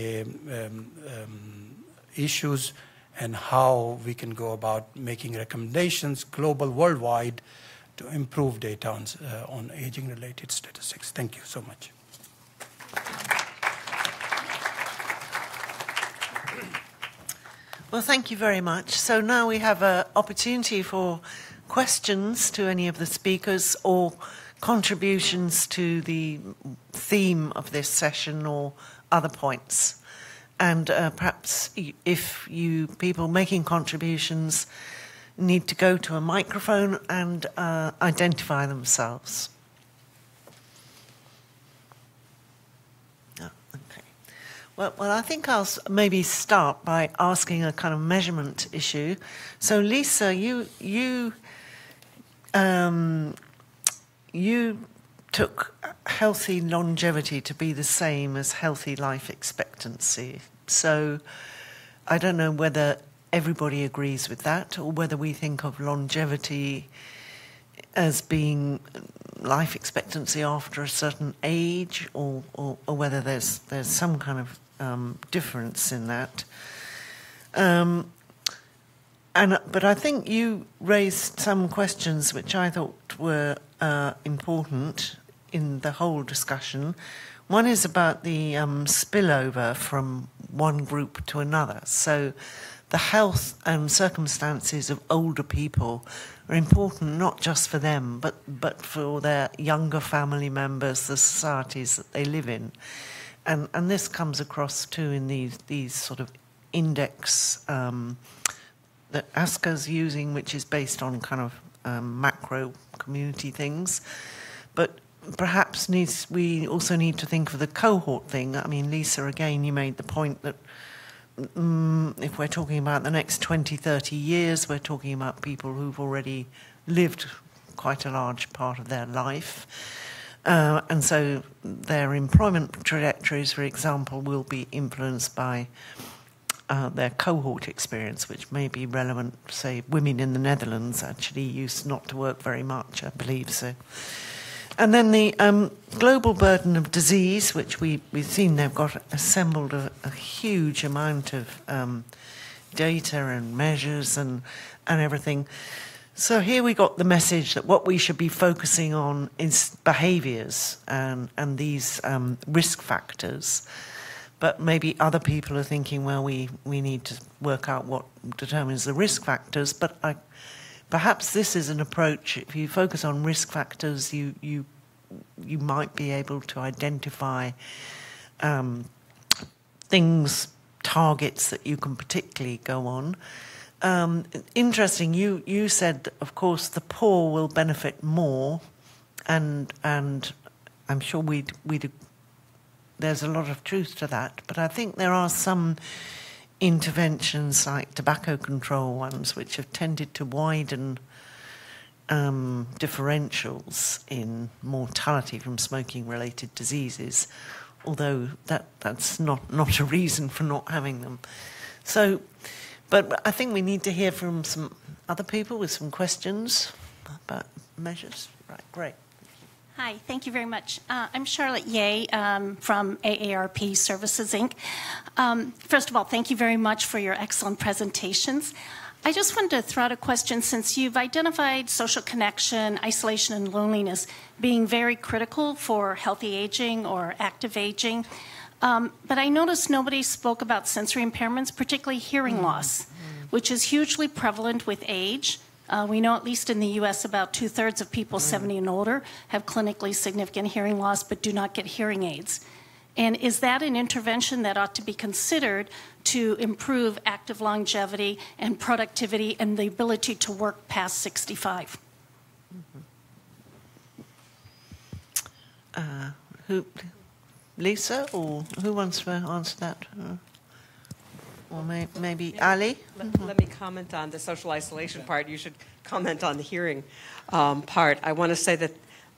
um, um, issues and how we can go about making recommendations global, worldwide, to improve data on, uh, on aging related statistics. Thank you so much. Well, thank you very much. So now we have an opportunity for questions to any of the speakers or contributions to the theme of this session or other points. And uh, perhaps if you people making contributions need to go to a microphone and uh, identify themselves. Well, well, I think I'll maybe start by asking a kind of measurement issue. So, Lisa, you you um, you took healthy longevity to be the same as healthy life expectancy. So, I don't know whether everybody agrees with that, or whether we think of longevity as being life expectancy after a certain age, or, or, or whether there's there's some kind of um, difference in that. Um, and but I think you raised some questions which I thought were uh, important in the whole discussion. One is about the um, spillover from one group to another. So, the health and circumstances of older people are important not just for them, but but for their younger family members, the societies that they live in and and this comes across too in these these sort of index um, that Asghar's using, which is based on kind of um, macro community things, but perhaps needs we also need to think of the cohort thing. I mean, Lisa, again, you made the point that. Um, if we're talking about the next 20, 30 years, we're talking about people who've already lived quite a large part of their life. Uh, and so their employment trajectories, for example, will be influenced by uh, their cohort experience, which may be relevant. Say, women in the Netherlands actually used not to work very much, I believe so. And then the um, global burden of disease, which we, we've seen they've got assembled a, a huge amount of um, data and measures and, and everything. So here we got the message that what we should be focusing on is behaviours and and these um, risk factors. But maybe other people are thinking, well, we, we need to work out what determines the risk factors. But I, perhaps this is an approach. If you focus on risk factors, you you you might be able to identify um, things, targets that you can particularly go on. Um, interesting. You you said, of course, the poor will benefit more, and and I'm sure we'd we'd there's a lot of truth to that. But I think there are some interventions like tobacco control ones which have tended to widen um, differentials in mortality from smoking related diseases, although that, that's not, not a reason for not having them. So but I think we need to hear from some other people with some questions about measures. Right, great. Hi, thank you very much. Uh, I'm Charlotte Yeh um, from AARP Services Inc. Um, first of all, thank you very much for your excellent presentations. I just wanted to throw out a question since you've identified social connection, isolation, and loneliness being very critical for healthy aging or active aging. Um, but I noticed nobody spoke about sensory impairments, particularly hearing mm. loss, mm. which is hugely prevalent with age. Uh, we know, at least in the US, about two thirds of people mm. 70 and older have clinically significant hearing loss but do not get hearing aids. And is that an intervention that ought to be considered to improve active longevity and productivity and the ability to work past 65? Mm-hmm. Uh, who, Lisa, or who wants to answer that? Uh, or may, maybe Ali? Let, let, me comment on the social isolation part. You should comment on the hearing um, part. I want to say that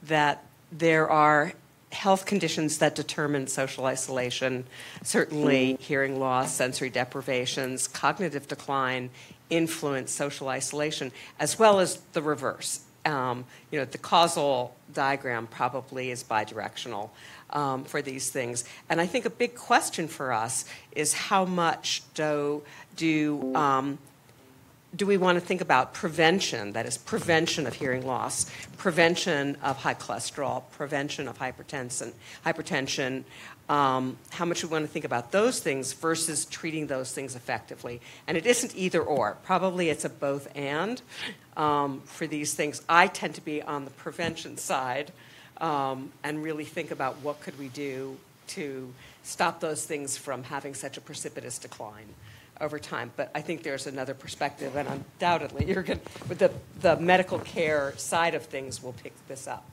that there are health conditions that determine social isolation, certainly hearing loss, sensory deprivations, cognitive decline, influence social isolation, as well as the reverse. Um, you know, the causal diagram probably is bidirectional um, for these things. And I think a big question for us is how much do, do um, do we want to think about prevention, that is, prevention of hearing loss, prevention of high cholesterol, prevention of hypertension, hypertension um, how much we want to think about those things versus treating those things effectively. And it isn't either or. Probably it's a both and um, for these things. I tend to be on the prevention side um, and really think about what could we do to stop those things from having such a precipitous decline over time. But I think there's another perspective, and undoubtedly, you're going with the, the medical care side of things will pick this up.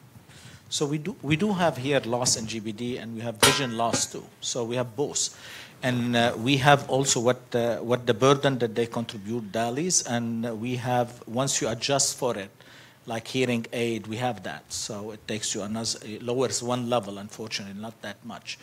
So we do we do have here loss in GBD, and we have vision loss too. So we have both, and uh, we have also what uh, what the burden that they contribute DALYs, and we have once you adjust for it, like hearing aid, we have that. So it takes you another it lowers one level, unfortunately, not that much.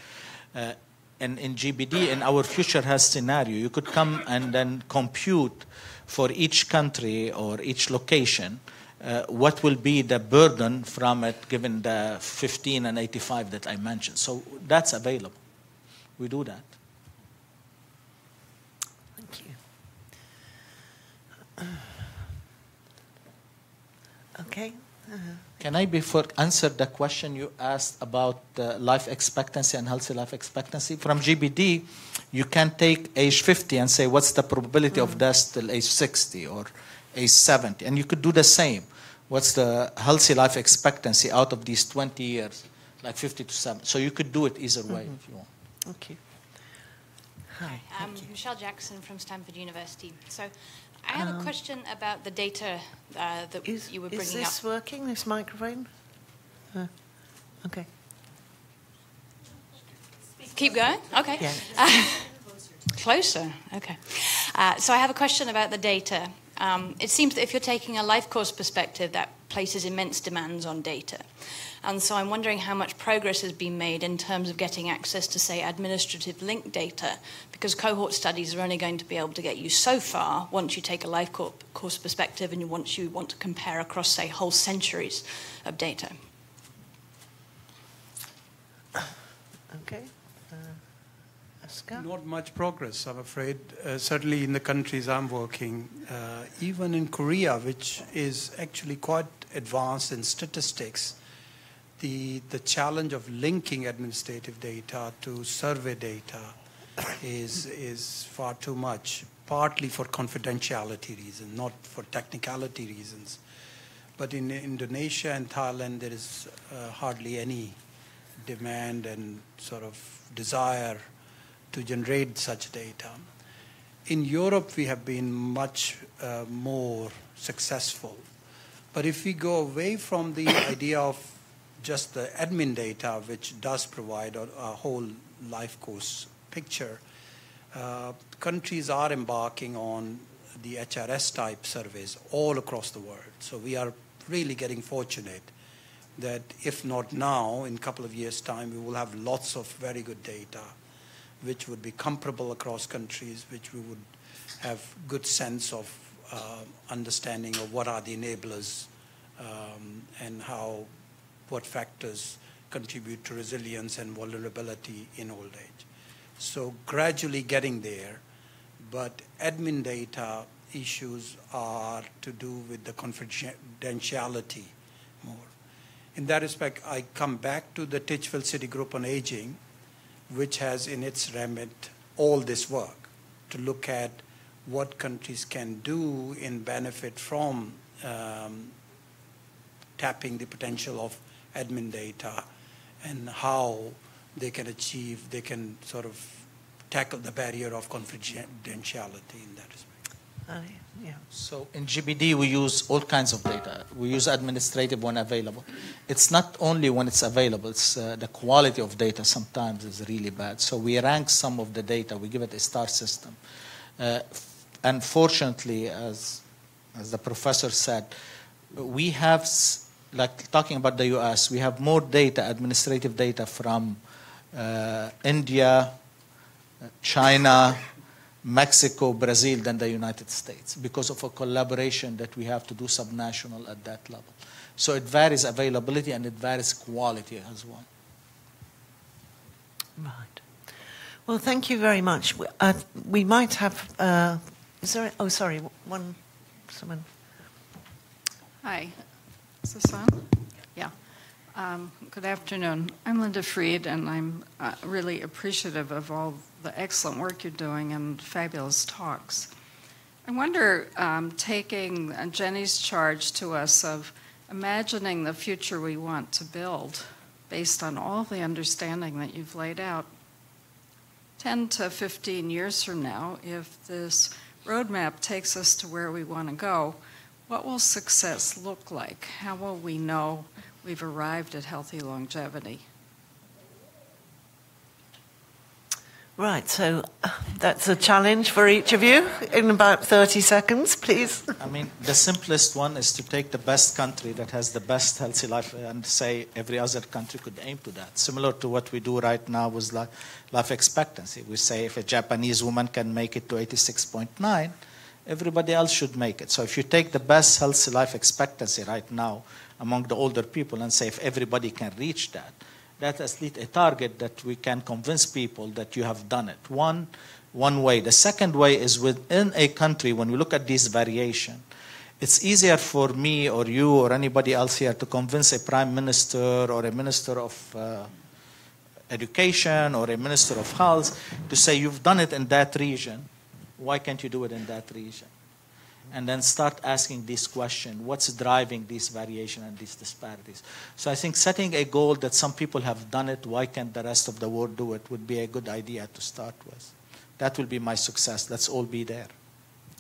Uh, and in GBD, in our future health scenario, you could come and then compute for each country or each location uh, what will be the burden from it given the 15 and 85 that I mentioned. So that's available. We do that. Thank you. Okay. Uh-huh. Can I before answer the question you asked about uh, life expectancy and healthy life expectancy? From GBD, you can take age 50 and say what's the probability mm. of death till age 60 or age 70, and you could do the same. What's the healthy life expectancy out of these 20 years, like 50 to 70? So you could do it either way mm-hmm. if you want. Okay. Hi. I'm Michelle Jackson from Stanford University. So I have um, a question about the data uh, that is, you were bringing up. Is this up. working, this microphone? Uh, okay. Keep going? Okay. Yeah. Uh, closer. Okay. Uh, so I have a question about the data. Um, it seems that if you're taking a life course perspective, that places immense demands on data. And so I'm wondering how much progress has been made in terms of getting access to, say, administrative link data, because cohort studies are only going to be able to get you so far once you take a life course perspective and once you want to compare across, say, whole centuries of data. Okay. Not much progress, I'm afraid. Uh, certainly in the countries I'm working, uh, even in Korea, which is actually quite advanced in statistics, the, the challenge of linking administrative data to survey data is, is far too much, partly for confidentiality reasons, not for technicality reasons. But in Indonesia and Thailand, there is uh, hardly any demand and sort of desire to generate such data. In Europe, we have been much uh, more successful. But if we go away from the idea of just the admin data, which does provide a, a whole life course picture, uh, countries are embarking on the HRS type surveys all across the world. So we are really getting fortunate that if not now, in a couple of years' time, we will have lots of very good data which would be comparable across countries, which we would have good sense of uh, understanding of what are the enablers um, and how, what factors contribute to resilience and vulnerability in old age. So gradually getting there, but admin data issues are to do with the confidentiality more. In that respect, I come back to the Titchfield City Group on Aging, which has in its remit all this work to look at what countries can do in benefit from um, tapping the potential of admin data and how they can achieve, they can sort of tackle the barrier of confidentiality in that respect. Uh, So in GBD, we use all kinds of data. We use administrative when available. It's not only when it's available, it's uh, the quality of data sometimes is really bad. So we rank some of the data, we give it a star system. Uh, unfortunately, as, as the professor said, we have like talking about the US, we have more data, administrative data from uh, India, China, Mexico, Brazil than the United States because of a collaboration that we have to do subnational at that level. So it varies availability and it varies quality as well. Right. Well, thank you very much. Uh, we might have. Uh, is there? Oh, sorry. One. Someone. Hi. Is this on? Um, good afternoon. I'm Linda Fried, and I'm uh, really appreciative of all the excellent work you're doing and fabulous talks. I wonder, um, taking Jennie's charge to us of imagining the future we want to build based on all the understanding that you've laid out, 10 to 15 years from now, if this roadmap takes us to where we want to go, what will success look like? How will we know we've arrived at healthy longevity? Right, so that's a challenge for each of you in about 30 seconds, please. I mean, the simplest one is to take the best country that has the best healthy life and say every other country could aim to that. Similar to what we do right now with life expectancy. We say if a Japanese woman can make it to 86.9, everybody else should make it. So if you take the best healthy life expectancy right now among the older people and say if everybody can reach that, that is a target that we can convince people that you have done it. One, one way. The second way is within a country, when we look at this variation, it's easier for me or you or anybody else here to convince a prime minister or a minister of uh, education or a minister of health to say, you've done it in that region. Why can't you do it in that region? And then start asking this question what's driving this variation and these disparities? So i think setting a goal that some people have done it why can't the rest of the world do it would be a good idea to start with. That will be my success. Let's all be there.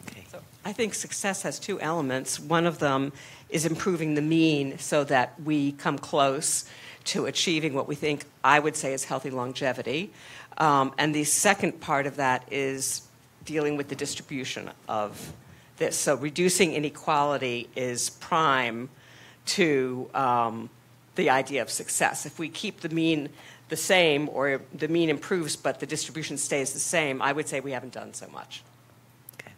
Okay. so i think success has two elements. One of them is improving the mean so that we come close to achieving what we think i would say is healthy longevity. Um, and the second part of that is dealing with the distribution of this. So reducing inequality is prime to um, the idea of success. If we keep the mean the same or the mean improves but the distribution stays the same, I would say we haven't done so much. Okay.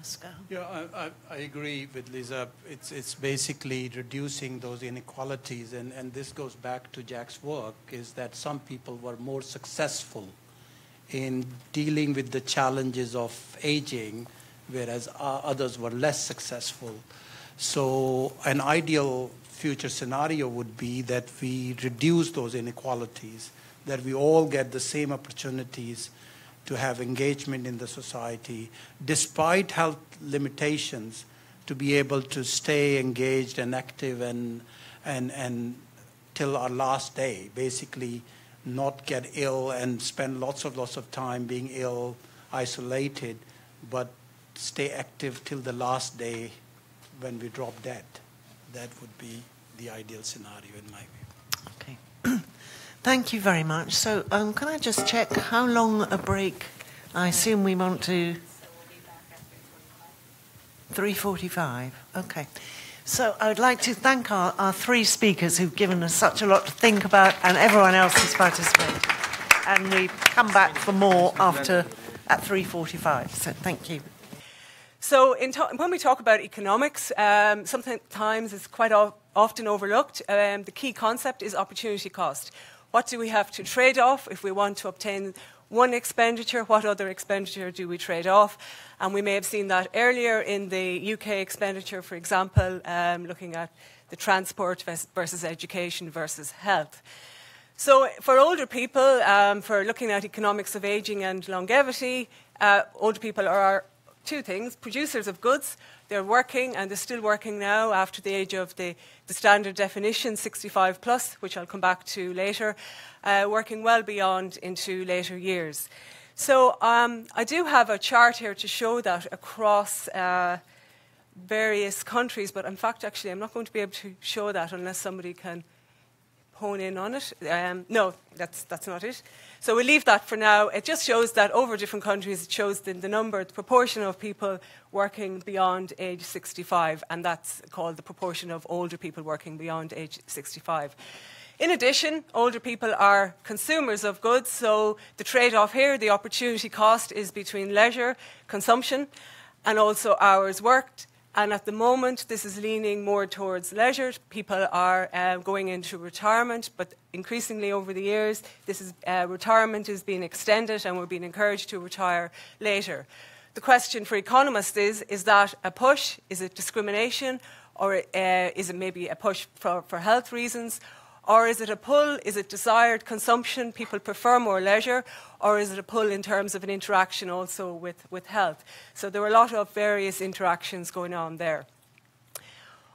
Asghar? Yeah, I, I, I, agree with Lisa. It's, it's basically reducing those inequalities. And, and this goes back to Jack's work, is that some people were more successful in dealing with the challenges of aging whereas others were less successful. So an ideal future scenario would be that we reduce those inequalities, that we all get the same opportunities to have engagement in the society, despite health limitations, to be able to stay engaged and active and, and, and till our last day, basically not get ill and spend lots of lots of time being ill, isolated, but stay active till the last day when we drop dead. That would be the ideal scenario in my view. Okay. Thank you very much. So, um, can I just check how long a break? I assume we want to. 3:45. Okay. So I would like to thank our, our three speakers who've given us such a lot to think about, and everyone else who's participated. And we come back for more after at 3:45. So thank you. So when we talk about economics, um, sometimes it's quite often overlooked. Um, the key concept is opportunity cost. What do we have to trade off if we want to obtain one expenditure? What other expenditure do we trade off? And we may have seen that earlier in the UK expenditure, for example, um, looking at the transport versus education versus health. So, for older people, um, for looking at economics of aging and longevity, uh, older people are two things producers of goods, they're working and they're still working now after the age of the, the standard definition, 65 plus, which I'll come back to later, uh, working well beyond into later years. So um, I do have a chart here to show that across uh, various countries, but in fact, actually, I'm not going to be able to show that unless somebody can hone in on it. Um, no, that's, that's not it. So we'll leave that for now. It just shows that over different countries, it shows the, the number, the proportion of people working beyond age 65, and that's called the proportion of older people working beyond age 65. In addition, older people are consumers of goods, so the trade off here, the opportunity cost, is between leisure, consumption, and also hours worked. And at the moment, this is leaning more towards leisure. People are uh, going into retirement, but increasingly over the years, this is, uh, retirement is being extended and we're being encouraged to retire later. The question for economists is is that a push? Is it discrimination? Or uh, is it maybe a push for, for health reasons? Or is it a pull? Is it desired consumption? People prefer more leisure. Or is it a pull in terms of an interaction also with, with health? So there are a lot of various interactions going on there.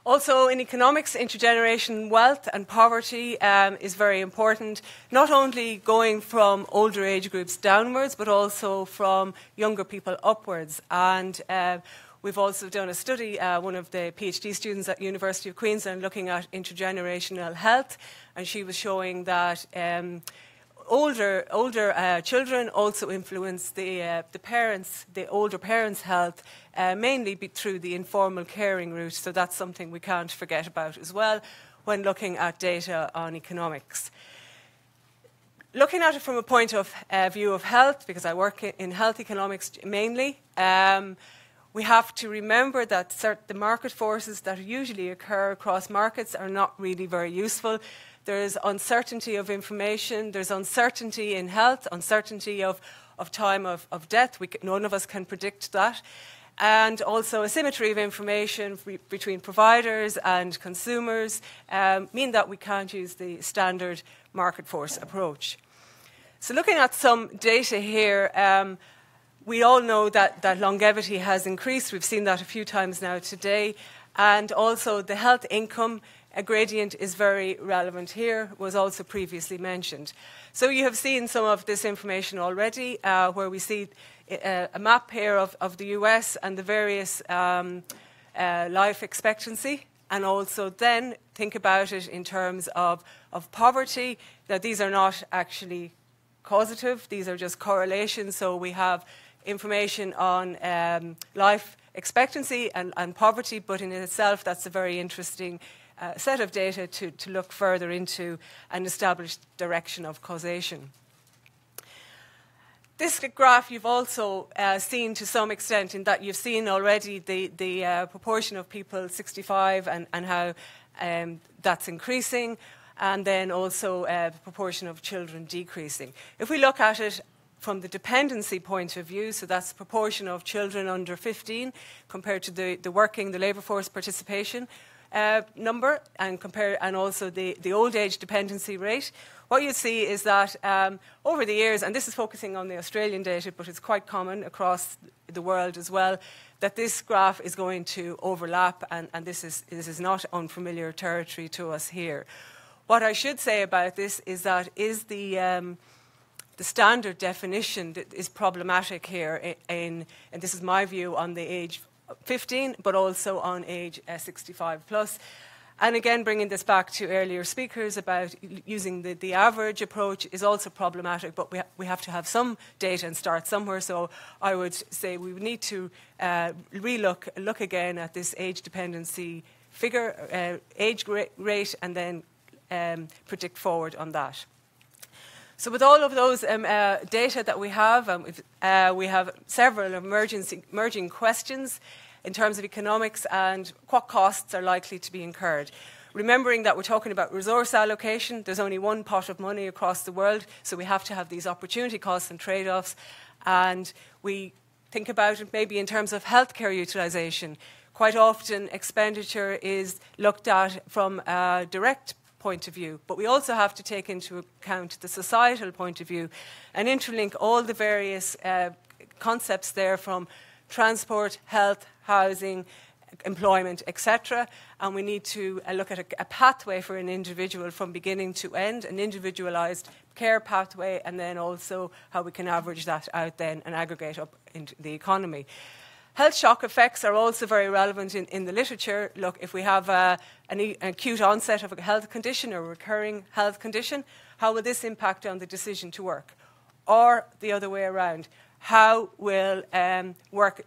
Also, in economics, intergenerational wealth and poverty um, is very important, not only going from older age groups downwards, but also from younger people upwards. And uh, We've also done a study, uh, one of the PhD students at University of Queensland looking at intergenerational health, and she was showing that um, older older uh, children also influence the uh, the parents, the older parents' health, uh, mainly through the informal caring route. So that's something we can't forget about as well when looking at data on economics. Looking at it from a point of uh, view of health, because I work in health economics mainly. Um, we have to remember that the market forces that usually occur across markets are not really very useful. There is uncertainty of information, there's uncertainty in health, uncertainty of, of time of, of death. We, none of us can predict that. And also asymmetry of information between providers and consumers um, mean that we can't use the standard market force approach. So looking at some data here, um, we all know that, that longevity has increased. We've seen that a few times now today. And also the health income gradient is very relevant here, was also previously mentioned. So you have seen some of this information already, uh, where we see uh, a map here of, of, the US and the various um, uh, life expectancy, and also then think about it in terms of, of poverty. Now, these are not actually causative, these are just correlations. So we have information on um, life expectancy and, and, poverty, but in itself, that's a very interesting uh, set of data to, to look further into and establish direction of causation. This graph you've also uh, seen to some extent in that you've seen already the, the uh, proportion of people 65 and, and how um, that's increasing, and then also uh, the proportion of children decreasing. If we look at it from the dependency point of view, so that's the proportion of children under 15 compared to the, the working, the labour force participation uh, number, and compare, and also the, the old age dependency rate. What you see is that um, over the years, and this is focusing on the Australian data, but it's quite common across the world as well, that this graph is going to overlap, and, and this, is, this is not unfamiliar territory to us here. What I should say about this is that is the um, the standard definition is problematic here in, and this is my view on the age 15, but also on age uh, 65 plus. And again, bringing this back to earlier speakers about using the, the average approach is also problematic, but we, ha we have to have some data and start somewhere. So I would say we need to uh, relook look again at this age dependency figure, uh, age rate, and then um, predict forward on that. So with all of those um, uh, data that we have, um, uh, we have several emerging questions in terms of economics and what costs are likely to be incurred. Remembering that we're talking about resource allocation, there's only one pot of money across the world, so we have to have these opportunity costs and trade offs. And we think about it maybe in terms of healthcare utilisation. Quite often, expenditure is looked at from a direct point of view, but we also have to take into account the societal point of view and interlink all the various uh, concepts there from transport, health, housing, employment, etc. And we need to uh, look at a, a, pathway for an individual from beginning to end, an individualised care pathway, and then also how we can average that out then and aggregate up into the economy. Health shock effects are also very relevant in, in the literature. Look, if we have uh, an, an acute onset of a health condition or a recurring health condition, how will this impact on the decision to work? Or the other way around, how will um, work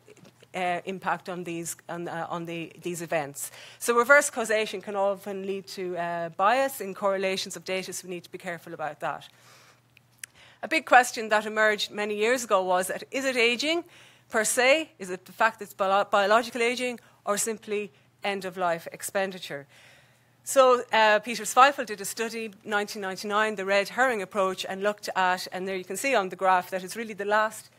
uh, impact on these on, uh, on the, these events. So reverse causation can often lead to uh, bias in correlations of data, so we need to be careful about that. A big question that emerged many years ago was that is it aging? Per se? Is it the fact that it's bio biological aging or simply end of life expenditure? So uh, Peter Zweifel did a study, 1999, the red herring approach, and looked at, and there you can see on the graph that it's really the last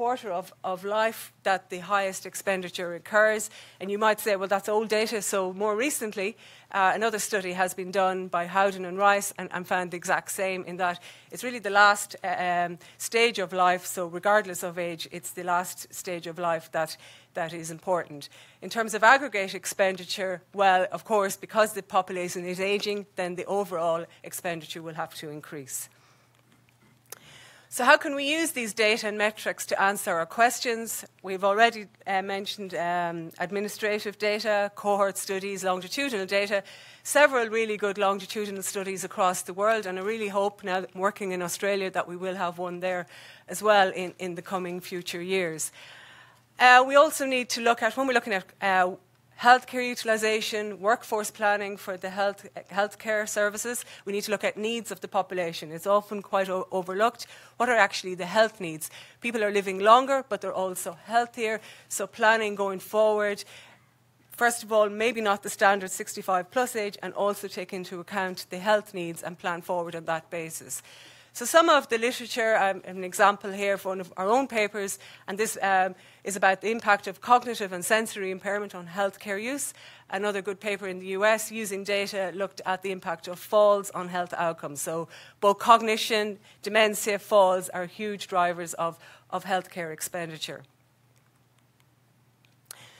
quarter of, of life that the highest expenditure occurs. And you might say, well, that's old data. So more recently, uh, another study has been done by Howdon and Rice and, and, found the exact same in that it's really the last uh, um, stage of life. So regardless of age, it's the last stage of life that that is important. In terms of aggregate expenditure, well, of course, because the population is aging, then the overall expenditure will have to increase. So, how can we use these data and metrics to answer our questions? We've already uh, mentioned um, administrative data, cohort studies, longitudinal data, several really good longitudinal studies across the world, and I really hope now that I'm working in Australia that we will have one there as well in, in the coming future years. Uh, we also need to look at, when we're looking at uh, healthcare utilisation, workforce planning for the health healthcare services. We need to look at needs of the population. It's often quite overlooked. What are actually the health needs? People are living longer, but they're also healthier. So planning going forward. First of all, maybe not the standard 65 plus age, and also take into account the health needs and plan forward on that basis. So some of the literature, um, an example here for one of our own papers, and this um, is about the impact of cognitive and sensory impairment on healthcare use. Another good paper in the US using data looked at the impact of falls on health outcomes. So both cognition, dementia, falls are huge drivers of, of healthcare expenditure.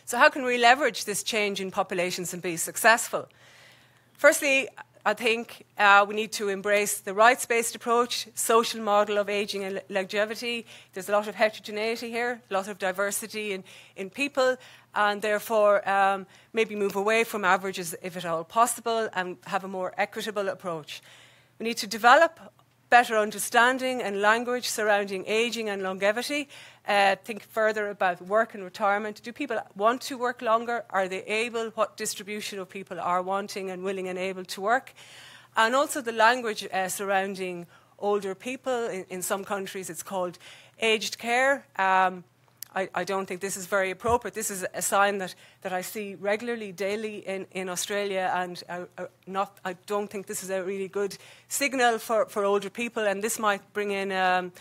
So how can we leverage this change in populations and be successful? Firstly, I think uh, we need to embrace the rights based approach, social model of ageing and longevity. There's a lot of heterogeneity here, a lot of diversity in, in people, and therefore um, maybe move away from averages if at all possible and have a more equitable approach. We need to develop better understanding and language surrounding ageing and longevity. Uh, think further about work and retirement. Do people want to work longer? Are they able? What distribution of people are wanting and willing and able to work? And also the language uh, surrounding older people. In, in, some countries, it's called aged care. Um, I, I, don't think this is very appropriate. This is a sign that, that I see regularly, daily in, in Australia, and I, I, not, I don't think this is a really good signal for, for older people, and this might bring in um,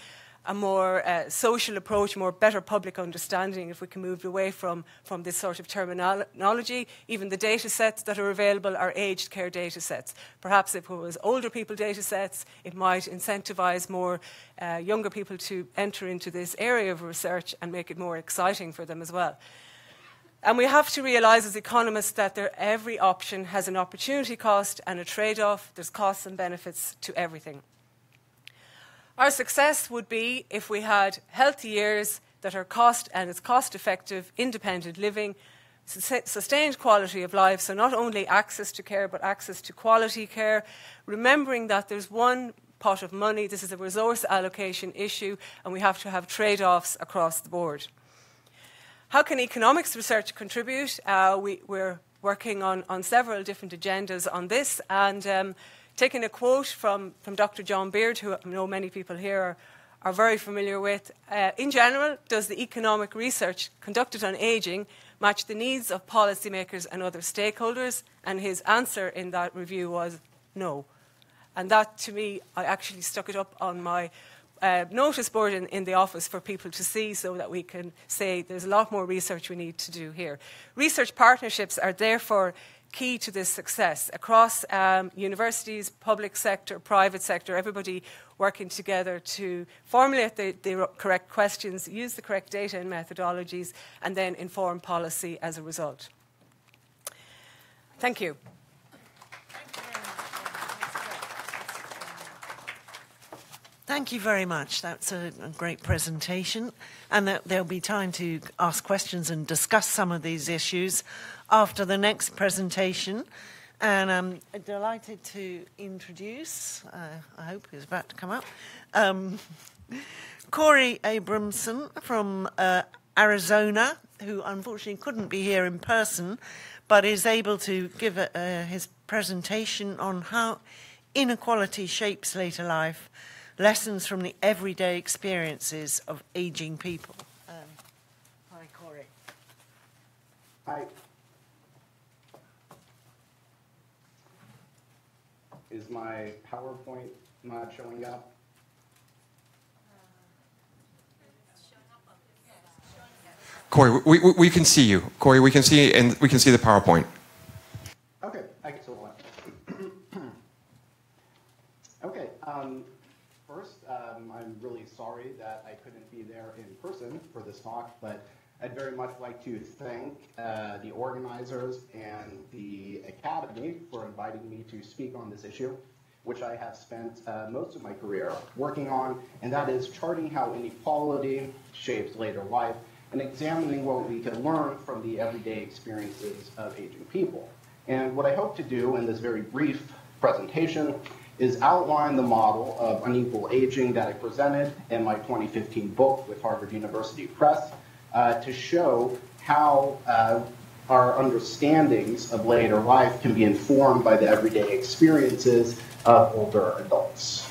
a more uh, social approach, more better public understanding if we can move away from, from this sort of terminology. Even the data sets that are available are aged care data sets. Perhaps if it was older people data sets, it might incentivize more uh, younger people to enter into this area of research and make it more exciting for them as well. And we have to realise as economists that there, every option has an opportunity cost and a trade off. There's costs and benefits to everything. Our success would be if we had healthy years that are cost and it's cost effective, independent living, sustained quality of life, so not only access to care but access to quality care, remembering that there's one pot of money, this is a resource allocation issue, and we have to have trade offs across the board. How can economics research contribute? Uh, we, are working on, on, several different agendas on this, and um, taking a quote from, from Dr. John Beard, who I know many people here are, are very familiar with. Uh, in general, does the economic research conducted on ageing match the needs of policymakers and other stakeholders? And his answer in that review was no. And that, to me, I actually stuck it up on my uh, notice board in, in, the office for people to see so that we can say there's a lot more research we need to do here. Research partnerships are therefore key to this success across um, universities, public sector, private sector, everybody working together to formulate the, the, correct questions, use the correct data and methodologies, and then inform policy as a result. Thank you. Thank you very much. That's a, a great presentation. And there'll be time to ask questions and discuss some of these issues after the next presentation. And I'm delighted to introduce, uh, I hope he's about to come up, um, Corey Abramson from uh, Arizona, who unfortunately couldn't be here in person, but is able to give uh, his presentation on how inequality shapes later life, lessons from the everyday experiences of aging people. Um, hi, Corey. Hi. Is my PowerPoint not showing up? Corey, we, we, we, can see you. Corey, we can see and we can see the PowerPoint. Okay, excellent. okay, um, first, um, I'm really sorry that I couldn't be there in person for this talk, but I'd very much like to thank uh, the organizers and the Academy for inviting me to speak on this issue, which I have spent uh, most of my career working on, and that is charting how inequality shapes later life and examining what we can learn from the everyday experiences of aging people. And what I hope to do in this very brief presentation is outline the model of unequal aging that I presented in my 2015 book with Harvard University Press to show how uh, our understandings of later life can be informed by the everyday experiences of older adults.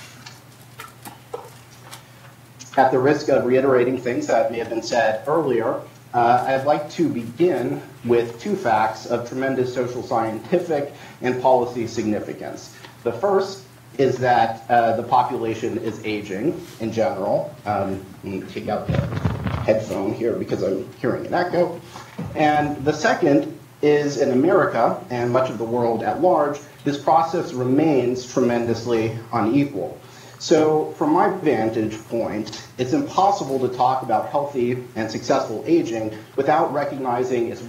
At the risk of reiterating things that may have been said earlier, uh, I'd like to begin with two facts of tremendous social scientific and policy significance. The first is that uh, the population is aging in general. Um, take out the headphone here because I'm hearing an echo. And the second is in America and much of the world at large, this process remains tremendously unequal. So, from my vantage point, it's impossible to talk about healthy and successful aging without recognizing its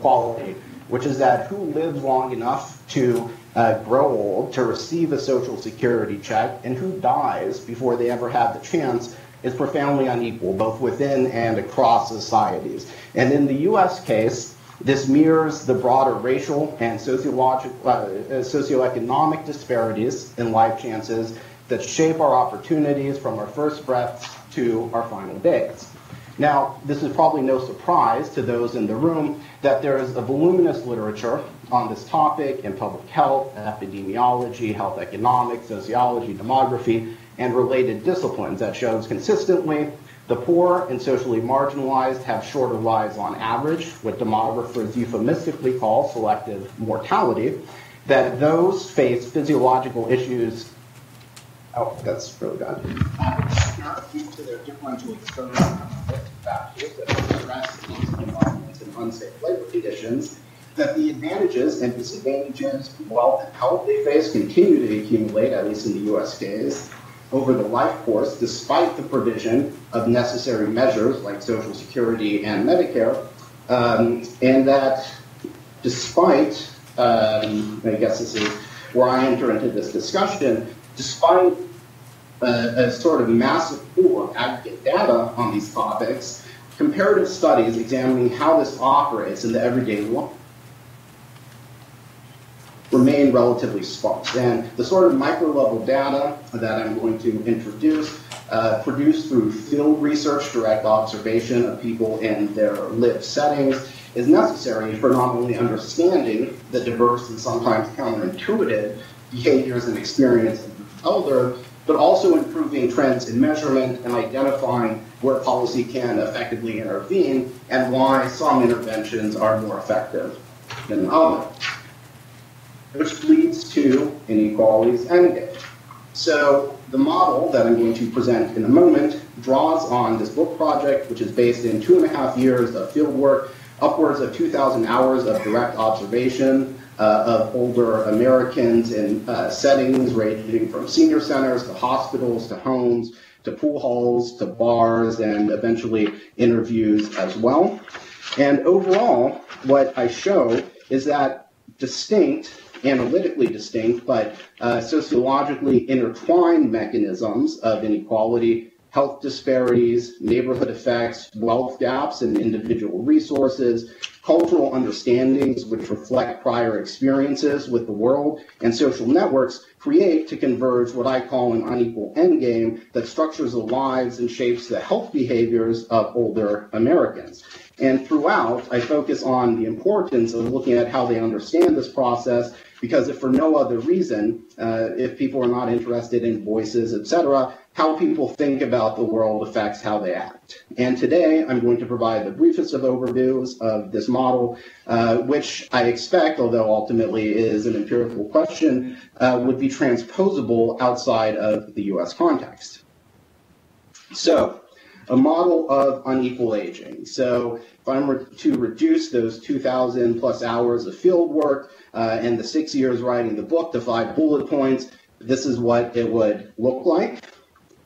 quality, which is that who lives long enough to uh, grow old, to receive a social security check, and who dies before they ever have the chance is profoundly unequal, both within and across societies. And in the US case, this mirrors the broader racial and sociological, uh, socioeconomic disparities in life chances that shape our opportunities from our first breaths to our final days. Now, this is probably no surprise to those in the room that there is a voluminous literature on this topic in public health, epidemiology, health economics, sociology, demography, and related disciplines that shows consistently the poor and socially marginalized have shorter lives on average, what demographers euphemistically call selective mortality, that those face physiological issues Oh, that's really bad. Due to their differential to factors that stress, environments, and unsafe labor conditions, that the advantages and disadvantages, wealth, and health they face continue to accumulate, at least in the U.S. case, over the life course, despite the provision of necessary measures like Social Security and Medicare, um, and that despite, um, I guess this is where I enter into this discussion, despite a, a sort of massive pool of aggregate data on these topics, comparative studies examining how this operates in the everyday life remain relatively sparse. And the sort of micro level data that I'm going to introduce, uh, produced through field research, direct observation of people in their lived settings, is necessary for not only understanding the diverse and sometimes counterintuitive behaviors and experiences of the elder, but also improving trends in measurement and identifying where policy can effectively intervene and why some interventions are more effective than others, which leads to inequalities endgame. So the model that I'm going to present in a moment draws on this book project, which is based in two and a half years of field work, upwards of 2,000 hours of direct observation, uh, of older Americans in uh, settings ranging from senior centers to hospitals to homes to pool halls to bars and eventually interviews as well. And overall, what I show is that distinct analytically distinct, but uh, sociologically intertwined mechanisms of inequality, health disparities, neighborhood effects, wealth gaps in individual resources, cultural understandings which reflect prior experiences with the world, and social networks create to converge what I call an unequal endgame that structures the lives and shapes the health behaviors of older Americans. And throughout, I focus on the importance of looking at how they understand this process, because if for no other reason, uh, if people are not interested in voices, etc., how people think about the world affects how they act. And today, I'm going to provide the briefest of overviews of this model, uh, which I expect, although ultimately is an empirical question, uh, would be transposable outside of the US context. So, a model of unequal aging. So if I'm re- to reduce those 2,000 plus hours of field work uh, and the six years writing the book to five bullet points, this is what it would look like.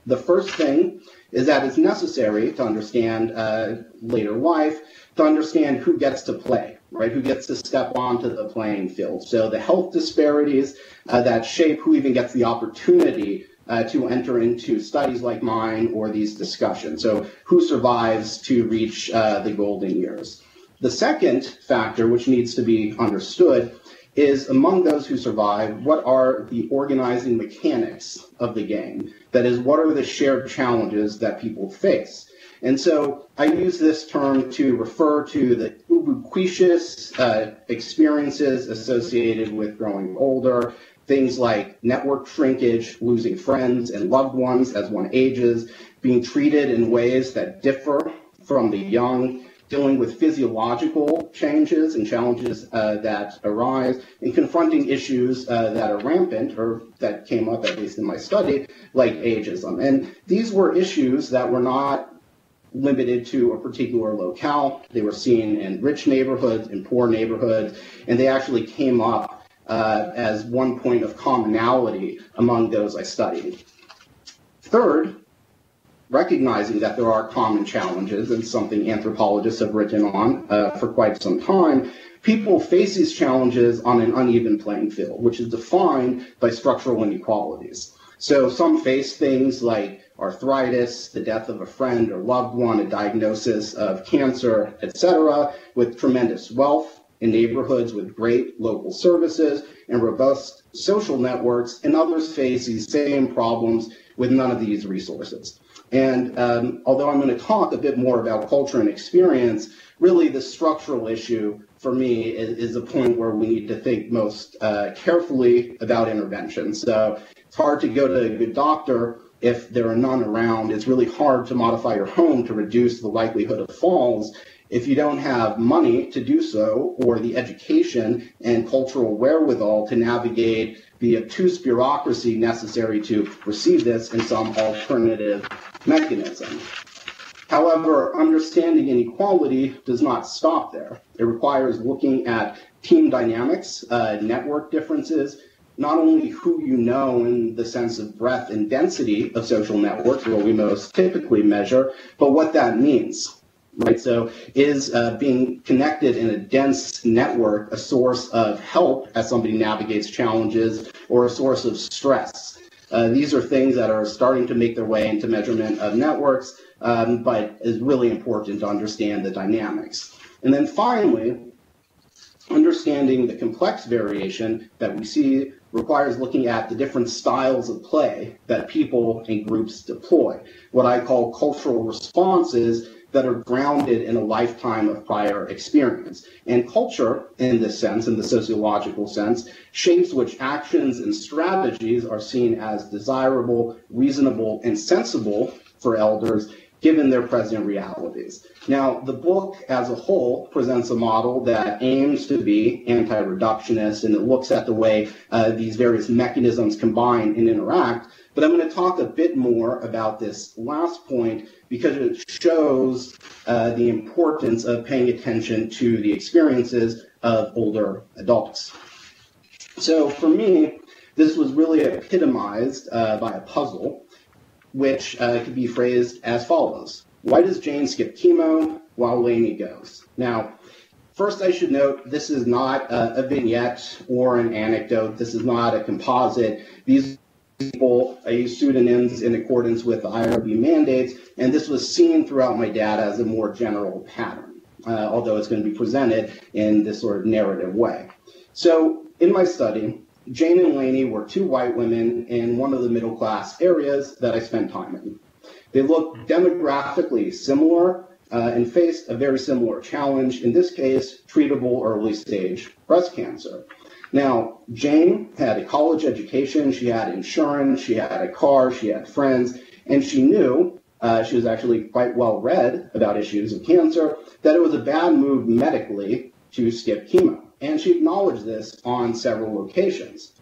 The first thing is that it's necessary to understand uh, later life, to understand who gets to play, right? Who gets to step onto the playing field. So the health disparities uh, that shape who even gets the opportunity uh, to enter into studies like mine or these discussions. So, who survives to reach uh, the golden years? The second factor, which needs to be understood, is among those who survive, what are the organizing mechanics of the game? That is, what are the shared challenges that people face? And so I use this term to refer to the ubiquitous uh, experiences associated with growing older, things like network shrinkage, losing friends and loved ones as one ages, being treated in ways that differ from the young, dealing with physiological changes and challenges uh, that arise, and confronting issues uh, that are rampant or that came up, at least in my study, like ageism. And these were issues that were not limited to a particular locale. They were seen in rich neighborhoods, in poor neighborhoods, and they actually came up uh, as one point of commonality among those I studied. Third, recognizing that there are common challenges and something anthropologists have written on uh, for quite some time, people face these challenges on an uneven playing field, which is defined by structural inequalities. So some face things like arthritis, the death of a friend or loved one, a diagnosis of cancer, etc., with tremendous wealth, in neighborhoods with great local services and robust social networks, and others face these same problems with none of these resources. And um, although I'm going to talk a bit more about culture and experience, really the structural issue for me is, is a point where we need to think most uh, carefully about intervention. So it's hard to go to a good doctor if there are none around. It's really hard to modify your home to reduce the likelihood of falls if you don't have money to do so or the education and cultural wherewithal to navigate the obtuse bureaucracy necessary to receive this in some alternative mechanism. However, understanding inequality does not stop there. It requires looking at team dynamics, uh, network differences, not only who you know in the sense of breadth and density of social networks, what we most typically measure, but what that means right? So is uh, being connected in a dense network a source of help as somebody navigates challenges or a source of stress? Uh, these are things that are starting to make their way into measurement of networks, um, but is really important to understand the dynamics. And then finally, understanding the complex variation that we see requires looking at the different styles of play that people and groups deploy. What I call cultural responses that are grounded in a lifetime of prior experience. And culture, in this sense, in the sociological sense, shapes which actions and strategies are seen as desirable, reasonable, and sensible for elders given their present realities. Now, the book as a whole presents a model that aims to be anti reductionist and it looks at the way uh, these various mechanisms combine and interact. But I'm going to talk a bit more about this last point because it shows uh, the importance of paying attention to the experiences of older adults. So for me, this was really epitomized uh, by a puzzle, which uh, could be phrased as follows. Why does Jane skip chemo while Lainey goes? Now, First, I should note this is not a, a, vignette or an anecdote. This is not a composite. These people, I use pseudonyms in accordance with the IRB mandates, and this was seen throughout my data as a more general pattern, uh, although it's going to be presented in this sort of narrative way. So, in my study, Jane and Lainey were two white women in one of the middle class areas that I spent time in. They looked demographically similar uh, and faced a very similar challenge, in this case, treatable early stage breast cancer. Now, Jane had a college education, she had insurance, she had a car, she had friends, and she knew, uh, she was actually quite well read about issues of cancer, that it was a bad move medically to skip chemo. And she acknowledged this on several occasions.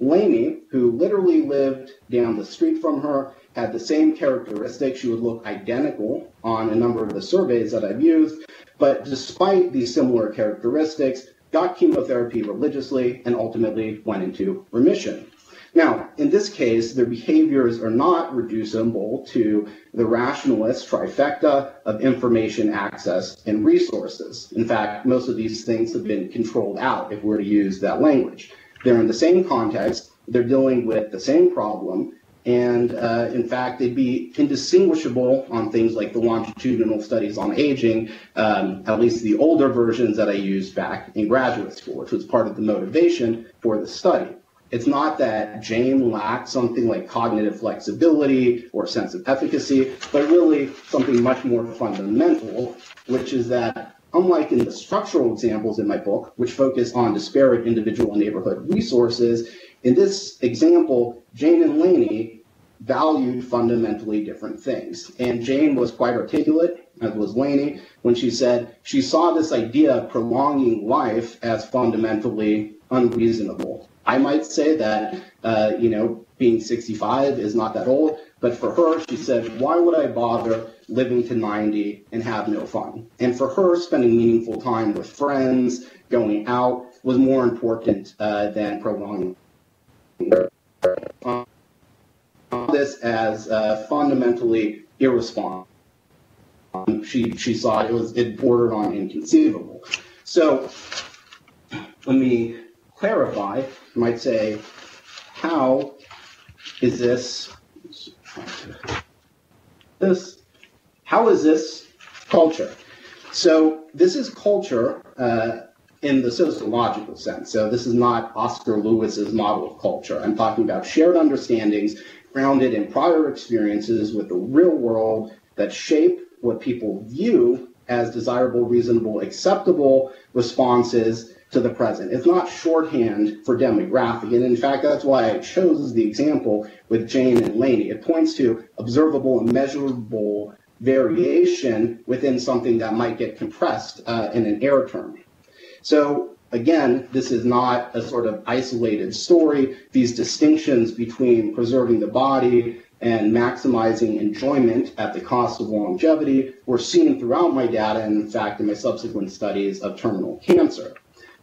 Lainey, who literally lived down the street from her, had the same characteristics. She would look identical on a number of the surveys that I've used, but despite these similar characteristics, got chemotherapy religiously and ultimately went into remission. Now, in this case, their behaviors are not reducible to the rationalist trifecta of information access and resources. In fact, most of these things have been controlled out if we're to use that language. They're in the same context, they're dealing with the same problem, and uh, in fact, they'd be indistinguishable on things like the longitudinal studies on aging, um, at least the older versions that I used back in graduate school, which was part of the motivation for the study. It's not that Jane lacked something like cognitive flexibility or sense of efficacy, but really something much more fundamental, which is that unlike in the structural examples in my book, which focus on disparate individual and neighborhood resources, in this example, Jane and Lainey valued fundamentally different things. And Jane was quite articulate, as was Lainey, when she said she saw this idea of prolonging life as fundamentally unreasonable. I might say that, uh, you know, being 65 is not that old, but for her, she said, why would I bother living to 90 and have no fun? And for her, spending meaningful time with friends, going out, was more important uh, than prolonging this as uh, fundamentally irresponsible. Um, she she saw it was it bordered on inconceivable. So let me clarify. You might say, how is this this how is this culture? So this is culture. Uh, in the sociological sense. So this is not Oscar Lewis's model of culture. I'm talking about shared understandings grounded in prior experiences with the real world that shape what people view as desirable, reasonable, acceptable responses to the present. It's not shorthand for demographic. And in fact, that's why I chose the example with Jane and Lainey. It points to observable and measurable variation within something that might get compressed uh, in an error term. So again, this is not a sort of isolated story. These distinctions between preserving the body and maximizing enjoyment at the cost of longevity were seen throughout my data and, in fact, in my subsequent studies of terminal cancer.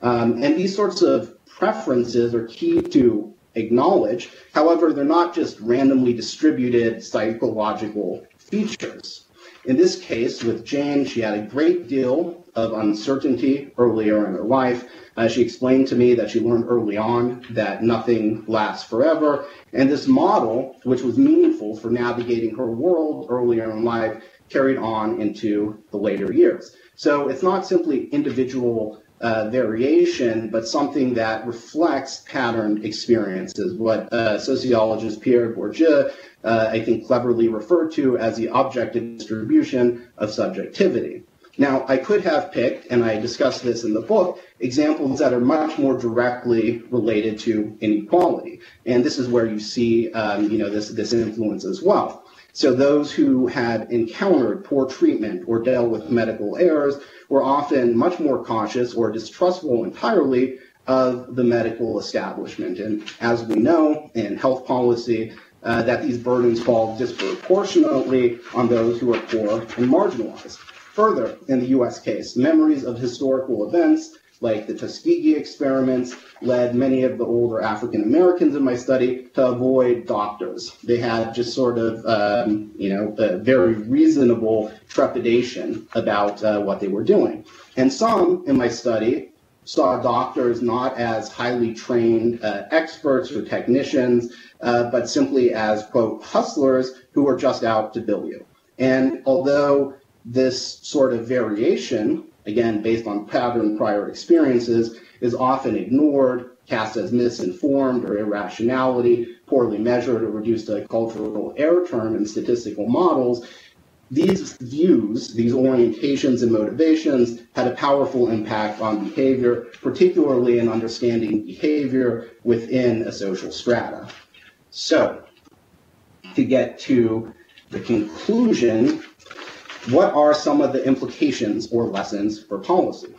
Um, and these sorts of preferences are key to acknowledge. However, they're not just randomly distributed psychological features. In this case, with Jane, she had a great deal of uncertainty earlier in her life. Uh, she explained to me that she learned early on that nothing lasts forever. And this model, which was meaningful for navigating her world earlier in life, carried on into the later years. So it's not simply individual uh, variation, but something that reflects patterned experiences, what uh, sociologist Pierre Bourdieu, uh, I think, cleverly referred to as the objective distribution of subjectivity. Now, I could have picked, and I discuss this in the book, examples that are much more directly related to inequality. And this is where you see, um, you know, this, this influence as well. So those who had encountered poor treatment or dealt with medical errors were often much more cautious or distrustful entirely of the medical establishment. And as we know in health policy, uh, that these burdens fall disproportionately on those who are poor and marginalized. Further, in the U.S. case, memories of historical events like the Tuskegee experiments, led many of the older African Americans in my study to avoid doctors. They had just sort of, um, you know, a very reasonable trepidation about uh, what they were doing. And some in my study saw doctors not as highly trained uh, experts or technicians, uh, but simply as, quote, hustlers who were just out to bill you. And although this sort of variation, again, based on pattern prior experiences, is often ignored, cast as misinformed or irrationality, poorly measured or reduced to a cultural error term in statistical models, these views, these orientations and motivations had a powerful impact on behavior, particularly in understanding behavior within a social strata. So, to get to the conclusion, what are some of the implications or lessons for policy?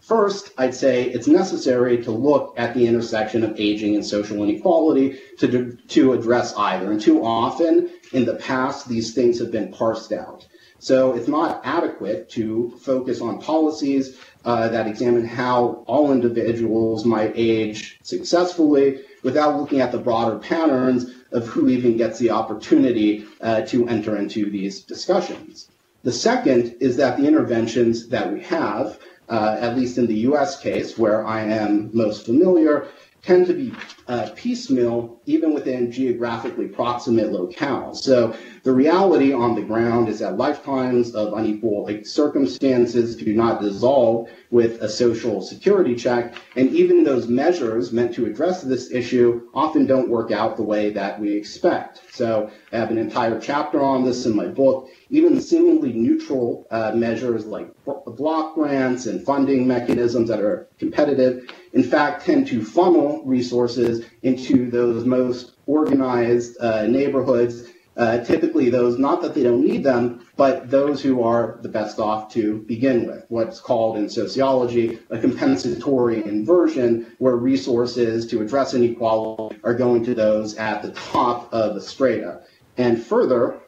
First, I'd say it's necessary to look at the intersection of aging and social inequality to, to address either. And too often in the past, these things have been parsed out. So it's not adequate to focus on policies uh, that examine how all individuals might age successfully without looking at the broader patterns of who even gets the opportunity uh, to enter into these discussions. The second is that the interventions that we have uh, at least in the US case, where I am most familiar, tend to be uh, piecemeal even within geographically proximate locales. So the reality on the ground is that lifetimes of unequal like, circumstances do not dissolve with a social security check, and even those measures meant to address this issue often don't work out the way that we expect. So I have an entire chapter on this in my book. Even seemingly neutral uh, measures like block grants and funding mechanisms that are competitive, in fact, tend to funnel resources into those most organized uh, neighborhoods uh, typically those, not that they don't need them, but those who are the best off to begin with. What's called in sociology a compensatory inversion, where resources to address inequality are going to those at the top of the strata. And further,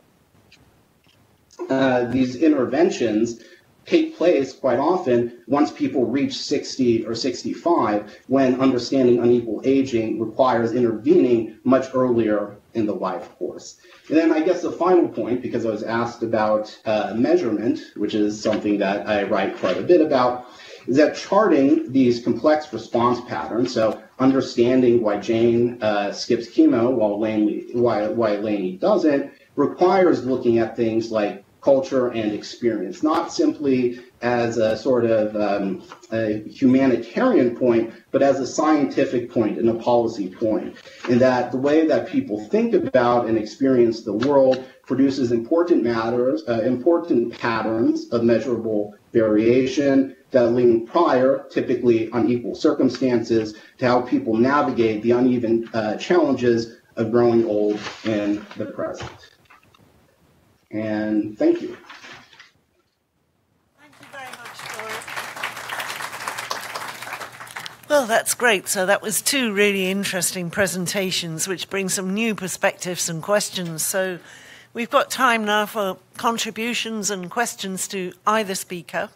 uh, these interventions take place quite often once people reach 60 or 65, when understanding unequal aging requires intervening much earlier in the life course. And then I guess the final point, because I was asked about uh, measurement, which is something that I write quite a bit about, is that charting these complex response patterns, so understanding why Jane uh, skips chemo while Lainey, why, why Lainey doesn't, requires looking at things like culture and experience, not simply as a sort of um, a humanitarian point, but as a scientific point and a policy point. And that the way that people think about and experience the world produces important matters, uh, important patterns of measurable variation that link prior, typically unequal circumstances, to how people navigate the uneven uh, challenges of growing old in the present. And thank you. Thank you very much, Well, that's great. So that was two really interesting presentations, which bring some new perspectives and questions. So we've got time now for contributions and questions to either speaker.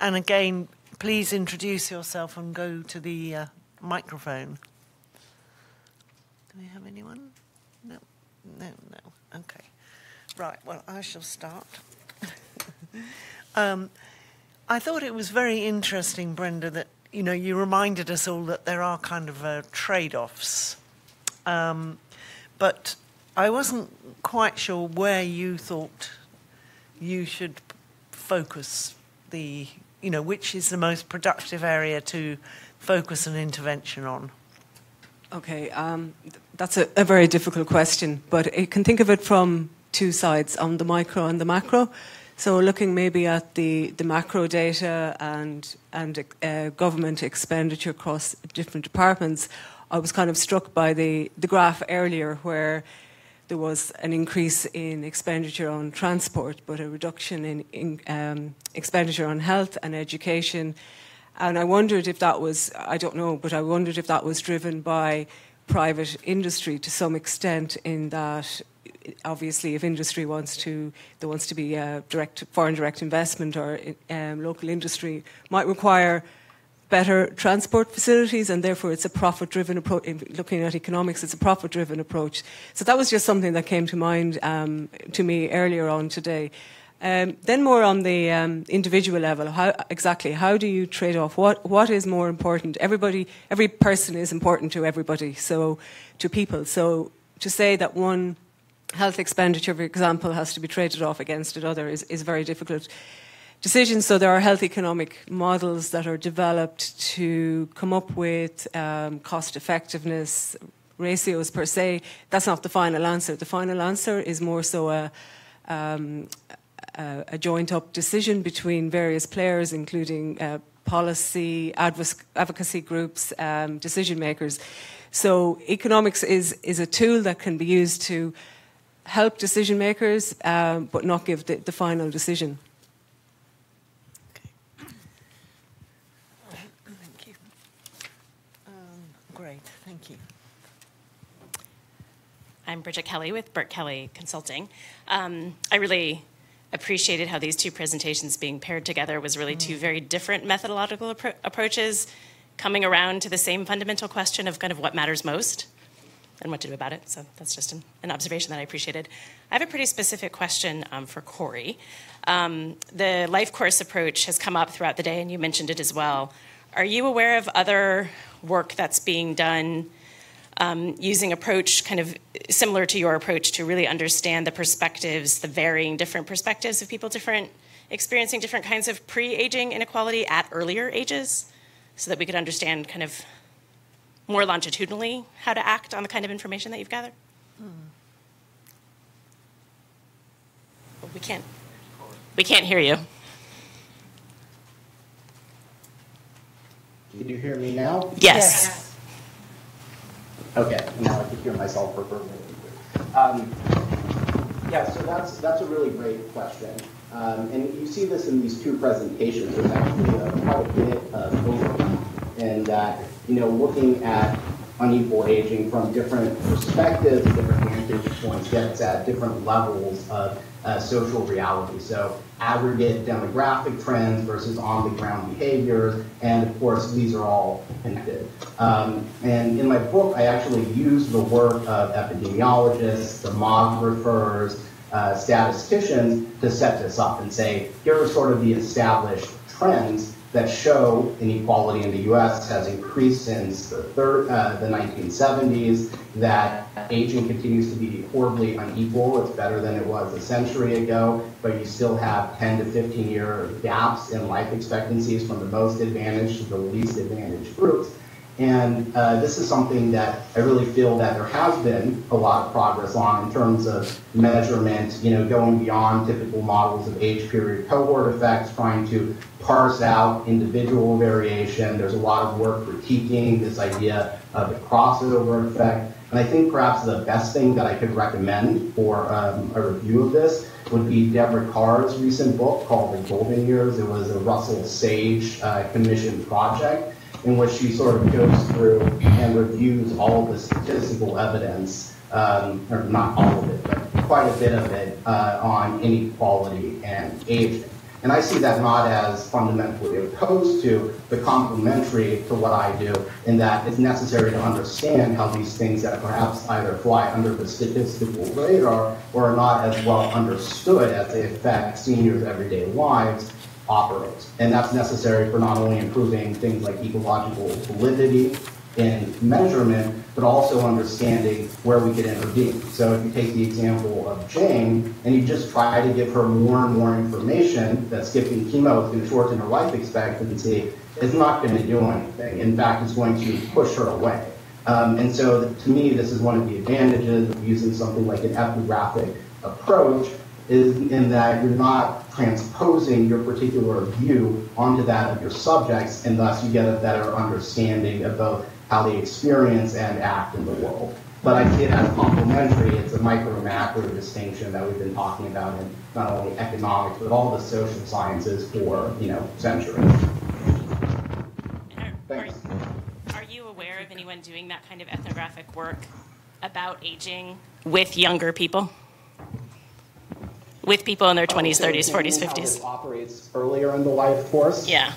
And again, please introduce yourself and go to the uh, microphone. Do we have anyone? No, no, no. Okay. Right, well, I shall start. um, I thought it was very interesting, Brenda, that you know you reminded us all that there are kind of uh, trade-offs, um, but I wasn't quite sure where you thought you should focus the, you know, which is the most productive area to focus an intervention on. Okay, um, that's a, a very difficult question, but you can think of it from two sides on the micro and the macro. So looking maybe at the, the macro data and and uh, government expenditure across different departments, I was kind of struck by the, the graph earlier where there was an increase in expenditure on transport, but a reduction in, in um, expenditure on health and education. And I wondered if that was, I don't know, but I wondered if that was driven by private industry to some extent in that obviously, if industry wants to, there wants to be direct foreign direct investment or um, local industry, might require better transport facilities, and therefore it's a profit-driven approach. Looking at economics, it's a profit-driven approach. So that was just something that came to mind um, to me earlier on today. Um, then more on the um, individual level, how exactly how do you trade off? What what is more important? Everybody, every person is important to everybody, so to people. So to say that one health expenditure, for example, has to be traded off against another is, is very difficult decisions. So there are health economic models that are developed to come up with um, cost effectiveness ratios per se. That's not the final answer. The final answer is more so a um, uh, a joint up decision between various players, including uh, policy, advocacy groups, um, decision makers. So economics is, is a tool that can be used to help decision makers, um, but not give the, the final decision. Thank you. Great, thank you. I'm Bridget Kelly with Burke Kelly Consulting. Um, I really appreciated how these two presentations being paired together was really two very different methodological appro approaches coming around to the same fundamental question of kind of what matters most and what to do about it. So that's just an, an observation that I appreciated. I have a pretty specific question um, for Corey. Um, the life course approach has come up throughout the day, and you mentioned it as well. Are you aware of other work that's being done um, using approach kind of similar to your approach to really understand the perspectives, the varying different perspectives of people different experiencing different kinds of pre-aging inequality at earlier ages so that we could understand kind of more longitudinally how to act on the kind of information that you've gathered? Hmm. We can't we can't hear you. Can you hear me now? Yes. yes. Okay, now I can hear myself perfectly. Um, yeah, so that's that's a really great question, um, and you see this in these two presentations. There's actually a, quite a bit of overlap, and that you know looking at unequal aging from different perspectives, different vantage points, gets at different levels of uh, social reality. So aggregate demographic trends versus on-the-ground behaviors, and of course, these are all connected. Um, and in my book, I actually use the work of epidemiologists, demographers, uh, statisticians to set this up and say, here are sort of the established trends that show inequality in the U.S. has increased since the, uh, the 1970s, that aging continues to be horribly unequal. It's better than it was a century ago, but you still have 10 to 15 year gaps in life expectancies from the most advantaged to the least advantaged groups. And uh, this is something that I really feel that there has been a lot of progress on in terms of measurement, you know, going beyond typical models of age period cohort effects, trying to parse out individual variation. There's a lot of work critiquing this idea of the crossover effect. And I think perhaps the best thing that I could recommend for um, a review of this would be Deborah Carr's recent book called The Golden Years. It was a Russell Sage uh, commissioned project in which she sort of goes through and reviews all the statistical evidence, um, or not all of it, but quite a bit of it uh, on inequality and aging. And I see that not as fundamentally opposed to, but complementary to what I do, in that it's necessary to understand how these things that perhaps either fly under the statistical radar or are not as well understood as they affect seniors' everyday lives And that's necessary for not only improving things like ecological validity in measurement, but also understanding where we could intervene. So if you take the example of Jane, and you just try to give her more and more information that skipping chemo is going to shorten her life expectancy, it's not going to do anything. In fact, it's going to push her away. Um, and so to me, this is one of the advantages of using something like an ethnographic approach is in that you're not transposing your particular view onto that of your subjects, and thus you get a better understanding of both how they experience and act in the world. But I see it as complementary. It's a micro-macro distinction that we've been talking about in not only economics, but all the social sciences for, you know, centuries. Thanks. Are, are you aware of anyone doing that kind of ethnographic work about aging with younger people? With people in their 20s, 30s, 40s, 50s. operates earlier in the life course. Yeah.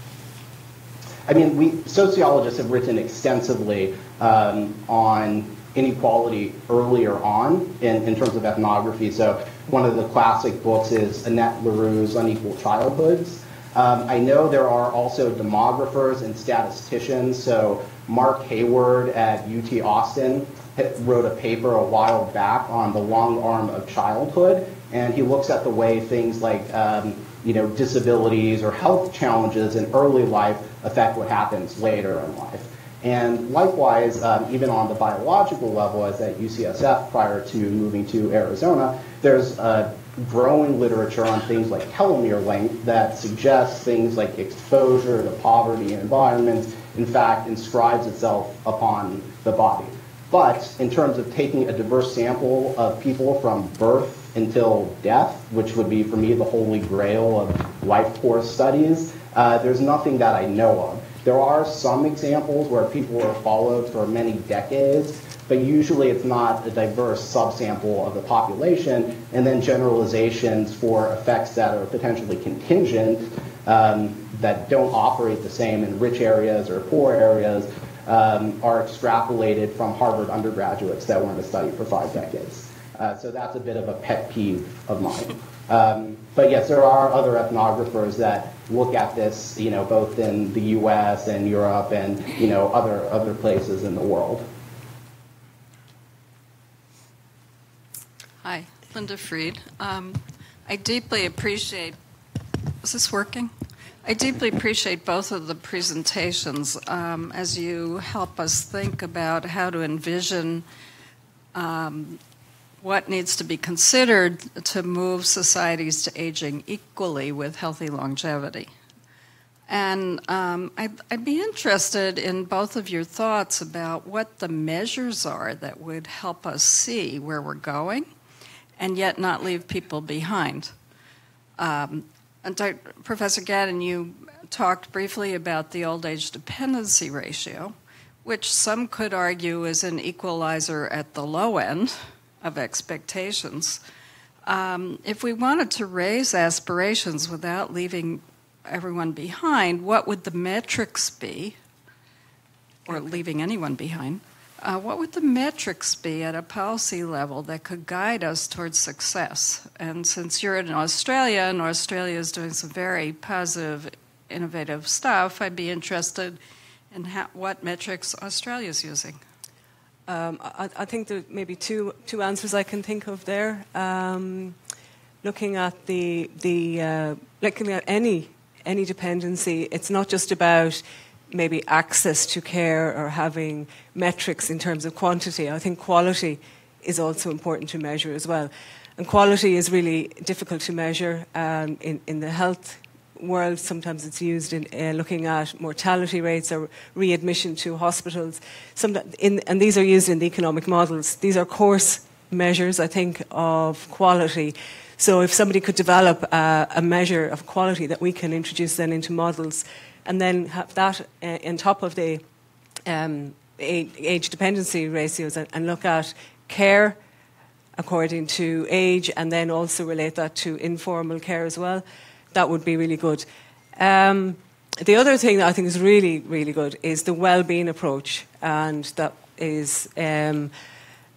I mean, we sociologists have written extensively um, on inequality earlier on in, in terms of ethnography. So one of the classic books is Annette Lareau's Unequal Childhoods. Um, I know there are also demographers and statisticians. So Mark Hayward at UT Austin wrote a paper a while back on the long arm of childhood, and he looks at the way things like um, you know disabilities or health challenges in early life affect what happens later in life. And likewise, um, even on the biological level, as at UCSF prior to moving to Arizona, there's a growing literature on things like telomere length that suggests things like exposure to poverty and environment, in fact, inscribes itself upon the body. But in terms of taking a diverse sample of people from birth until death, which would be for me the holy grail of life course studies, uh, there's nothing that I know of. There are some examples where people are followed for many decades, but usually it's not a diverse subsample of the population, and then generalizations for effects that are potentially contingent um, that don't operate the same in rich areas or poor areas um, are extrapolated from Harvard undergraduates that were in the study for five decades. Uh, so that's a bit of a pet peeve of mine. Um, but yes, there are other ethnographers that look at this, you know, both in the U.S. and Europe and you know other other places in the world. Hi, Linda Fried. Um, I deeply appreciate. Is this working? I deeply appreciate both of the presentations um, as you help us think about how to envision um, what needs to be considered to move societies to aging equally with healthy longevity. And um, I'd, I'd, be interested in both of your thoughts about what the measures are that would help us see where we're going and yet not leave people behind. Um, and. Professor Gannon, you talked briefly about the old age dependency ratio, which some could argue is an equalizer at the low end of expectations. Um, if we wanted to raise aspirations without leaving everyone behind, what would the metrics be, or leaving anyone behind? Uh, what would the metrics be at a policy level that could guide us towards success? And since you're in Australia and Australia is doing some very positive, innovative stuff, I'd be interested in how, what metrics Australia is using. Um, I, I, think there may be two two answers I can think of there. Um, looking at the the uh, looking at any any dependency, it's not just about maybe access to care or having metrics in terms of quantity. I think quality is also important to measure as well. And quality is really difficult to measure um, in, in the health world. Sometimes it's used in uh, looking at mortality rates or readmission to hospitals. Some, in, and these are used in the economic models. These are coarse measures, I think, of quality. So if somebody could develop a, a measure of quality that we can introduce then into models, and then have that uh, on top of the um, age dependency ratios and, and, look at care according to age and then also relate that to informal care as well, that would be really good. Um, the other thing that I think is really, really good is the well-being approach, and that is um,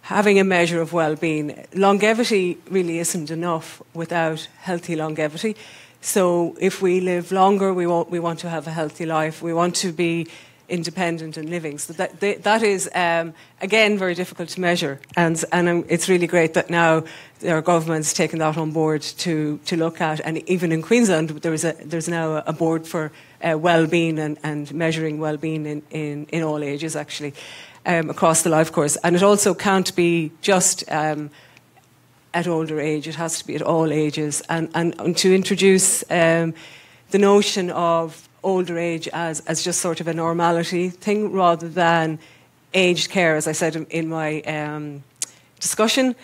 having a measure of well-being. Longevity really isn't enough without healthy longevity. So if we live longer, we want, we want to have a healthy life. We want to be independent and living. So that, that is, um, again, very difficult to measure. And, and um, it's really great that now our government's taken that on board to, to look at. And even in Queensland, there is a, there's now a board for uh, well-being and, and measuring well-being in, in, in all ages, actually, um, across the life course. And it also can't be just... Um, at older age. It has to be at all ages. And, and, and to introduce um, the notion of older age as, as just sort of a normality thing rather than aged care, as I said in, in my um, discussion.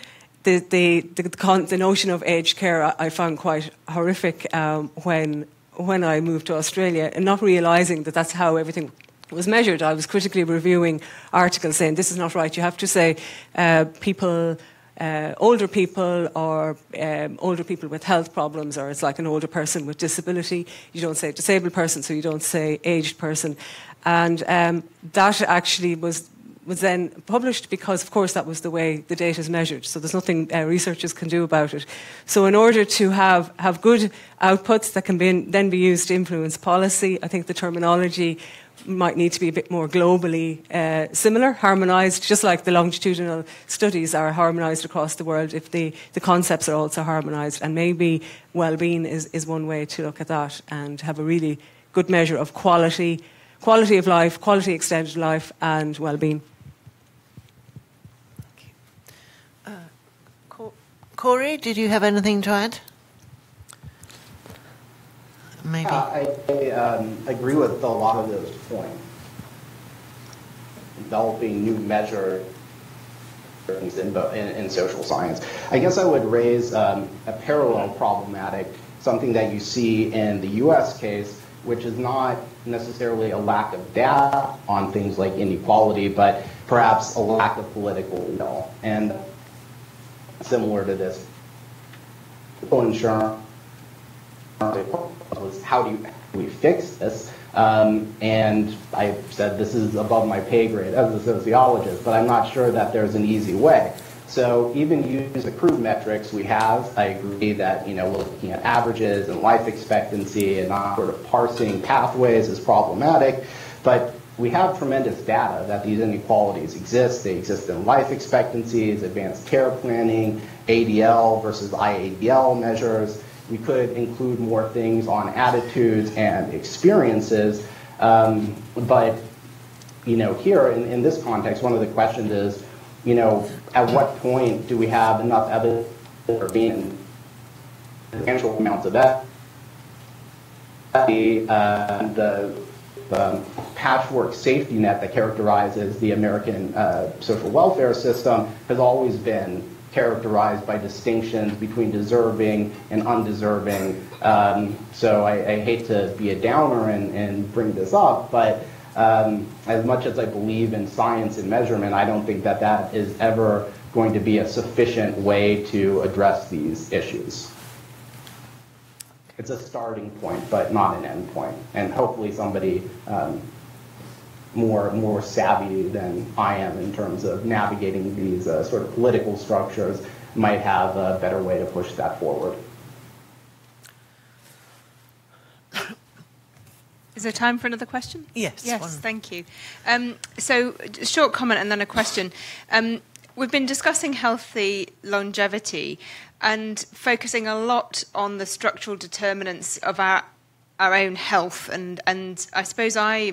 The, the, the, the, notion of aged care I, I found quite horrific um, when, when I moved to Australia and not realising that that's how everything was measured. I was critically reviewing articles saying this is not right. You have to say uh, people uh, older people or um, older people with health problems, or it's like an older person with disability. You don't say disabled person, so you don't say aged person. And um, that actually was was then published because, of course, that was the way the data is measured. So there's nothing uh, researchers can do about it. So in order to have, have good outputs that can be in, then be used to influence policy, I think the terminology might need to be a bit more globally uh, similar, harmonised, just like the longitudinal studies are harmonised across the world, if the, the concepts are also harmonised. And maybe well-being is, is one way to look at that and have a really good measure of quality, quality of life, quality extended life, and well-being. Corey, did you have anything to add? Maybe. Yeah, I, I um, agree with a lot of those points. Developing new measures in, in, in, social science. I guess I would raise um, a parallel problematic, something that you see in the US case, which is not necessarily a lack of data on things like inequality, but perhaps a lack of political will. And similar to this. Insurance was how do you, we fix this? Um, and I said this is above my pay grade as a sociologist, but I'm not sure that there's an easy way. So even use the crude metrics we have, I agree that you know looking at averages and life expectancy and not sort of parsing pathways is problematic, but we have tremendous data that these inequalities exist. They exist in life expectancies, advanced care planning, ADL versus IADL measures. We could include more things on attitudes and experiences. Um, but, you know, here in, in this context, one of the questions is, you know, at what point do we have enough evidence for being substantial amounts of that? Uh, the patchwork safety net that characterizes the American uh, social welfare system has always been characterized by distinctions between deserving and undeserving. Um, so I, I, hate to be a downer and, and bring this up, but um, as much as I believe in science and measurement, I don't think that that is ever going to be a sufficient way to address these issues it's a starting point, but not an end point. And hopefully somebody um, more more savvy than I am in terms of navigating these uh, sort of political structures might have a better way to push that forward. Is there time for another question? Yes. Yes, one. thank you. Um, so, short comment and then a question. Um, we've been discussing healthy longevity, and focusing a lot on the structural determinants of our our own health. And, and I suppose I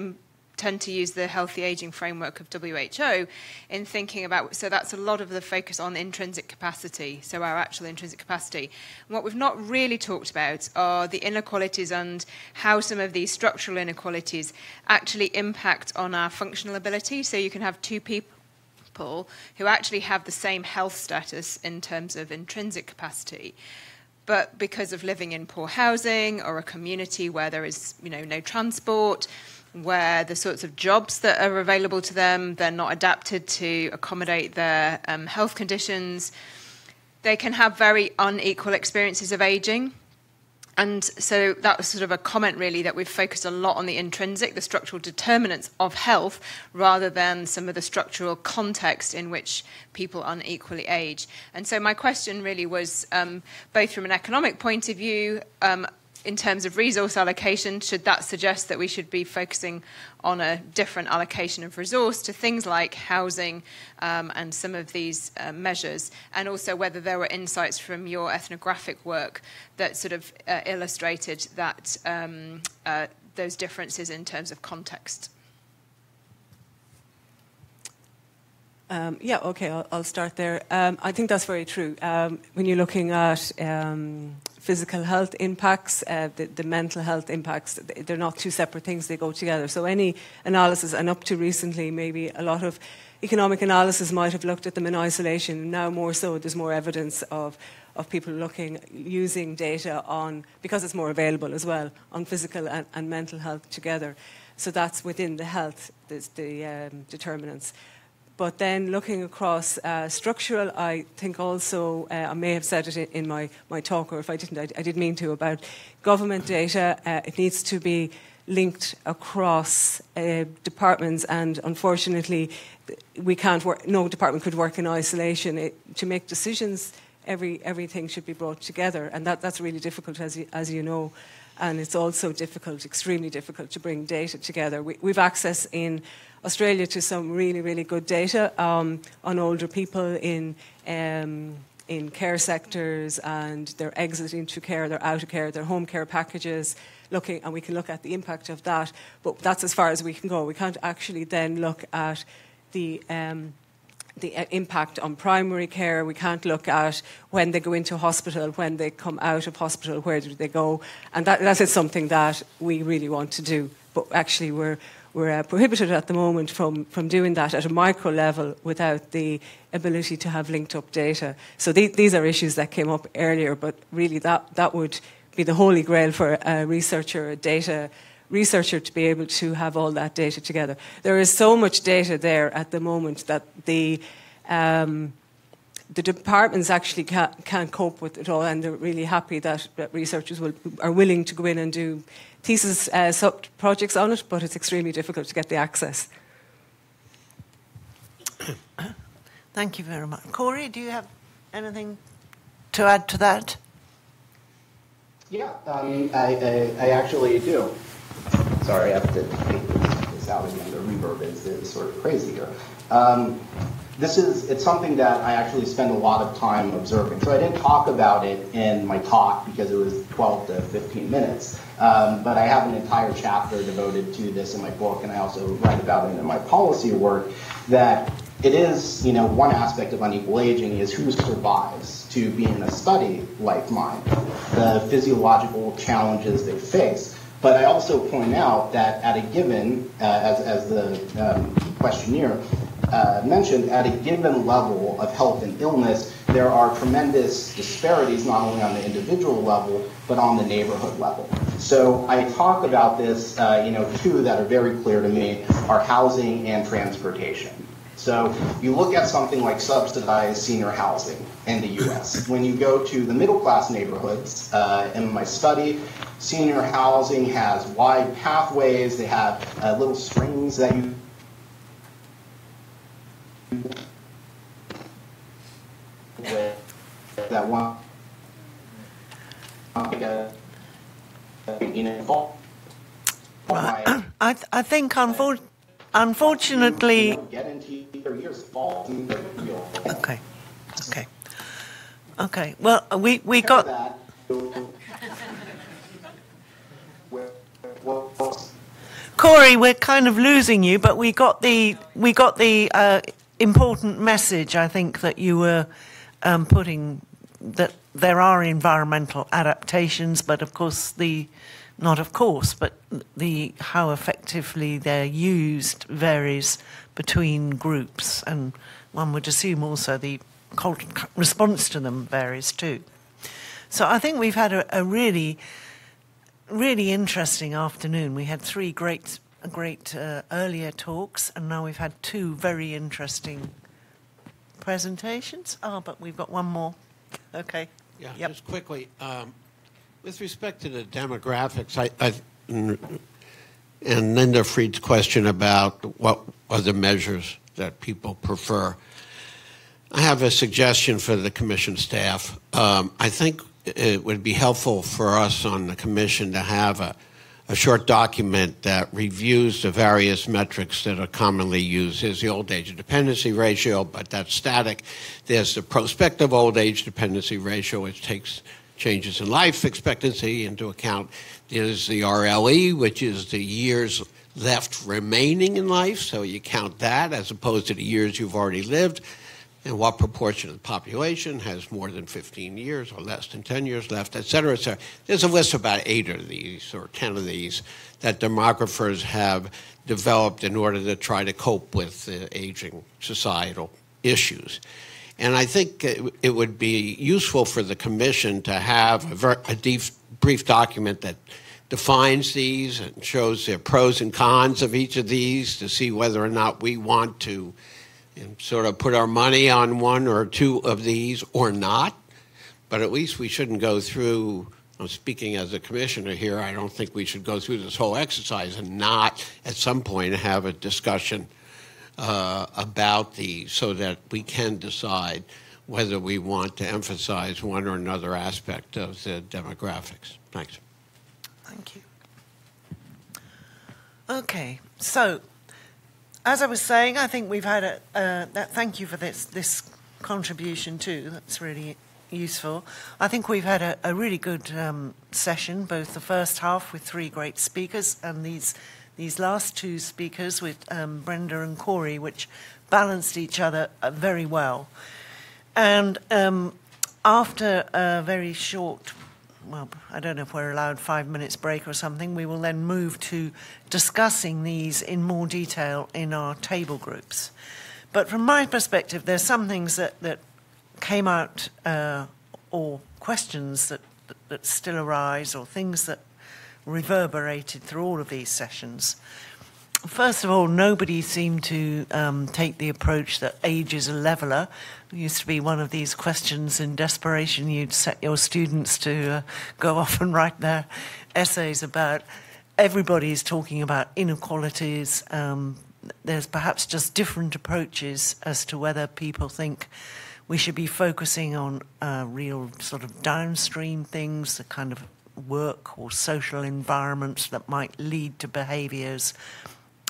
tend to use the healthy aging framework of WHO in thinking about, so that's a lot of the focus on intrinsic capacity, so our actual intrinsic capacity. And what we've not really talked about are the inequalities and how some of these structural inequalities actually impact on our functional ability. So you can have two people who actually have the same health status in terms of intrinsic capacity. But because of living in poor housing or a community where there is, you know, no transport, where the sorts of jobs that are available to them they're not adapted to accommodate their um, health conditions, they can have very unequal experiences of aging. And so that was sort of a comment, really, that we've focused a lot on the intrinsic, the structural determinants of health, rather than some of the structural context in which people unequally age. And so my question really was um, both from an economic point of view, um, in terms of resource allocation, should that suggest that we should be focusing on a different allocation of resource to things like housing um, and some of these uh, measures, and also whether there were insights from your ethnographic work that sort of uh, illustrated that um, uh, those differences in terms of context? Um, yeah, okay, I'll, I'll start there. Um, I think that's very true. Um, when you're looking at um, physical health impacts, uh, the, the, mental health impacts, they're not two separate things, they go together. So any analysis, and up to recently, maybe a lot of economic analysis might have looked at them in isolation. Now more so, there's more evidence of, of people looking, using data on, because it's more available as well, on physical and, and mental health together. So that's within the health, the, the um, determinants but then looking across uh, structural, I think also, uh, I may have said it in my, my talk, or if I didn't, I, I did mean to, about government data. Uh, it needs to be linked across uh, departments, and unfortunately, we can't work, no department could work in isolation. It, to make decisions, every, everything should be brought together, and that, that's really difficult, as you, as you know. And it's also difficult, extremely difficult, to bring data together. We, we've access in Australia to some really, really good data um, on older people in um, in care sectors and their exit into care, their out of care, their home care packages. Looking, and we can look at the impact of that, but that's as far as we can go. We can't actually then look at the um, the uh, impact on primary care. We can't look at when they go into hospital, when they come out of hospital, where do they go, and that, that is something that we really want to do. But actually, we're we're uh, prohibited at the moment from, from doing that at a micro level without the ability to have linked up data. So the, these are issues that came up earlier, but really that, that would be the holy grail for a researcher, a data researcher to be able to have all that data together. There is so much data there at the moment that the um, the departments actually can't, can't, cope with it all, and they're really happy that, that researchers will, are willing to go in and do thesis uh, sub projects on it, but it's extremely difficult to get the access. Thank you very much. Corey, do you have anything to add to that? Yeah, um, I, I, I, actually do. Sorry, I have to take this out again. The reverb is, is sort of crazy here. Um, this is it's something that I actually spend a lot of time observing. So I didn't talk about it in my talk because it was 12 to 15 minutes. Um, but I have an entire chapter devoted to this in my book, and I also write about it in my policy work. That it is, you know, one aspect of unequal aging is who survives to be in a study like mine, the physiological challenges they face. But I also point out that at a given, uh, as, as the um, questionnaire mentioned, at a given level of health and illness, there are tremendous disparities not only on the individual level, but on the neighborhood level. So I talk about this, uh, you know, two that are very clear to me are housing and transportation. So you look at something like subsidized senior housing in the U.S. When you go to the middle class neighborhoods, uh, in my study, senior housing has wide pathways. They have uh, little strings that you that one I, th- I think unfor- unfortunately. Okay. Okay. Okay. Well, we, we got. Corey, we're kind of losing you, but we got the we got the uh, important message. I think that you were um, putting that there are environmental adaptations, but of course the not of course, but the how effectively they're used varies between groups, and one would assume also the response to them varies too. So I think we've had a, a really, really interesting afternoon. We had three great, great uh, earlier talks, and now we've had two very interesting presentations. Oh, but we've got one more. Okay. Yeah, yep. just quickly. Um, with respect to the demographics, I, I, and Linda Fried's question about what are the measures that people prefer, I have a suggestion for the commission staff. Um, I think it would be helpful for us on the commission to have a a short document that reviews the various metrics that are commonly used. There's the old age dependency ratio, but that's static. There's the prospective old age dependency ratio, which takes changes in life expectancy into account. There's the RLE, which is the years left remaining in life, so you count that as opposed to the years you've already lived and what proportion of the population has more than 15 years or less than 10 years left, et cetera, et cetera. There's a list of about eight of these or 10 of these that demographers have developed in order to try to cope with the aging societal issues. And I think it would be useful for the Commission to have a, a deep, brief document that defines these and shows the pros and cons of each of these to see whether or not we want to and sort of put our money on one or two of these or not. But at least we shouldn't go through. I'm speaking as a commissioner here. I don't think we should go through this whole exercise and not at some point have a discussion uh, about these so that we can decide whether we want to emphasize one or another aspect of the demographics. Thanks. Thank you. Okay, so as I was saying, I think we've had a. Uh, that, thank you for this this contribution too. That's really useful. I think we've had a, a really good um, session, both the first half with three great speakers and these these last two speakers with um, Brenda and Corey, which balanced each other uh, very well. And um, after a very short, well, I don't know if we're allowed five minutes break or something, we will then move to discussing these in more detail in our table groups. But from my perspective, there's some things that, that came out uh, or questions that, that, that still arise or things that reverberated through all of these sessions. First of all, nobody seemed to um, take the approach that age is a leveler. It used to be one of these questions in desperation. You'd set your students to uh, go off and write their essays about. Everybody's talking about inequalities. Um, there's perhaps just different approaches as to whether people think we should be focusing on uh, real sort of downstream things, the kind of work or social environments that might lead to behaviours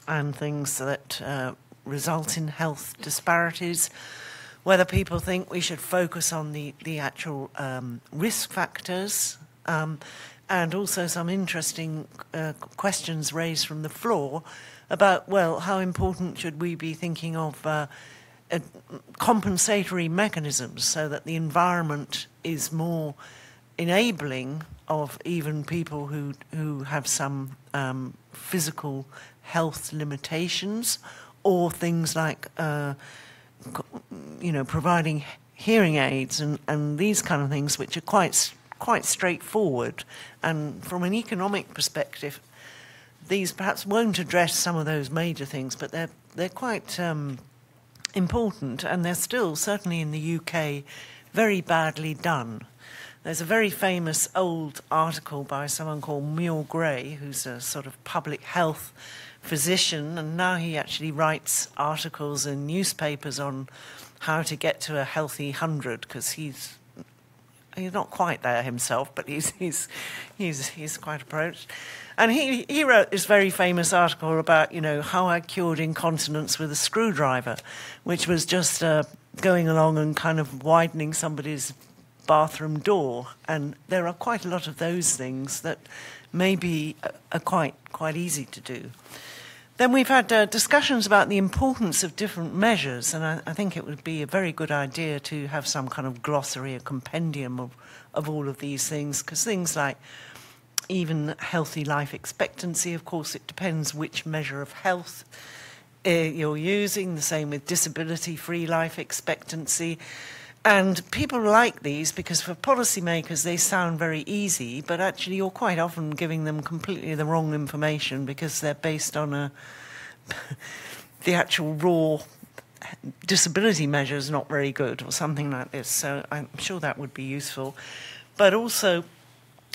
and things that uh, result in health disparities. Whether people think we should focus on the, the actual um, risk factors, um, and also some interesting uh, questions raised from the floor about, well, how important should we be thinking of uh, compensatory mechanisms so that the environment is more enabling of even people who who have some um, physical health limitations or things like uh, you know providing hearing aids and, and these kind of things which are quite quite straightforward. And from an economic perspective these perhaps won't address some of those major things but they're they're quite um, important and they're still certainly in the UK very badly done. There's a very famous old article by someone called Muir Gray, who's a sort of public health physician, and now he actually writes articles in newspapers on how to get to a healthy hundred because he's he's not quite there himself, but he's he's he's he's quite approached. And he he wrote this very famous article about you know how I cured incontinence with a screwdriver, which was just uh, going along and kind of widening somebody's bathroom door. And there are quite a lot of those things that maybe are quite, quite easy to do. Then we've had uh, discussions about the importance of different measures, and I, I, think it would be a very good idea to have some kind of glossary, a compendium of, of all of these things, because things like even healthy life expectancy, of course, it depends which measure of health uh, you're using, the same with disability free life expectancy. And people like these because for policymakers they sound very easy, but actually you're quite often giving them completely the wrong information because they're based on a the actual raw disability measure is not very good or something like this. So I'm sure that would be useful. But also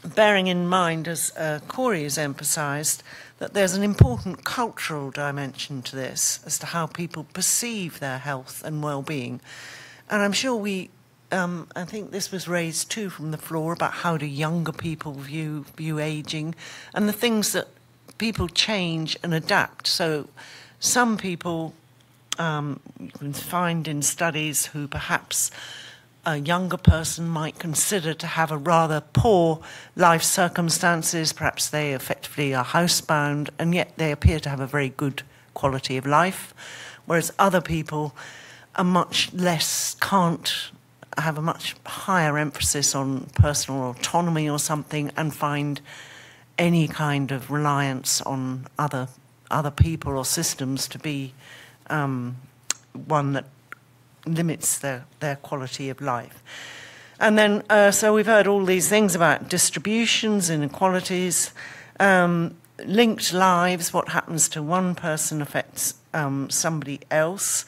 bearing in mind, as uh, Corey has emphasised, that there's an important cultural dimension to this as to how people perceive their health and well-being. And I'm sure we, um, I think this was raised too from the floor about how do younger people view, view aging and the things that people change and adapt. So some people um, you can find in studies who perhaps a younger person might consider to have a rather poor life circumstances. Perhaps they effectively are housebound, and yet they appear to have a very good quality of life. Whereas other people a much less, can't have a much higher emphasis on personal autonomy or something and find any kind of reliance on other other people or systems to be um, one that limits their, their quality of life. And then, uh, so we've heard all these things about distributions, inequalities, um, linked lives, what happens to one person affects um, somebody else.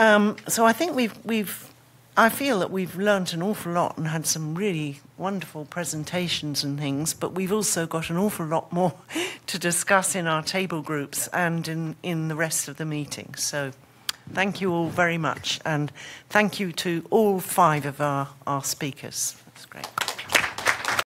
Um, so I think we've, we've, I feel that we've learnt an awful lot and had some really wonderful presentations and things, but we've also got an awful lot more to discuss in our table groups and in, in the rest of the meeting. So thank you all very much, and thank you to all five of our, our speakers. That's great.